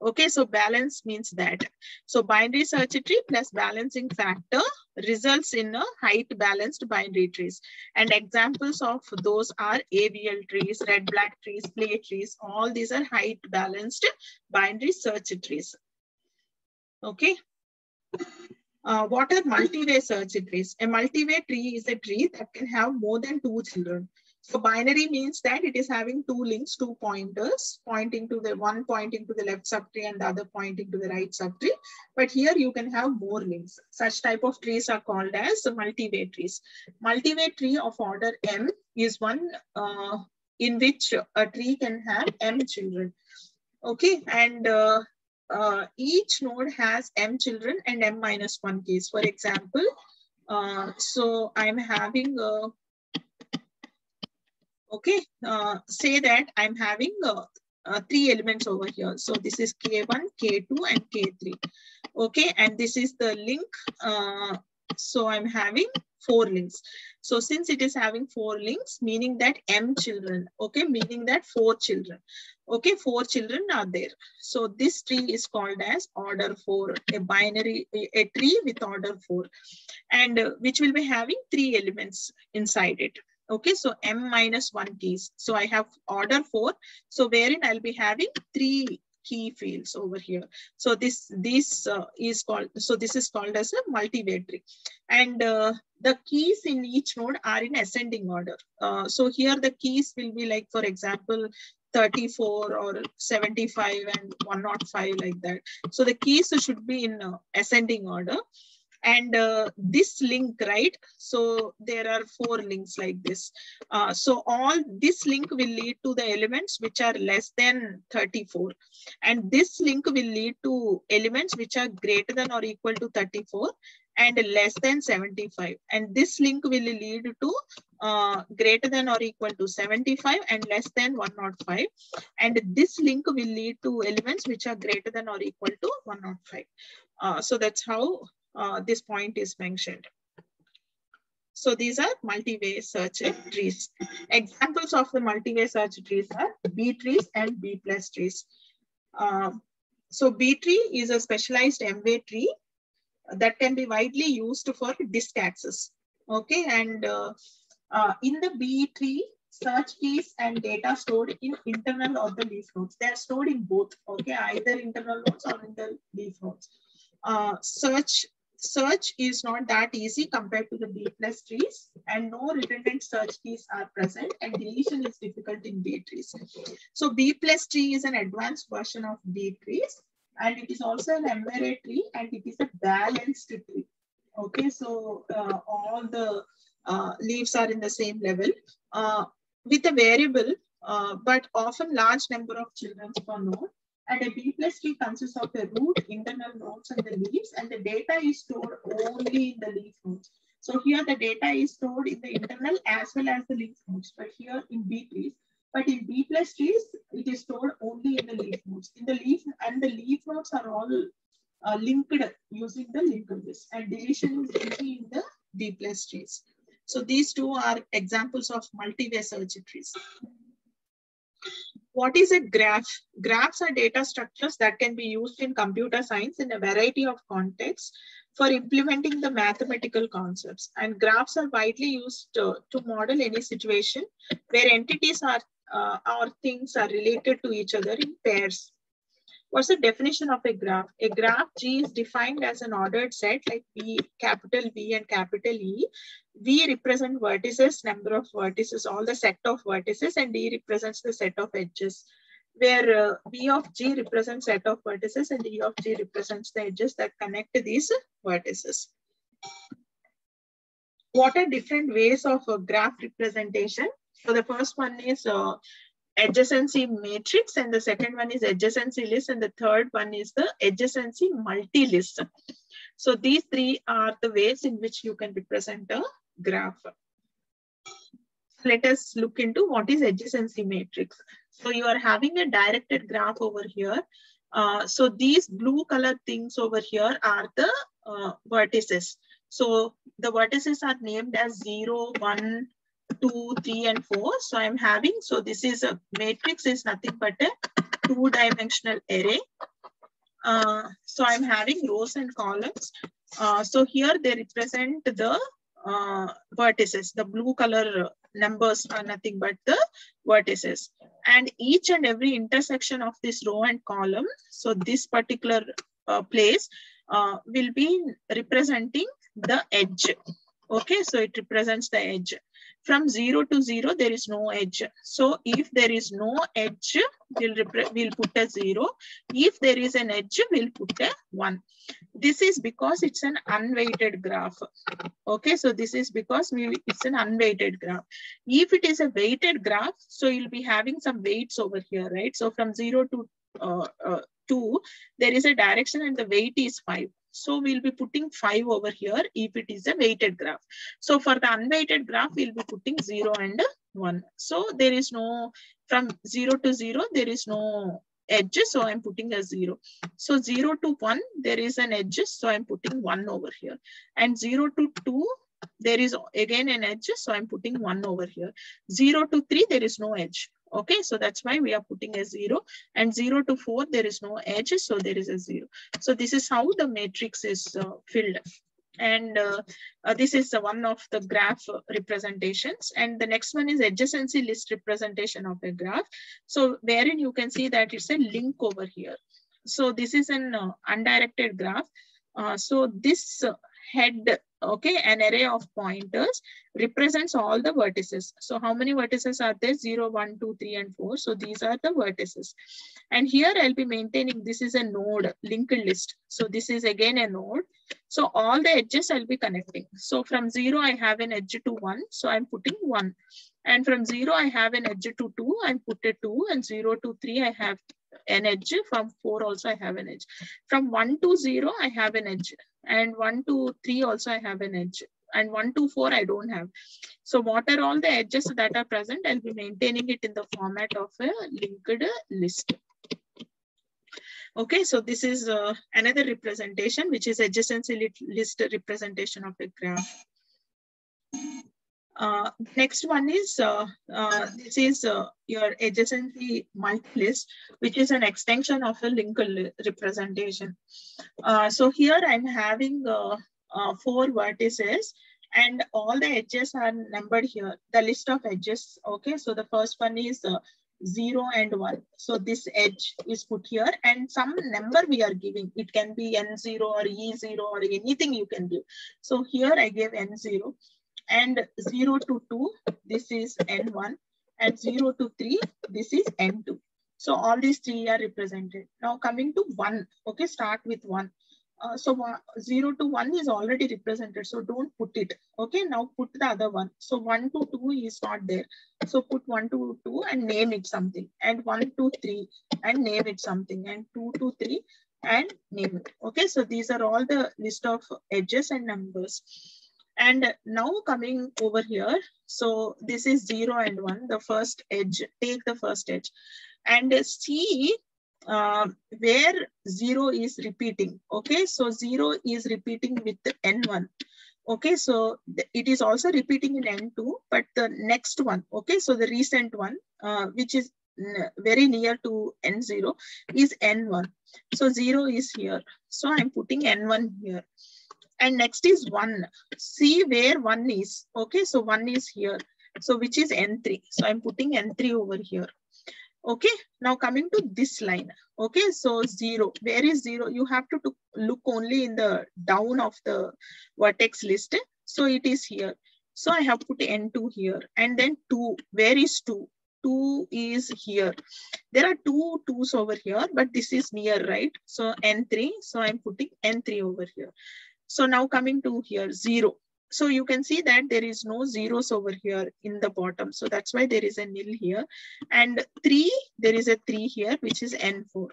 Okay, so balance means that. So binary search tree plus balancing factor results in a height balanced binary trees. And examples of those are AVL trees, red black trees, splay trees. All these are height balanced binary search trees. Okay. Uh, what are multi-way search trees? A multi-way tree is a tree that can have more than two children. So binary means that it is having two links, two pointers, pointing to the one pointing to the left subtree and the other pointing to the right subtree. But here you can have more links. Such type of trees are called as multi-way trees. Multi-way tree of order m is one uh, in which a tree can have m children. Okay, and uh, uh, each node has m children and m minus one keys. For example, uh, so I'm having a okay uh, say that i'm having uh, uh, three elements over here. So this is k1 k2 and k3 okay and this is the link uh, so i'm having four links. So since it is having four links meaning that m children okay meaning that four children. Okay four children are there. So this tree is called as order four a binary a tree with order four and uh, which will be having three elements inside it Okay, so m minus one keys. So I have order four. So wherein I'll be having three key fields over here. So this this uh, is called so this is called as a multi-way tree, and uh, the keys in each node are in ascending order. Uh, so here the keys will be like, for example, 34 or 75 and 105 like that. So the keys should be in uh, ascending order and uh, this link right? So there are four links like this. Uh, so all this link will lead to the elements which are less than 34 and this link will lead to elements which are greater than or equal to 34 and less than 75 and this link will lead to uh, greater than or equal to 75 and less than 105 and this link will lead to elements which are greater than or equal to 105 uh, so that's how uh, this point is mentioned. So these are multi-way search trees. Examples of the multi-way search trees are B trees and B plus trees. Uh, so B tree is a specialized M-way tree that can be widely used for disk access. Okay, and uh, uh, in the B tree, search keys and data stored in internal or the leaf nodes. They are stored in both, okay, either internal nodes or in the leaf nodes. Uh, search search is not that easy compared to the B plus trees and no redundant search keys are present and deletion is difficult in B trees. So B plus tree is an advanced version of B trees and it is also an M-ary tree and it is a balanced tree. Okay, so uh, all the uh, leaves are in the same level uh, with a variable, uh, but often large number of children per node and a B plus tree consists of the root, internal nodes, and the leaves, and the data is stored only in the leaf nodes. So here the data is stored in the internal as well as the leaf nodes, but here in B trees. But in B plus trees, it is stored only in the leaf nodes. In the leaf and the leaf nodes are all uh, linked using the linked list, and deletion is only in the B plus trees. So these two are examples of multi-way search trees. What is a graph? Graphs are data structures that can be used in computer science in a variety of contexts for implementing the mathematical concepts. And graphs are widely used to, to model any situation where entities are uh, or things are related to each other in pairs. What's the definition of a graph? A graph G is defined as an ordered set like V, capital V and capital E. V represent vertices, number of vertices, all the set of vertices and E represents the set of edges where uh, V of G represents set of vertices and E of G represents the edges that connect these vertices. What are different ways of a graph representation? So the first one is uh, adjacency matrix and the second one is adjacency list and the third one is the adjacency multi-list. So these three are the ways in which you can represent a graph. Let us look into what is adjacency matrix. So you are having a directed graph over here. Uh, so these blue color things over here are the uh, vertices. So the vertices are named as 0, 1, two, three, and four. So I'm having, so this is a matrix is nothing but a two-dimensional array. Uh, so I'm having rows and columns. Uh, so here they represent the uh, vertices. The blue color numbers are nothing but the vertices. And each and every intersection of this row and column, so this particular uh, place uh, will be representing the edge. Okay, so it represents the edge. From 0 to 0, there is no edge. So if there is no edge, we'll, we'll put a 0. If there is an edge, we'll put a 1. This is because it's an unweighted graph. Okay, so this is because we, it's an unweighted graph. If it is a weighted graph, so you'll be having some weights over here, right? So from 0 to uh, uh, 2, there is a direction and the weight is 5. So we'll be putting 5 over here if it is a weighted graph. So for the unweighted graph, we'll be putting 0 and 1. So there is no, from 0 to 0, there is no edge. So I'm putting a 0. So 0 to 1, there is an edge. So I'm putting 1 over here. And 0 to 2, there is again an edge. So I'm putting 1 over here. 0 to 3, there is no edge. Okay, so that's why we are putting a zero and zero to four, there is no edge, so there is a zero. So this is how the matrix is uh, filled. And uh, uh, this is one of the graph representations. And the next one is adjacency list representation of a graph. So wherein you can see that it's a link over here. So this is an uh, undirected graph. Uh, so this head okay an array of pointers represents all the vertices. So how many vertices are there? 0 1 2 3 and 4 so these are the vertices. And here i'll be maintaining this is a node linked list. So this is again a node. So all the edges i'll be connecting. So from 0 i have an edge to 1 so i'm putting 1 and from 0 i have an edge to 2 i'm put a 2 and 0 to 3 i have an edge. From 4 also i have an edge. From 1 to 0 i have an edge and 1 to 3 also I have an edge and 1 to 4 I don't have. So what are all the edges that are present? I'll be maintaining it in the format of a linked list. Okay, so this is uh, another representation, which is adjacency list representation of a graph. Uh, next one is, uh, uh, this is uh, your adjacency multilist, which is an extension of a linked representation. Uh, so here I'm having uh, four vertices and all the edges are numbered here. The list of edges, okay? So the first one is zero and one. So this edge is put here and some number we are giving. It can be N0 or E0 or anything you can give. So here I gave N0 and 0 to 2, this is N1 and 0 to 3, this is N2. So all these three are represented. Now coming to 1, okay, start with 1. Uh, so 0 to 1 is already represented, so don't put it. Okay, now put the other one. So 1 to 2 is not there. So put 1 to 2 and name it something. And 1 to 3 and name it something. And 2 to 3 and name it. Okay, so these are all the list of edges and numbers. And now coming over here, so this is zero and one, the first edge, take the first edge and see uh, where zero is repeating. Okay, so zero is repeating with N1. Okay, so it is also repeating in N2, but the next one, okay, so the recent one, uh, which is very near to N0 is N1. So zero is here. So I'm putting N1 here and next is 1. See where 1 is. Okay, so 1 is here. So which is N3. So I'm putting N3 over here. Okay, now coming to this line. Okay, so 0. Where is 0? You have to, look only in the down of the vertex list. So it is here. So I have put N2 here. And then 2. Where is 2? 2 is here. There are two 2's over here, but this is near, right? So N3. So I'm putting N3 over here. So now coming to here, zero. So you can see that there is no zeros over here in the bottom. So that's why there is a nil here. And three, there is a three here, which is N4.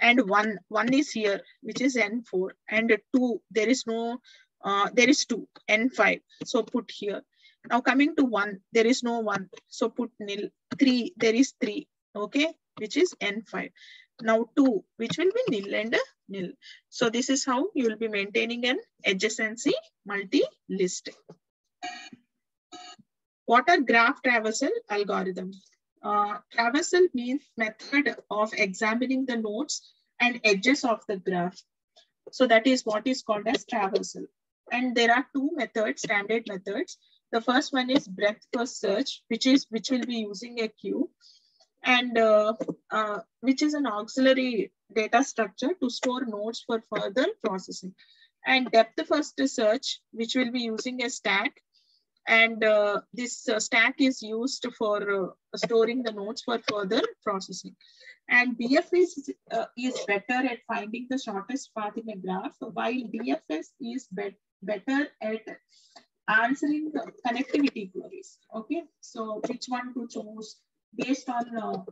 And one, one is here, which is N4. And two, there is no, uh, there is two, N5. So put here. Now coming to one, there is no one. So put nil. Three, there is three, okay, which is N5. Now two, which will be nil and nil. So this is how you will be maintaining an adjacency multi-list. What are graph traversal algorithms? Uh, traversal means method of examining the nodes and edges of the graph. So that is what is called as traversal. And there are two methods, standard methods. The first one is breadth first search, which is which will be using a queue and uh, uh, which is an auxiliary data structure to store nodes for further processing. And depth first search, which will be using a stack. And uh, this uh, stack is used for uh, storing the nodes for further processing. And BFS is, uh, is better at finding the shortest path in a graph, while DFS is be better at answering the connectivity queries. Okay, so which one to choose based on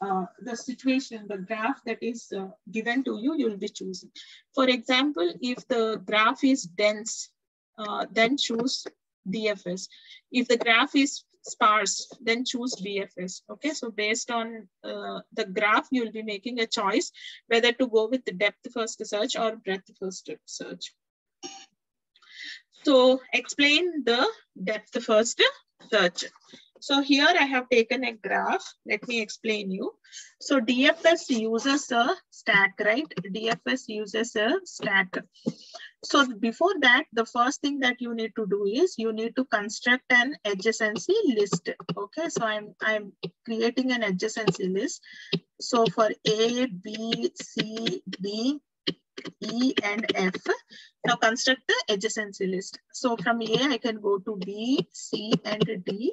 uh, the situation, the graph that is uh, given to you, you'll be choosing. For example, if the graph is dense, uh, then choose DFS. If the graph is sparse, then choose BFS. Okay, so based on uh, the graph, you'll be making a choice whether to go with the depth first search or breadth first search. So explain the depth first search. So here I have taken a graph. Let me explain you. So DFS uses a stack, right? DFS uses a stack. So before that, the first thing that you need to do is you need to construct an adjacency list. Okay, so I'm, I'm creating an adjacency list. So for A, B, C, D, E and F. Now construct the adjacency list. So from A, I can go to B, C, and D.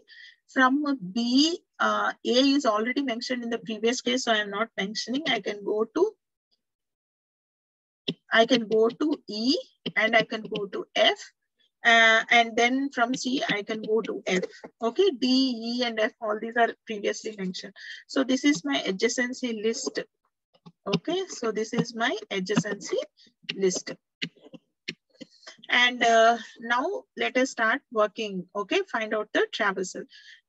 From B, uh, A is already mentioned in the previous case, so I am not mentioning. I can go to I can go to E and I can go to F. Uh, and then from C, I can go to F. Okay, D, E, and F, all these are previously mentioned. So this is my adjacency list. Okay, so this is my adjacency list. And uh, now let us start working. Okay, find out the traversal.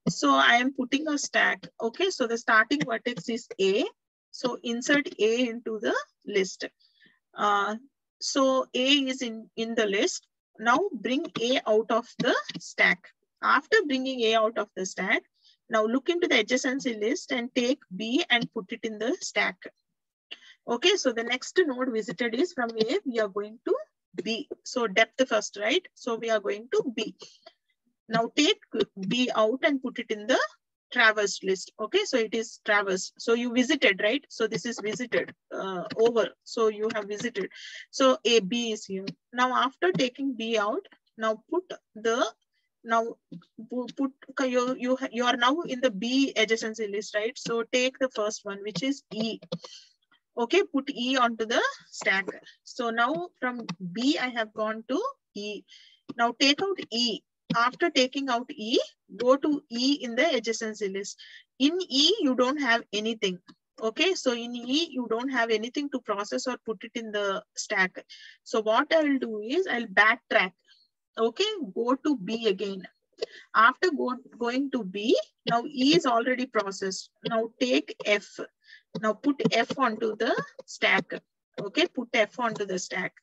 So I am putting a stack. Okay, so the starting vertex is A. So insert A into the list. Uh, so A is in, in the list. Now bring A out of the stack. After bringing A out of the stack, now look into the adjacency list and take B and put it in the stack. Okay, so the next node visited is from A, we are going to B. So depth first, right? So we are going to B. Now take B out and put it in the traversed list. Okay, so it is traversed. So you visited, right? So this is visited uh, over. So you have visited. So A, B is here. Now after taking B out, now put the now put you you you are now in the B adjacency list, right? So take the first one, which is E. Okay, put E onto the stack. So now from B, I have gone to E. Now take out E after taking out E, go to E in the adjacency list. In E, you don't have anything. Okay, so in E, you don't have anything to process or put it in the stack. So what I will do is I'll backtrack. Okay, go to B again. After go, going to B, now E is already processed. Now take F. Now put F onto the stack. Okay, put F onto the stack.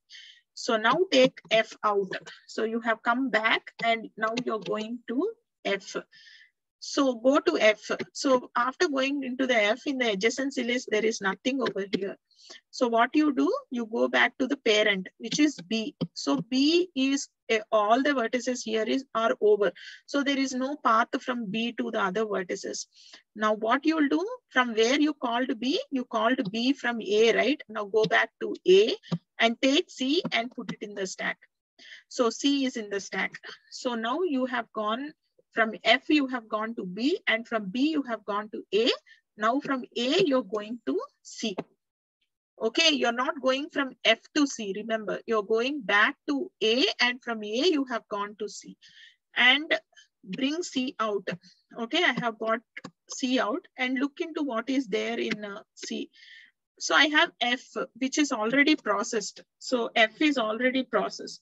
So now take F out. So you have come back and now you're going to F. So go to F. So after going into the F in the adjacency list, there is nothing over here. So what you do, you go back to the parent, which is B. So B is uh, all the vertices here is are over. So there is no path from B to the other vertices. Now what you'll do from where you called B, you called B from A, right? Now go back to A and take C and put it in the stack. So C is in the stack. So now you have gone from F, you have gone to B and from B, you have gone to A. Now from A, you're going to C. Okay, you're not going from F to C. Remember, you're going back to A and from A, you have gone to C. And bring C out. Okay, I have got C out and look into what is there in uh, C. So I have F, which is already processed. So F is already processed.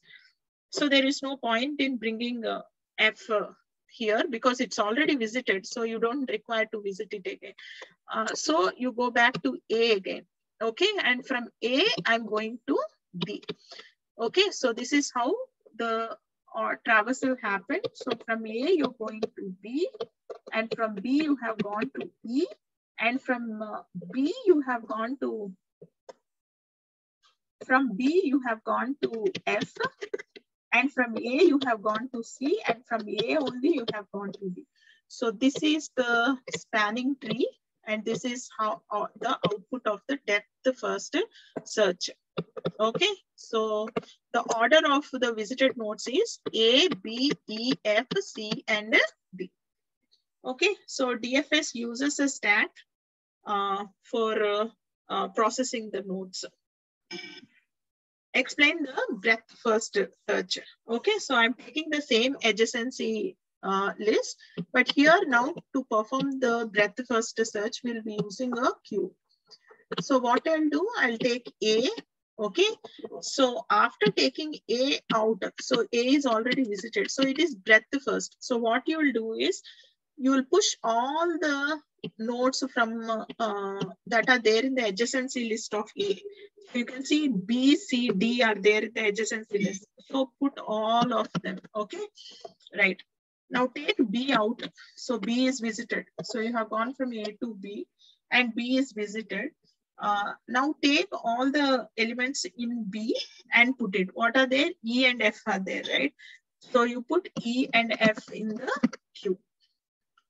So there is no point in bringing uh, F uh, here because it's already visited. So you don't require to visit it again. Uh, so you go back to A again. Okay, and from A, I'm going to B. Okay, so this is how the uh, traversal happened. So from A, you're going to B, and from B, you have gone to E, and from uh, B, you have gone to from B, you have gone to F, and from A, you have gone to C, and from A only, you have gone to B. So this is the spanning tree, and this is how uh, the output of the depth first search. Okay, so the order of the visited nodes is A, B, E, F, C, and D. Okay, so DFS uses a stack uh, for uh, uh, processing the nodes. Explain the breadth first search. Okay, so I'm taking the same adjacency uh, list, but here now to perform the breadth first search, we'll be using a queue. So what I'll do, I'll take A, okay? So after taking A out, so A is already visited, so it is breadth first. So what you'll do is, you will push all the nodes from uh, that are there in the adjacency list of A. You can see B, C, D are there in the adjacency list. So put all of them, okay? Right. Now take B out. So B is visited. So you have gone from A to B and B is visited. Uh, now take all the elements in B and put it. What are there? E and F are there, right? So you put E and F in the queue.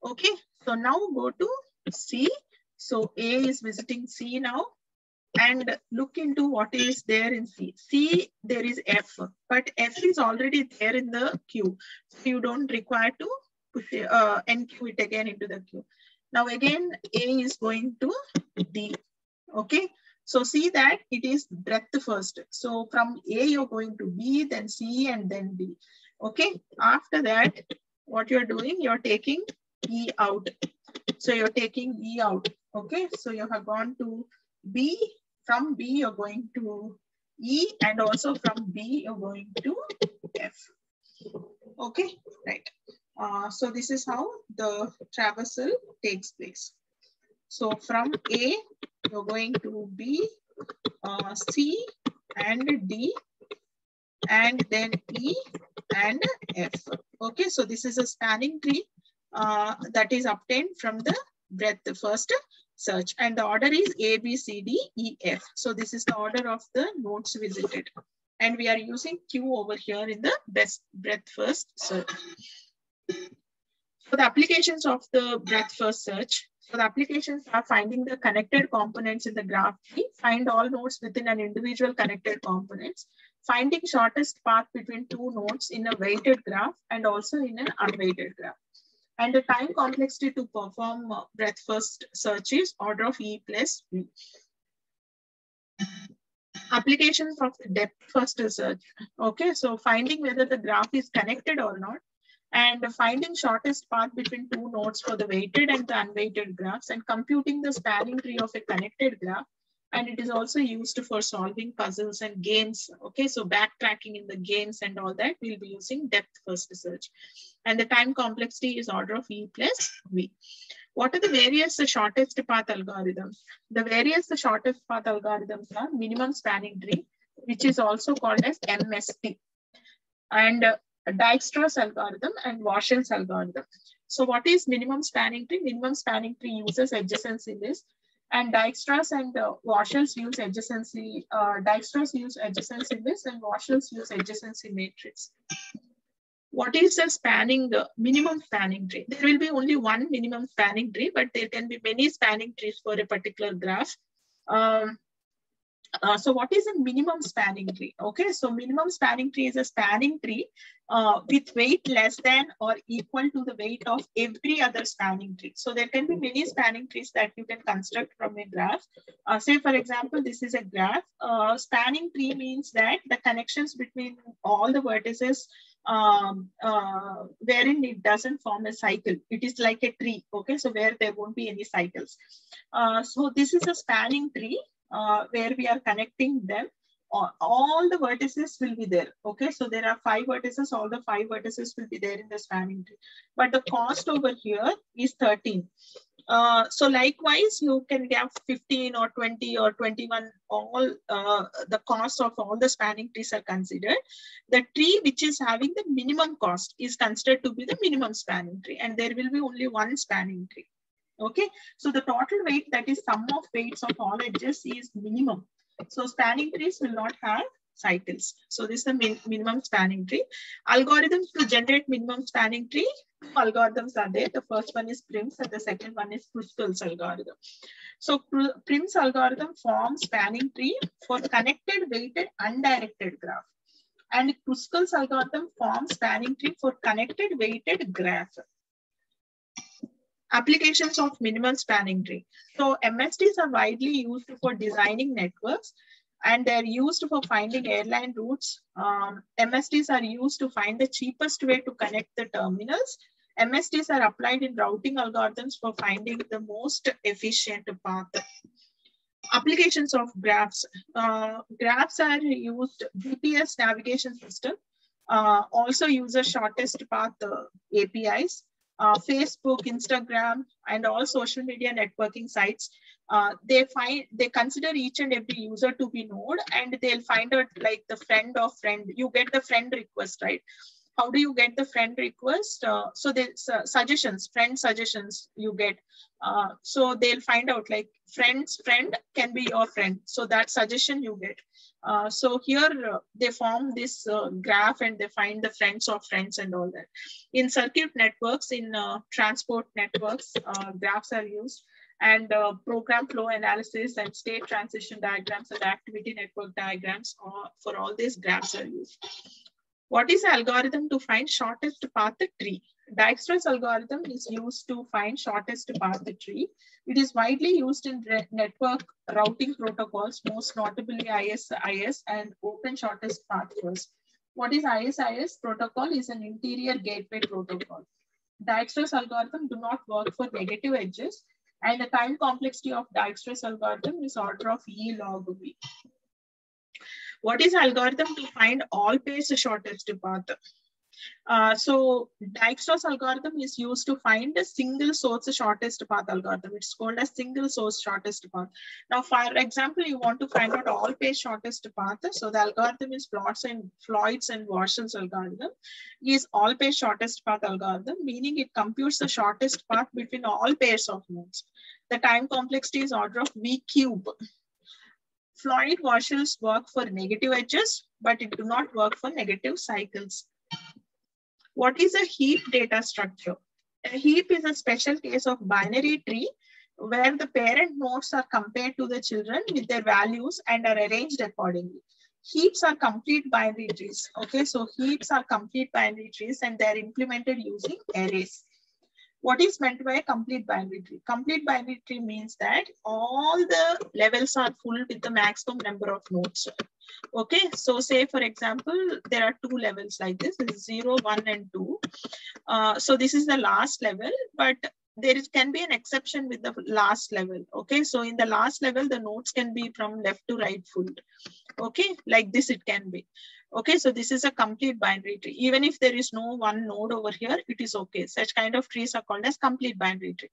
Okay, so now go to C. So A is visiting C now and look into what is there in C. C, there is F, but F is already there in the queue. So you don't require to push uh, enqueue it again into the queue. Now again, A is going to D. Okay, so see that it is breadth first. So from A, you're going to B, then C, and then D. Okay, after that, what you're doing, you're taking E out. So you're taking E out. Okay, so you have gone to B. From B, you're going to E, and also from B, you're going to F. Okay, right. Uh, so this is how the traversal takes place. So from A, you're going to B, uh, C, and D, and then E and F. Okay, so this is a spanning tree uh, that is obtained from the breadth first search and the order is A, B, C, D, E, F. So this is the order of the nodes visited. And we are using queue over here in the best breadth first search. So the applications of the breadth first search. So the applications are finding the connected components in the graph tree, find all nodes within an individual connected components, finding shortest path between two nodes in a weighted graph and also in an unweighted graph. And the time complexity to perform uh, breadth first search is order of E plus V. Applications of depth first search. Okay, so finding whether the graph is connected or not and finding shortest path between two nodes for the weighted and the unweighted graphs and computing the spanning tree of a connected graph and it is also used for solving puzzles and games. Okay, so backtracking in the games and all that, we'll be using depth first search. And the time complexity is order of E plus V. What are the various the shortest path algorithms? The various the shortest path algorithms are minimum spanning tree, which is also called as MST, and uh, Dijkstra's algorithm and Warshall's algorithm. So what is minimum spanning tree? Minimum spanning tree uses adjacency list and Dijkstra's and uh, use adjacency, uh, Dijkstra's use adjacency list and Warshall's use adjacency matrix. What is the spanning, the minimum spanning tree? There will be only one minimum spanning tree, but there can be many spanning trees for a particular graph. Um, uh, so what is a minimum spanning tree? Okay, so minimum spanning tree is a spanning tree uh, with weight less than or equal to the weight of every other spanning tree. So there can be many spanning trees that you can construct from a graph. Uh, say for example, this is a graph. Uh, spanning tree means that the connections between all the vertices um, uh, wherein it doesn't form a cycle. It is like a tree, okay? So where there won't be any cycles. Uh, so this is a spanning tree uh, where we are connecting them all, all the vertices will be there. Okay, so there are five vertices, all the five vertices will be there in the spanning tree. But the cost over here is 13. Uh, so likewise, you can have 15 or 20 or 21, all uh, the cost of all the spanning trees are considered. The tree which is having the minimum cost is considered to be the minimum spanning tree and there will be only one spanning tree. Okay, so the total weight that is sum of weights of all edges is minimum. So spanning trees will not have cycles. So this is the min minimum spanning tree. Algorithms to generate minimum spanning tree, algorithms are there. The first one is Prim's and the second one is Kruskal's algorithm. So Prim's algorithm forms spanning tree for connected, weighted, undirected graph. And Kruskal's algorithm forms spanning tree for connected, weighted graph. Applications of minimum spanning tree. So MSTs are widely used for designing networks and they're used for finding airline routes. Um, MSTs are used to find the cheapest way to connect the terminals. MSTs are applied in routing algorithms for finding the most efficient path. Applications of graphs. Uh, graphs are used, GPS navigation system, uh, also uses shortest path uh, APIs. Uh, Facebook, Instagram, and all social media networking sites uh, they find they consider each and every user to be node and they'll find out like the friend of friend. You get the friend request right? How do you get the friend request? Uh, so there's suggestions friend suggestions you get. Uh, so they'll find out like friend's friend can be your friend. So that suggestion you get uh, so here uh, they form this graph and they find the friends of friends and all that in circuit networks in transport networks graphs are used and uh, program flow analysis and state transition diagrams and activity network diagrams uh, for all these graphs are used. What is algorithm to find shortest path tree? Dijkstra's algorithm is used to find shortest path tree. It is widely used in network routing protocols, most notably IS-IS and Open Shortest Path First. What is IS-IS protocol is an interior gateway protocol. Dijkstra's algorithm do not work for negative edges and the time complexity of Dijkstra's algorithm is order of E log V. What is algorithm to find all pairs shortest path? Uh, so Dijkstra's algorithm is used to find a single source shortest path algorithm. It's called a single source shortest path. Now, for example, you want to find out all pairs shortest path. So the algorithm is Floyd's and Floyd's and Warshall's algorithm. Is all pairs shortest path algorithm, meaning it computes the shortest path between all pairs of nodes. The time complexity is order of V cube. Floyd Warshall's work for negative edges, but it do not work for negative cycles. What is a heap data structure? A heap is a special case of binary tree where the parent nodes are compared to the children with their values and are arranged accordingly. Heaps are complete binary trees. Okay, so heaps are complete binary trees and they're implemented using arrays. What is meant by complete binary tree? Complete binary tree means that all the levels are full with the maximum number of nodes. Okay, so say for example, there are two levels like this, this is zero, one, and two. Uh, so this is the last level, but there is, can be an exception with the last level. Okay, so in the last level, the nodes can be from left to right full. Okay, like this it can be. Okay, so this is a complete binary tree. Even if there is no one node over here, it is okay. Such kind of trees are called as complete binary tree.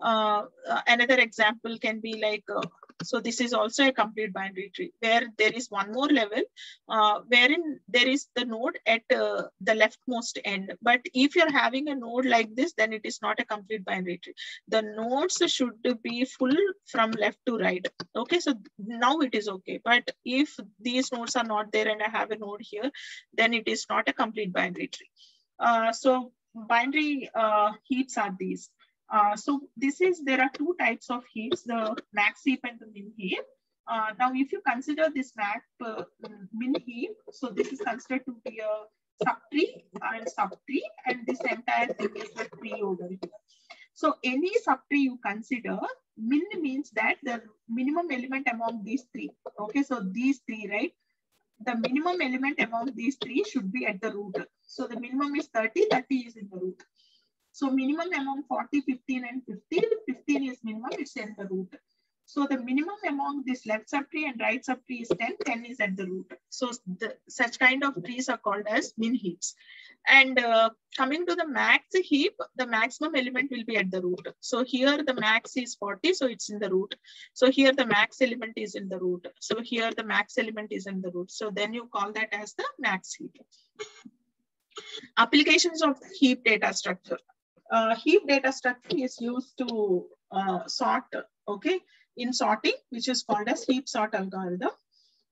Uh, uh, another example can be like uh, so this is also a complete binary tree where there is one more level uh, wherein there is the node at uh, the leftmost end. But if you're having a node like this, then it is not a complete binary tree. The nodes should be full from left to right. Okay, so now it is okay. But if these nodes are not there and I have a node here, then it is not a complete binary tree. Uh, so binary uh, heaps are these. Uh, so this is, there are two types of heaps, the max heap and the min heap. Uh, now, if you consider this max uh, min heap, so this is considered to be a subtree and subtree, and this entire thing is a tree over here. So any subtree you consider, min means that the minimum element among these three. Okay, so these three, right? The minimum element among these three should be at the root. So the minimum is 30, 30 is in the root. So minimum among 40, 15 and 15, 15 is minimum, it's at the root. So the minimum among this left subtree and right subtree is 10, 10 is at the root. So the, such kind of trees are called as min heaps. And uh, coming to the max heap, the maximum element will be at the root. So here the max is 40, so it's in the root. So here the max element is in the root. So here the max element is in the root. So then you call that as the max heap. Applications of heap data structure uh, heap data structure is used to uh, sort, okay, in sorting, which is called as heap sort algorithm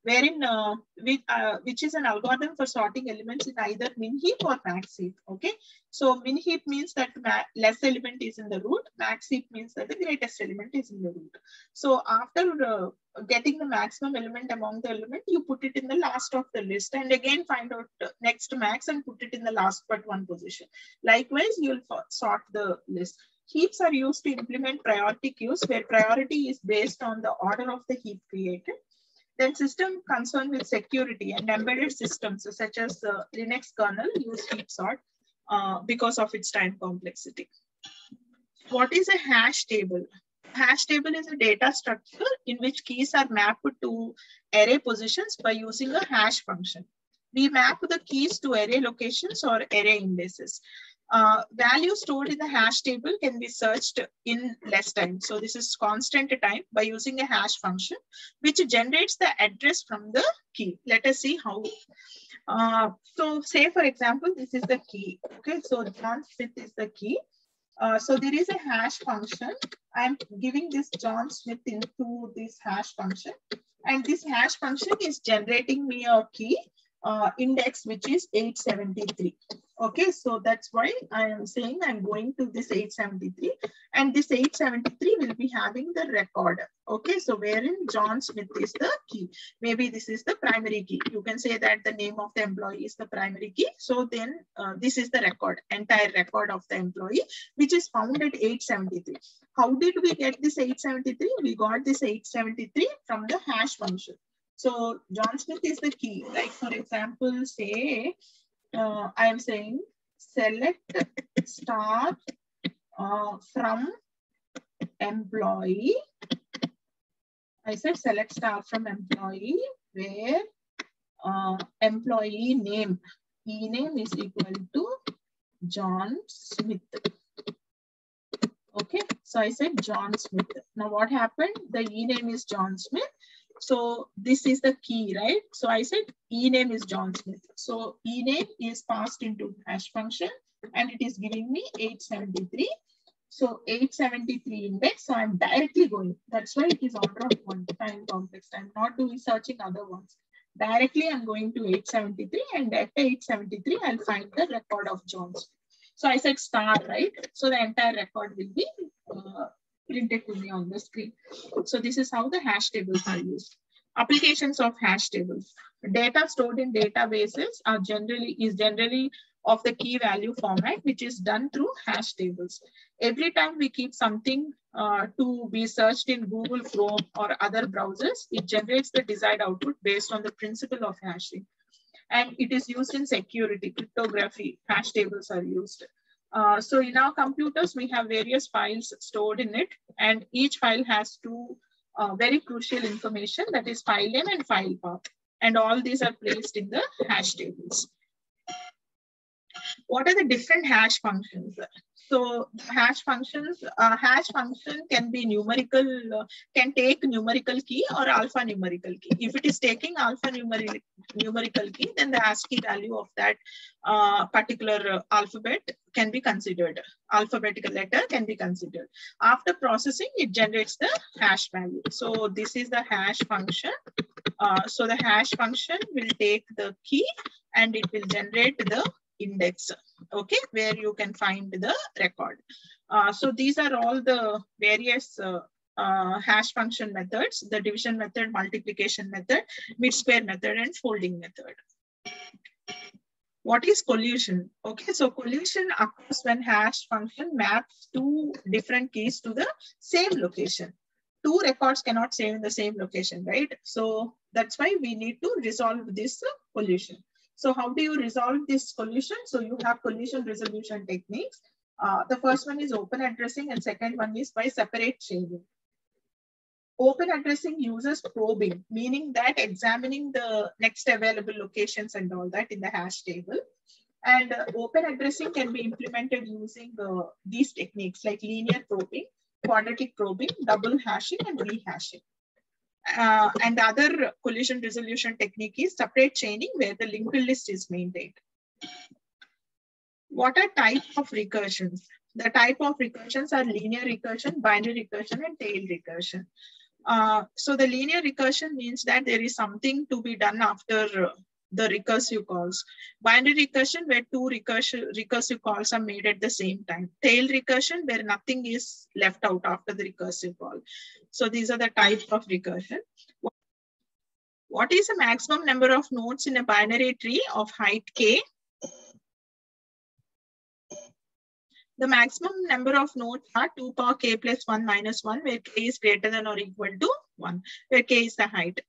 wherein uh, which, uh, which is an algorithm for sorting elements in either min heap or max heap. Okay, so min heap means that less element is in the root, max heap means that the greatest element is in the root. So after uh, getting the maximum element among the element, you put it in the last of the list and again find out next max and put it in the last but one position. Likewise, you'll sort the list. Heaps are used to implement priority queues where priority is based on the order of the heap created then system concerned with security and embedded systems such as the Linux kernel use heap sort uh, because of its time complexity. What is a hash table? Hash table is a data structure in which keys are mapped to array positions by using a hash function. We map the keys to array locations or array indices uh, value stored in the hash table can be searched in less time. So this is constant time by using a hash function, which generates the address from the key. Let us see how. Uh, so say, for example, this is the key. Okay, so John Smith is the key. Uh, so there is a hash function. I'm giving this John Smith into this hash function. And this hash function is generating me a key uh, index, which is 873. Okay, so that's why I am saying I'm going to this 873 and this 873 will be having the record. Okay, so wherein John Smith is the key. Maybe this is the primary key. You can say that the name of the employee is the primary key. So then uh, this is the record, entire record of the employee, which is found at 873. How did we get this 873? We got this 873 from the hash function. So John Smith is the key. Like for example, say uh, I am saying select star uh, from employee. I said select star from employee where uh, employee name, e name is equal to John Smith. Okay, so I said John Smith. Now what happened? The e name is John Smith. So this is the key, right? So I said e name is John Smith. So e name is passed into hash function and it is giving me 873. So 873 index, so I'm directly going. That's why it is order of one time complex. I'm not doing searching other ones. Directly I'm going to 873 and at 873, I'll find the record of John Smith. So I said star, right? So the entire record will be uh, printed to me on the screen. So this is how the hash tables are used. Applications of hash tables. Data stored in databases are generally is generally of the key value format, which is done through hash tables. Every time we keep something uh, to be searched in Google Chrome or other browsers, it generates the desired output based on the principle of hashing. And it is used in security, cryptography, hash tables are used. Uh, so in our computers, we have various files stored in it, and each file has two uh, very crucial information that is file name and file path. And all these are placed in the hash tables. What are the different hash functions? So hash functions, uh, hash function can be numerical, uh, can take numerical key or alphanumerical key. If it is taking alphanumerical numerical key, then the ASCII value of that uh, particular uh, alphabet can be considered. Alphabetical letter can be considered. After processing, it generates the hash value. So this is the hash function. Uh, so the hash function will take the key and it will generate the index, okay, where you can find the record. Uh, so these are all the various uh, uh, hash function methods, the division method, multiplication method, mid-square method, and folding method. What is collision? Okay, so collision occurs when hash function maps two different keys to the same location. Two records cannot save in the same location, right? So that's why we need to resolve this collision. So how do you resolve this collision? So you have collision resolution techniques. Uh, the first one is open addressing and second one is by separate chaining. Open addressing uses probing, meaning that examining the next available locations and all that in the hash table. And uh, open addressing can be implemented using uh, these techniques like linear probing, quadratic probing, double hashing, and rehashing. Uh, and the other collision resolution technique is separate chaining where the linked list is maintained. What are type of recursions? The type of recursions are linear recursion, binary recursion, and tail recursion. Uh, so the linear recursion means that there is something to be done after the recursive calls. Binary recursion where two recursive, recursive calls are made at the same time. Tail recursion where nothing is left out after the recursive call. So these are the types of recursion. What is the maximum number of nodes in a binary tree of height k? The maximum number of nodes are 2 power k plus 1 minus 1, where k is greater than or equal to 1, where k is the height.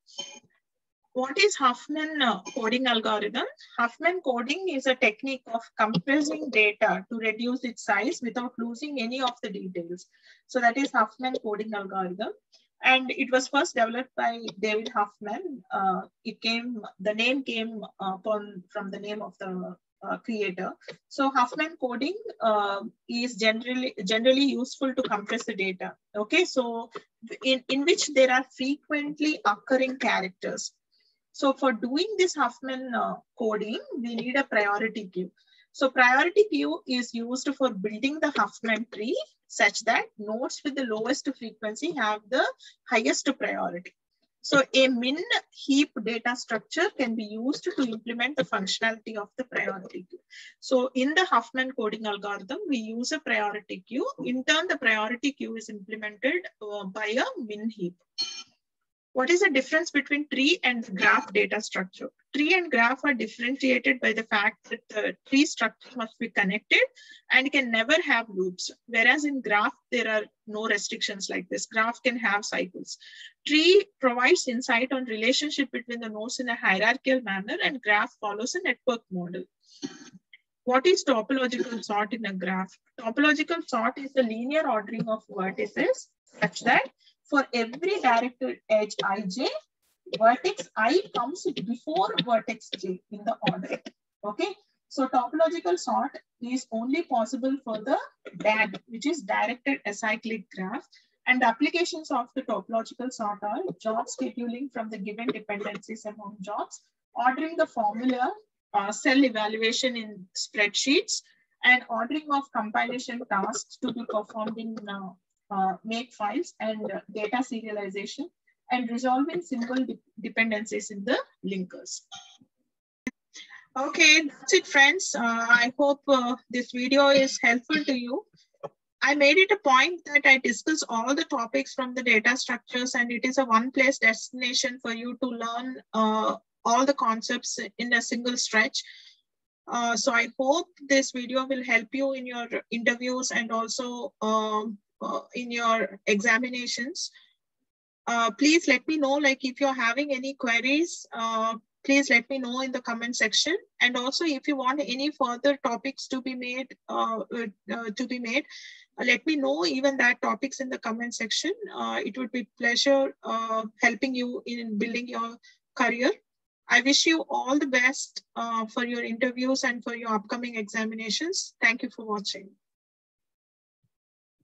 What is Huffman uh, coding algorithm? Huffman coding is a technique of compressing data to reduce its size without losing any of the details. So that is Huffman coding algorithm. And it was first developed by David Huffman. Uh, it came, the name came upon from the name of the uh, creator. So Huffman coding uh, is generally generally useful to compress the data. Okay, so in, in which there are frequently occurring characters. So for doing this Huffman uh, coding, we need a priority queue. So priority queue is used for building the Huffman tree such that nodes with the lowest frequency have the highest priority. So a min heap data structure can be used to implement the functionality of the priority queue. So in the Huffman coding algorithm, we use a priority queue. In turn, the priority queue is implemented uh, by a min heap. What is the difference between tree and graph data structure? Tree and graph are differentiated by the fact that the tree structure must be connected and can never have loops. Whereas in graph, there are no restrictions like this. Graph can have cycles. Tree provides insight on relationship between the nodes in a hierarchical manner and graph follows a network model. What is topological sort in a graph? Topological sort is the linear ordering of vertices such that for every directed edge ij, vertex i comes before vertex j in the order. Okay. So topological sort is only possible for the DAG, which is directed acyclic graph. And applications of the topological sort are job scheduling from the given dependencies among jobs, ordering the formula, uh, cell evaluation in spreadsheets, and ordering of compilation tasks to be performed in uh, uh, make files and data serialization and resolving symbol de dependencies in the linkers. Okay, that's it friends. Uh, I hope uh, this video is helpful to you. I made it a point that I discuss all the topics from the data structures and it is a one place destination for you to learn uh, all the concepts in a single stretch. Uh, so I hope this video will help you in your interviews and also um, uh, in your examinations. Uh, please let me know like if you're having any queries, uh, please let me know in the comment section. And also if you want any further topics to be made, uh, uh, to be made, uh, let me know even that topics in the comment section. it would be pleasure helping you in building your career. I wish you all the best for your interviews and for your upcoming examinations. Thank you for watching.